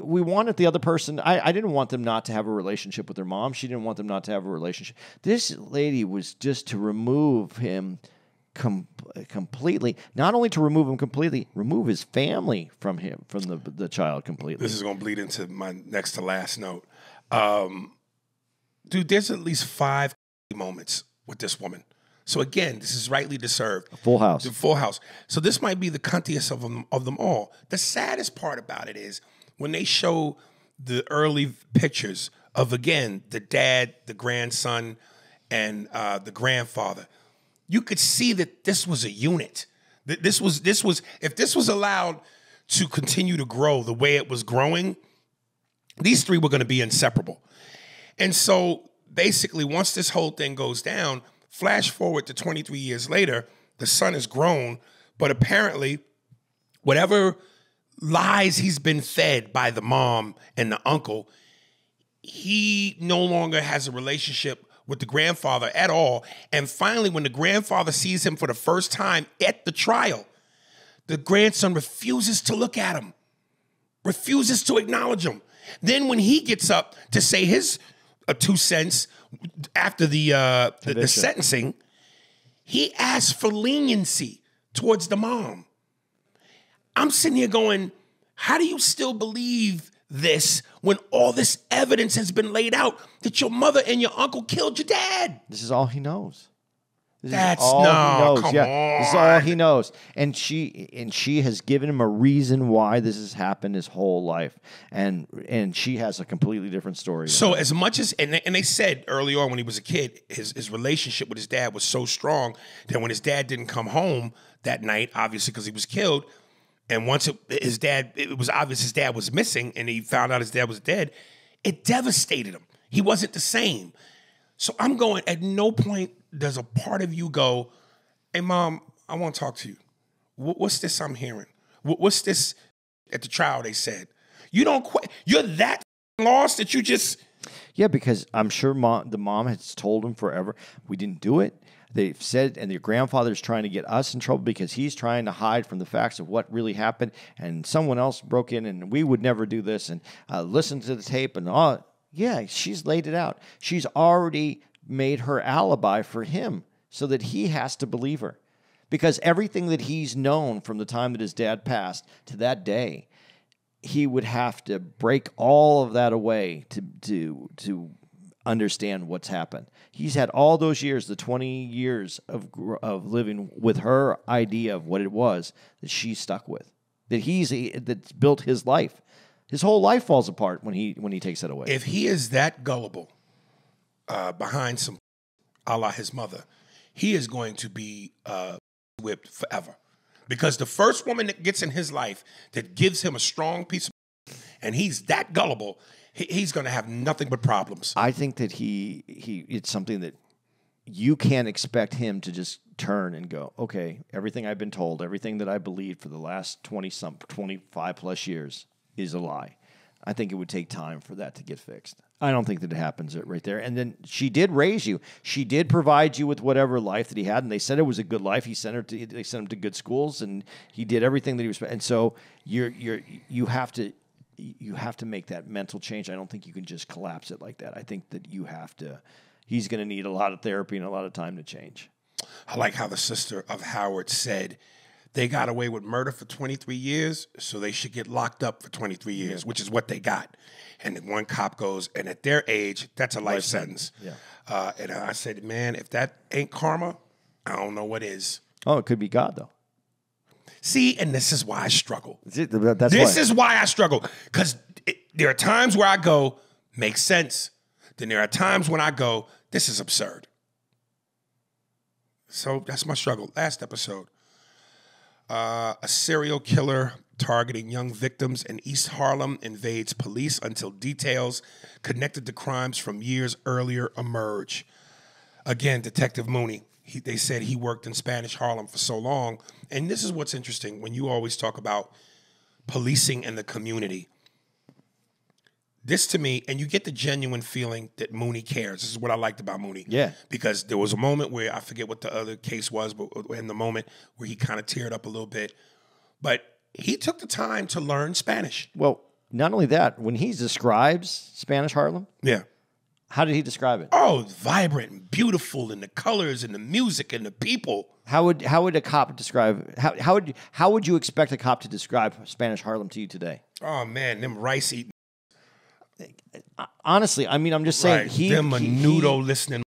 We wanted the other person. I, I didn't want them not to have a relationship with their mom. She didn't want them not to have a relationship. This lady was just to remove him com- completely. Not only to remove him completely, remove his family from him, from the the child completely. This is going to bleed into my next to last note. Um, dude, there's at least five moments with this woman. So again, this is rightly deserved. Full House. The Full House. So this might be the cuntiest of them of them all. The saddest part about it is when they show the early pictures of again the dad, the grandson, and uh, the grandfather. You could see that this was a unit. That this was this was if this was allowed to continue to grow the way it was growing, these three were going to be inseparable. And so basically, once this whole thing goes down, Flash forward to 23 years later, the son is grown, but apparently, whatever lies he's been fed by the mom and the uncle, he no longer has a relationship with the grandfather at all. And finally, when the grandfather sees him for the first time at the trial, the grandson refuses to look at him, refuses to acknowledge him. Then, when he gets up to say his two cents after the, uh, the, the sentencing, he asked for leniency towards the mom. I'm sitting here going, how do you still believe this when all this evidence has been laid out that your mother and your uncle killed your dad? This is all he knows. This That's- is all no, he knows. yeah, this is all he knows. And she and she has given him a reason why this has happened his whole life. And and she has a completely different story. So as much as and they, and they said early on when he was a kid, his his relationship with his dad was so strong that when his dad didn't come home that night, obviously because he was killed, and once it, his dad, it was obvious his dad was missing, and he found out his dad was dead, it devastated him. He wasn't the same. So I'm going. At no point does a part of you go, "Hey, mom, I want to talk to you. What, what's this I'm hearing? What, what's this at the trial?" They said, "You don't. Qu- you're that lost that you just." Yeah, because I'm sure mom, the mom has told him forever, we didn't do it. They've said, and their grandfather's trying to get us in trouble because he's trying to hide from the facts of what really happened. And someone else broke in, and we would never do this. And uh, listen to the tape, and all. Yeah, she's laid it out. She's already made her alibi for him so that he has to believe her. Because everything that he's known from the time that his dad passed to that day, he would have to break all of that away to to to understand what's happened. He's had all those years, the 20 years of of living with her idea of what it was that she's stuck with. That he's that's built his life. His whole life falls apart when he when he takes it away. if he is that gullible uh, behind some a la his mother, he is going to be uh, whipped forever. Because the first woman that gets in his life that gives him a strong piece of and he's that gullible, he's going to have nothing but problems. I think that he he it's something that you can't expect him to just turn and go, okay, everything I've been told, everything that I believed for the last 20 some 25 plus years is a lie. I think it would take time for that to get fixed. I don't think that it happens right there. And then she did raise you. She did provide you with whatever life that he had, and they said it was a good life. He sent her to they sent him to good schools, and he did everything that he was. And so you're you're you have to you have to make that mental change. I don't think you can just collapse it like that. I think that you have to. He's going to need a lot of therapy and a lot of time to change. I like how the sister of Howard said they got away with murder for 23 years, so they should get locked up for 23 years, which is what they got. And then one cop goes, and at their age, that's a life, sentence. Yeah. Uh, and I said, man, if that ain't karma, I don't know what is. Oh, it could be God though. See, and this is why I struggle. That's This why. is why I struggle because there are times where I go, makes sense. Then there are times when I go, this is absurd. So that's my struggle. Last episode, uh, a serial killer targeting young victims in East Harlem invades police until details connected to crimes from years earlier emerge. Again, Detective Mooney. He, they said he worked in Spanish Harlem for so long. And this is what's interesting when you always talk about policing and the community. This to me, and you get the genuine feeling that Mooney cares. This is what I liked about Mooney. Yeah. Because there was a moment where I forget what the other case was, but uh, in the moment where he kind of teared up a little bit. But he took the time to learn Spanish. well, not only that, when he describes Spanish Harlem, Yeah. how did he describe it? Oh, vibrant and beautiful, and the colors and the music and the people. How would how would a cop describe how how would how would you expect a cop to describe Spanish Harlem to you today? Oh man, them rice eating, Honestly, I mean, I'm just saying right? he them he- menudo listening.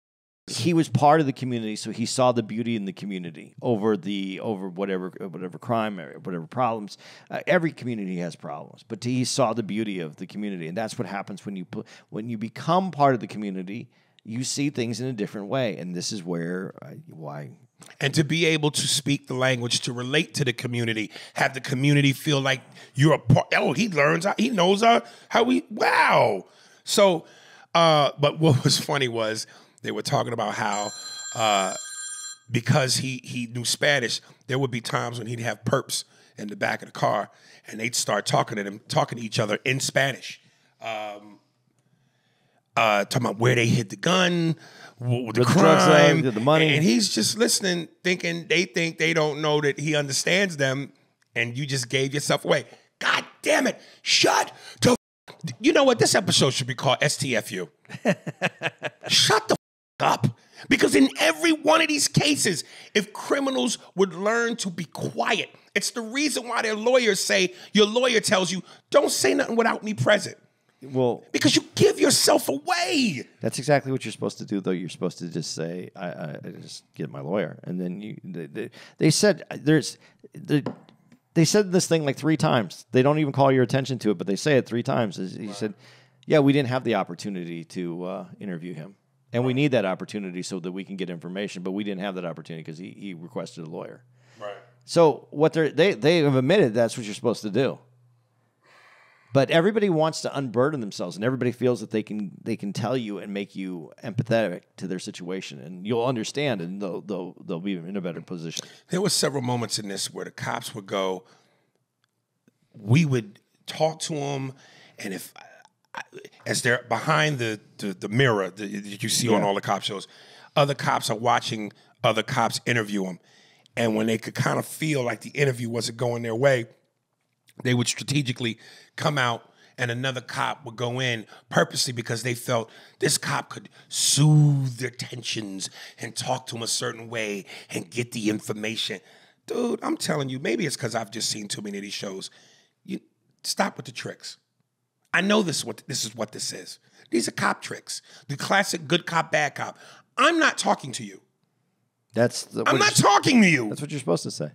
he was part of the community, so he saw the beauty in the community over the over whatever whatever crime or whatever problems. Uh, every community has problems, but he saw the beauty of the community, and that's what happens when you when you become part of the community. You see things in a different way, and this is where uh, why and to be able to speak the language to relate to the community have the community feel like you're a part oh he learns how he knows how, how we wow. So uh but what was funny was they were talking about how uh, because he he knew Spanish, there would be times when he'd have perps in the back of the car, and they'd start talking to them, talking to each other in Spanish, um, uh, talking about where they hid the gun, the the crime, the money. and he's just listening, thinking they think they don't know that he understands them, and you just gave yourself away. God damn it! Shut the. f- You know what? This episode should be called STFU. Shut the f- up. Because in every one of these cases, if criminals would learn to be quiet, it's the reason why their lawyers say, your lawyer tells you, don't say nothing without me present. Well, Because you give yourself away. That's exactly what you're supposed to do, though. You're supposed to just say, "I, I, I just get my lawyer," and then you. They, they, they said there's, they, they said this thing like three times. They don't even call your attention to it, but they say it three times. He said, "Yeah, we didn't have the opportunity to uh, interview him, and we need that opportunity so that we can get information, but we didn't have that opportunity because he, he requested a lawyer." Right. So what they're they they have admitted that's what you're supposed to do. But everybody wants to unburden themselves, and everybody feels that they can they can tell you and make you empathetic to their situation, and you'll understand, and they'll they'll they'll be in a better position. There were several moments in this where the cops would go, we would talk to them, and if as they're behind the the, the mirror that that you see on all the cop shows, other cops are watching other cops interview them, and when they could kind of feel like the interview wasn't going their way, they would strategically come out and another cop would go in purposely because they felt this cop could soothe their tensions and talk to them a certain way and get the information. Dude, I'm telling you, maybe it's because I've just seen too many of these shows. You stop with the tricks. I know this what this is what this is. These are cop tricks. The classic good cop, bad cop. I'm not talking to you. That's the, I'm not talking to you. That's what you're supposed to say.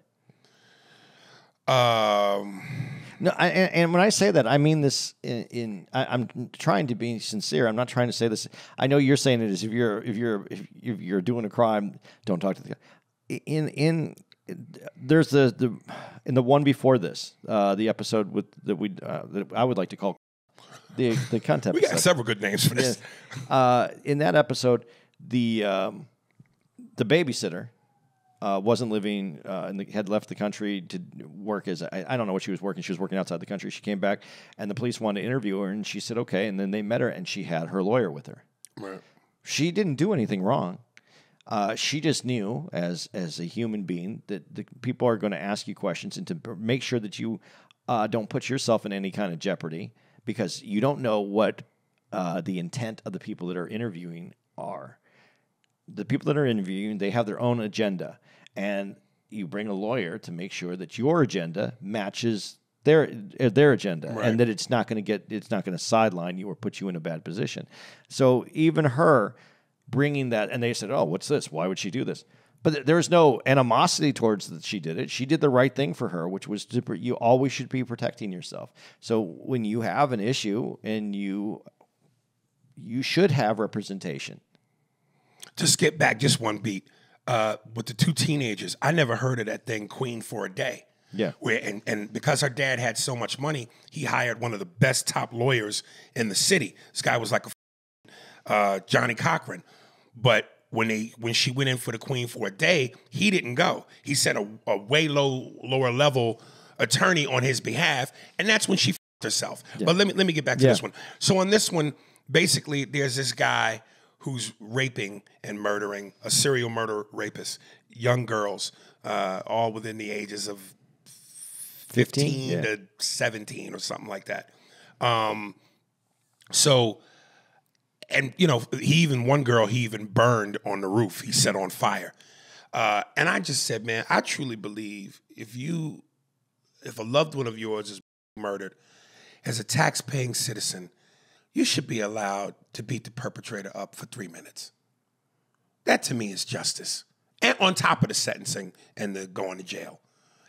Um, No, I, and, and when I say that, I mean this in. in I, I'm trying to be sincere. I'm not trying to say this. I know you're saying it is if you're if you're if, if you're doing a crime, don't talk to the guy. In in there's the the in the one before this, uh, the episode with that we uh, that I would like to call the the content. we got several good names for this. uh, in that episode, the um, the babysitter uh, wasn't living uh, and had left the country to work as I, I don't know what she was working. She was working outside the country. She came back, and the police wanted to interview her, and she said okay. And then they met her, and she had her lawyer with her. Right. She didn't do anything wrong. Uh, she just knew, as as a human being, that the people are going to ask you questions, and to make sure that you uh, don't put yourself in any kind of jeopardy, because you don't know what uh, the intent of the people that are interviewing are. The people that are interviewing, they have their own agenda, and you bring a lawyer to make sure that your agenda matches their uh, their agenda, Right. and that it's not going to get it's not going to sideline you or put you in a bad position. So even her bringing that, and they said, "Oh, what's this? Why would she do this?" But th- there's no animosity towards that she did it. She did the right thing for her, which was to, you always should be protecting yourself. So when you have an issue and you you should have representation. to skip back just one beat uh, with the two teenagers i never heard of that thing queen for a day. Yeah. where and, and because her dad had so much money he hired one of the best top lawyers in the city. This guy was like a uh, johnny cochran. But when they when she went in for the queen for a day he didn't go. He sent a, a way low lower level attorney on his behalf and that's when she herself. But let me let me get back to Yeah. this one. So on this one basically there's this guy who's raping and murdering a serial murder rapist, young girls, uh, all within the ages of 15 yeah. to 17 or something like that. Um, so, and you know, he even one girl he even burned on the roof. He set on fire. Uh, and I just said, man, I truly believe if you, if a loved one of yours is murdered, as a tax-paying citizen, you should be allowed to beat the perpetrator up for three minutes. That to me is justice. And on top of the sentencing and the going to jail.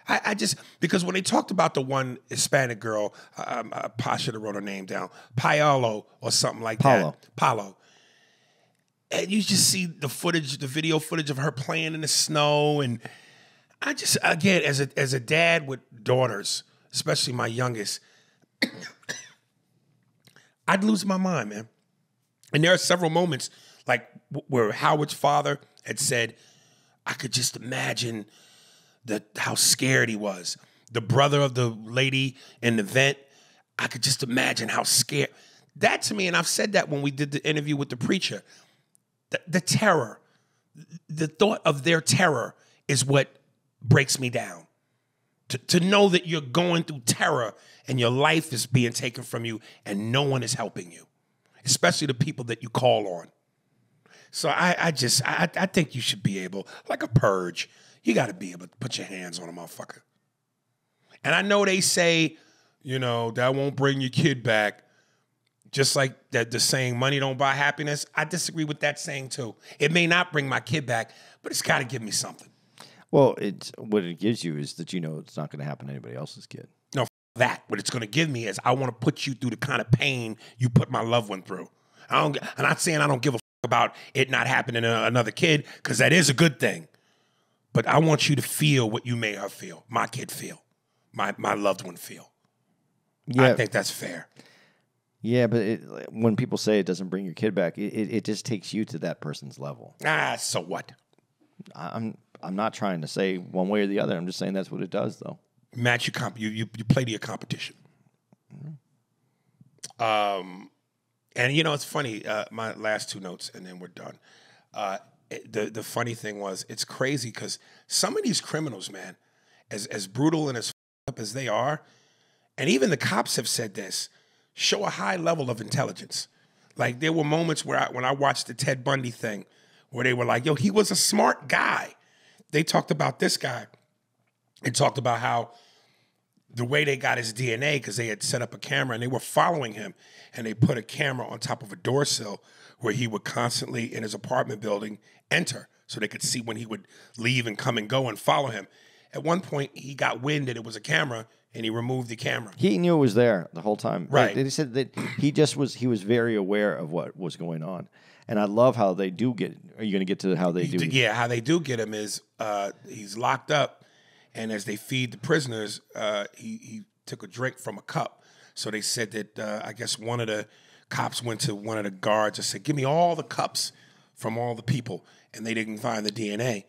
I, I just, because when they talked about the one Hispanic girl, um, uh, Pa should have wrote her name down, Paolo or something like Paulo. that. Paolo. And you just see the footage, the video footage of her playing in the snow. And I just, again, as a, as a dad with daughters, especially my youngest, I'd lose my mind, man. And there are several moments like where Howard's father had said, I could just imagine the how scared he was. The brother of the lady in the vent, I could just imagine how scared. That to me, and I've said that when we did the interview with the preacher, the, the terror, the thought of their terror is what breaks me down. To, to know that you're going through terror and your life is being taken from you and no one is helping you, especially the people that you call on. So I, I just, I, I think you should be able, like a purge, you got to be able to put your hands on a motherfucker. And I know they say, you know, that won't bring your kid back. Just like that the saying money don't buy happiness. I disagree with that saying too. It may not bring my kid back, but it's got to give me something. Well, it's what it gives you is that you know it's not going to happen to anybody else's kid. That. What it's going to give me is I want to put you through the kind of pain you put my loved one through. I don't. I'm not saying I don't give a about it not happening to another kid because that is a good thing. But I want you to feel what you made her feel, my kid feel, my my loved one feel. Yeah, I think that's fair. yeah, but it, when people say it doesn't bring your kid back, it, it, it just takes you to that person's level. Ah, so what? I'm I'm not trying to say one way or the other. I'm just saying that's what it does, though. Match your comp. You you, you play to your competition. Um, and you know it's funny. Uh, my last two notes, and then we're done. Uh, it- the the funny thing was, it's crazy because some of these criminals, man, as as brutal and as up as they are, and even the cops have said this, show a high level of intelligence. Like there were moments where I, when I watched the Ted Bundy thing, where they were like, "Yo, he was a smart guy." They talked about this guy and talked about how the way they got his DNA because they had set up a camera and they were following him and they put a camera on top of a door sill where he would constantly in his apartment building enter so they could see when he would leave and come and go and follow him. At one point, he got wind that it was a camera and he removed the camera. He knew it was there the whole time. Right. They, they said that he just was he was very aware of what was going on, and I love how they do get. Are you going to get to how they do? Yeah, how they do get him is uh, he's locked up, and as they feed the prisoners, uh, he he took a drink from a cup. So they said that uh, I guess one of the cops went to one of the guards and said, "Give me all the cups from all the people," and they didn't find the DNA.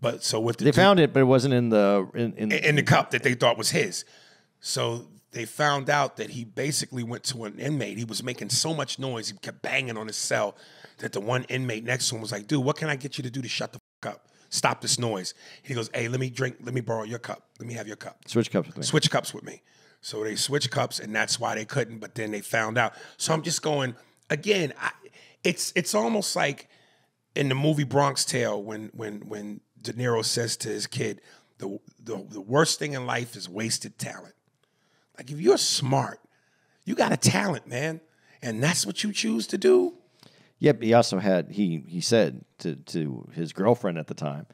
But so with the They found it, but it wasn't in the in, in, in the cup that they thought was his. So they found out that he basically went to an inmate. He was making so much noise, he kept banging on his cell that the one inmate next to him was like, "Dude, what can I get you to do to shut the fuck up? Stop this noise." He goes, "Hey, let me drink. Let me borrow your cup. Let me have your cup. switch cups with me. Switch cups with me." So they switched cups, and that's why they couldn't. But then they found out. So I'm just going again. I, it's it's almost like in the movie Bronx Tale when when when De Niro says to his kid, the, the the worst thing in life is wasted talent. Like if you're smart, you got a talent, man, and that's what you choose to do. Yep. He also had he he said to to his girlfriend at the time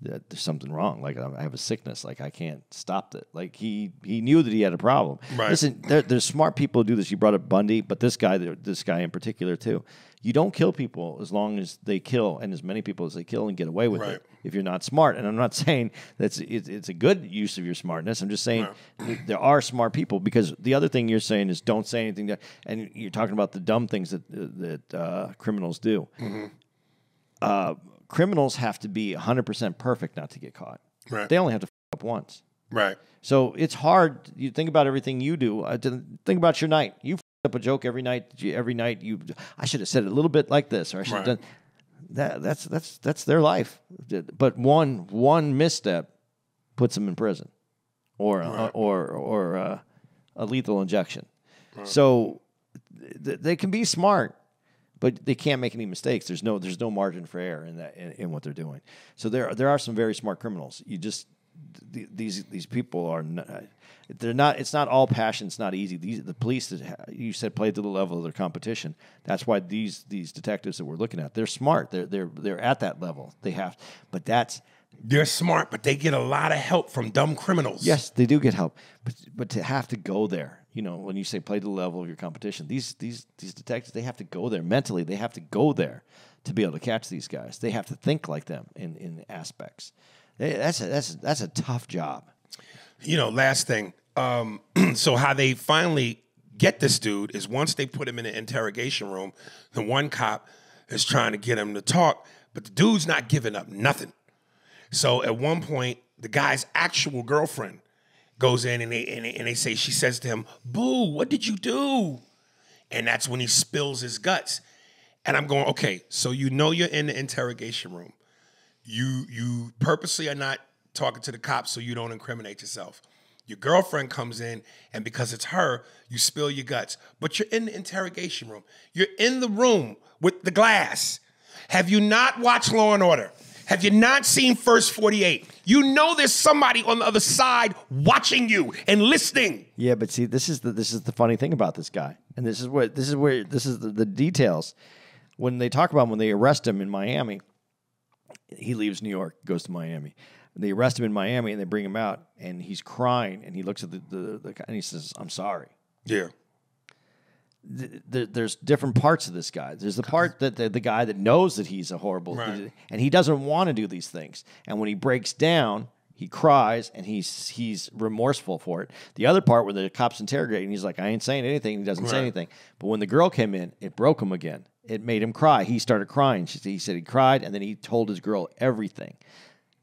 there's something wrong. Like I have a sickness. Like I can't stop it. Like he he knew that he had a problem. Right. Listen, there, there's smart people who do this. You brought up Bundy, but this guy, this guy in particular too. You don't kill people as long as they kill, and as many people as they kill, and get away with Right. it. If you're not smart, and I'm not saying that's it's, it's a good use of your smartness. I'm just saying th- there are smart people because the other thing you're saying is don't say anything. That, and you're talking about the dumb things that that uh, criminals do uh, criminals have to be 100% perfect not to get caught. Right. They only have to f- up once. Right. So it's hard. You think about everything you do. Uh, to- think about your night. You f- up a joke every night. Every night you. I should have said it a little bit like this, or I should have Right. done. That that's that's that's their life. But one one misstep puts them in prison, or uh, or or uh, a lethal injection. So th- they can be smart, but they can't make any mistakes. There's no there's no margin for error in that in, in what they're doing. So there there are some very smart criminals. You just th- these these people are not, uh, they're not. It's not all passion. It's not easy. These the police that you said played to the level of their competition. That's why these these detectives that we're looking at they're smart. They're they're they're at that level. They have, but that's They're smart, but they get a lot of help from dumb criminals. Yes, they do get help, but but to have to go there, you know, when you say play to the level of your competition, these these these detectives they have to go there mentally. They have to go there to be able to catch these guys. They have to think like them in in aspects. They- That's a, that's a, that's a tough job. you know, last thing. Um, so how they finally get this dude is once they put him in an interrogation room, the one cop is trying to get him to talk, but the dude's not giving up nothing. So at one point, the guy's actual girlfriend goes in and they, and they, and they say, she says to him, Boo, what did you do? And that's when he spills his guts. And I'm going, okay, so you know you're in the interrogation room. You you purposely are not talking to the cops so you don't incriminate yourself. Your girlfriend comes in, and because it's her, you spill your guts. But you're in the interrogation room. You're in the room with the glass. Have you not watched Law and Order? Have you not seen First 48? You know there's somebody on the other side watching you and listening. Yeah, but see, this is the this is the funny thing about this guy, and this is what this is where this is the, the details. When they talk about when they arrest him in Miami, he leaves New York, goes to Miami. They arrest him in Miami, and they bring him out, and he's crying, and he looks at the, the, the guy, and he says, "I'm sorry." Yeah. There, there's different parts of this guy. There's the part that the, the guy that knows that he's a horrible, Right. and he doesn't want to do these things. And when he breaks down, he cries and he's he's remorseful for it. The other part where the cops interrogating, he's like, I ain't saying anything. He doesn't say anything. But when the girl came in, it broke him again. It made him cry. He started crying. She, he said he cried, and then he told his girl everything.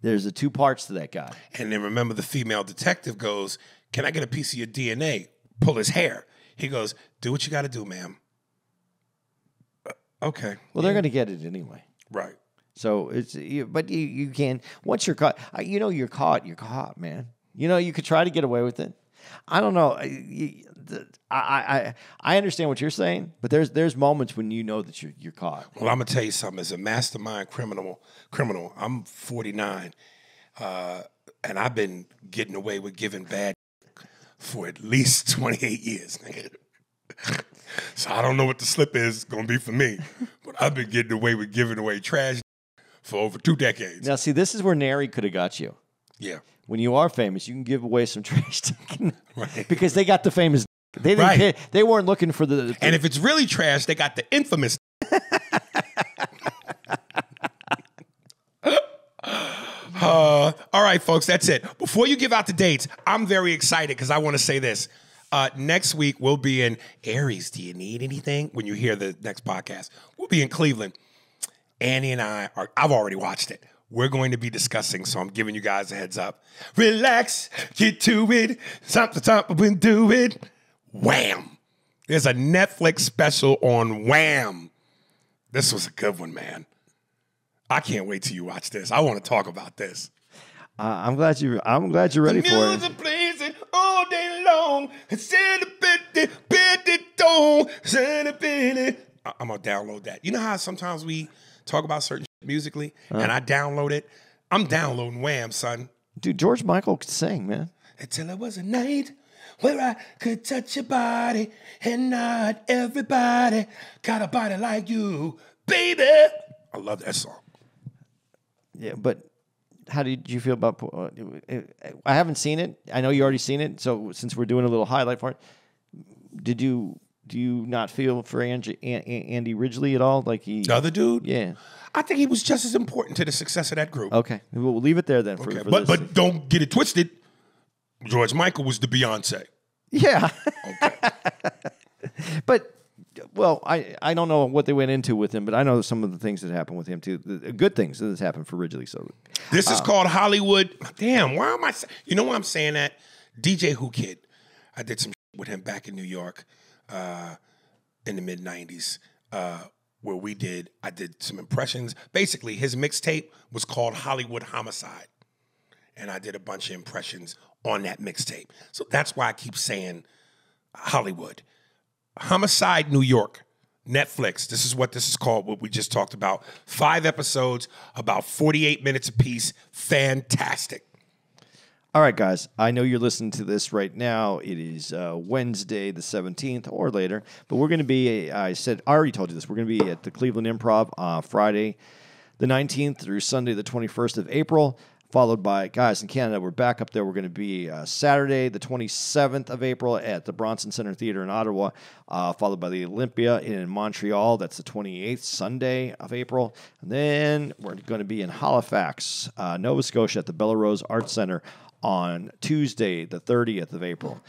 There's the two parts to that guy. And then remember, the female detective goes, Can I get a piece of your DNA? Pull his hair. He goes, Do what you got to do, ma'am. Uh, okay. Well, they're going to get it anyway. Right. So it's you, but you you can once you're caught, you know you're caught. You're caught, man. You know you could try to get away with it. I don't know. I- you- the- I I I understand what you're saying, but there's there's moments when you know that you're you're caught. Well, I'm gonna tell you something. As a mastermind criminal, criminal, I'm 49, uh, and I've been getting away with giving bad for at least 28 years. nigga. so I don't know what the slip is gonna be for me, but I've been getting away with giving away trash for over two decades. Now, see, this is where Nary could have got you. Yeah. When you are famous, you can give away some trash Right. because they got the famous. They Right. care- they weren't looking for the. the- And if it's really trash, they got the infamous. Uh, all right, folks, that's it. Before you give out the dates, I'm very excited because I want to say this. Uh, next week, we'll be in Aries. Do you need anything? When you hear the next podcast, we'll be in Cleveland. Annie and I are, I've already watched it. We're going to be discussing, so I'm giving you guys a heads up. Relax, get to it, something, something, do it. Wham! There's a Netflix special on Wham. This was a good one, man. I can't wait till you watch this. I want to talk about this. Uh, I'm glad you. I'm glad you're ready for it. All day long. Celebrate, bitty dong, celebrate. I- I'm gonna download that. You know how sometimes we talk about certain shit musically, and I download it. I'm downloading Wham, son. Dude, George Michael could sing, man. Until it was a night where I could touch your body, and not everybody got a body like you, baby. I love that song. Yeah, but how did you feel about? Uh, I haven't seen it. I know you already seen it. So since we're doing a little highlight for it, did you do you not feel for Angie, An- An- Andy Ridgeley at all? Like he? The other dude, Yeah. I think he was just as important to the success of that group. Okay. We'll we'll leave it there then. For, Okay, for but this. but don't get it twisted. George Michael was the Beyonce. yeah. Okay. but well, I I don't know what they went into with him, but I know some of the things that happened with him too. The good things that has happened for Ridgeley. So This is called Hollywood. Damn, why am I? You know why I'm saying that? DJ Whoo Kid. I did some shit with him back in New York uh, in the mid '90s, uh, where we did. I did some impressions. Basically, his mixtape was called Hollywood Homicide, and I did a bunch of impressions on that mixtape. So that's why I keep saying Hollywood. Homicide New York, Netflix. This is what this is called, what we just talked about. Five episodes, about 48 minutes apiece. Fantastic. All right, guys. I know you're listening to this right now. It is uh, Wednesday, the 17th, or later. But we're going to be, I said, I already told you this. We're going to be at the Cleveland Improv uh, Friday, the 19th through Sunday, the 21st of April. Followed by, guys, in Canada, we're back up there. We're going to be uh, Saturday, the 27th of April at the Bronson Center Theater in Ottawa, uh, followed by the Olympia in Montreal. That's the 28th, Sunday of April. And then we're going to be in Halifax, uh, Nova Scotia at the Bella Rose Arts Center on Tuesday, the 30th of April.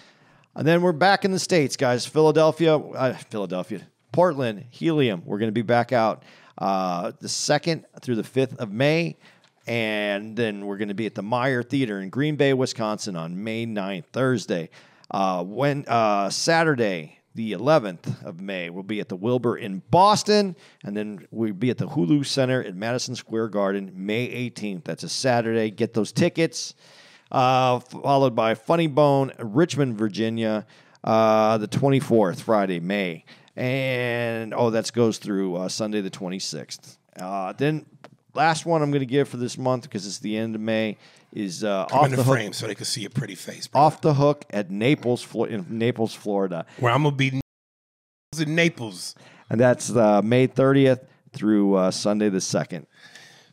And then we're back in the States, guys. Philadelphia, uh, Philadelphia, Portland, Helium. We're going to be back out uh, the 2nd through the 5th of May. And then we're going to be at the Meyer Theater in Green Bay, Wisconsin on May 9th, Thursday. Uh, when uh, Saturday, the 11th of May, we'll be at the Wilbur in Boston. And then we'll be at the Hulu Center at Madison Square Garden May 18th. That's a Saturday. Get those tickets. Uh, followed by Funny Bone, Richmond, Virginia, uh, the 24th, Friday, May. And oh, that goes through uh, Sunday, the 26th. Uh, then last one I'm going to give for this month because it's the end of May is uh, off in the, the hook. frame so they can see a pretty face. Off the hook at Naples, Flo- in Naples, Florida, Where I'm gonna be in Naples, and that's uh, May 30th through uh, Sunday the 2nd.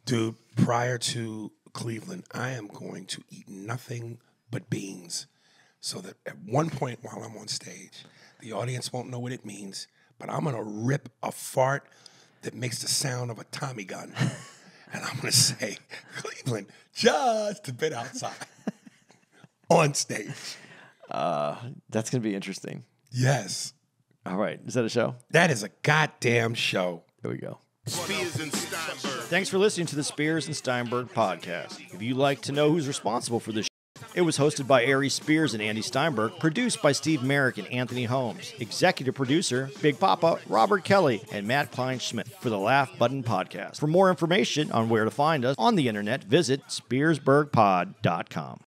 dude. Prior to Cleveland, I am going to eat nothing but beans, so that at one point while I'm on stage, the audience won't know what it means, but I'm gonna rip a fart that makes the sound of a Tommy gun, and I'm gonna say, Cleveland, just a bit outside, on stage. Uh, that's going to be interesting. Yes, All right, is that a show? that is a goddamn show. Here we go. Spears and Steinberg. Thanks for listening to the Spears and Steinberg podcast. If you'd like to know who's responsible for this, it was hosted by Ari Spears and Andy Steinberg, produced by Steve Merrick and Anthony Holmes, executive producer Big Papa Robert Kelly and Matt Kleinschmidt for the Laugh Button podcast. For more information on where to find us on the internet, visit spearsbergpod.com.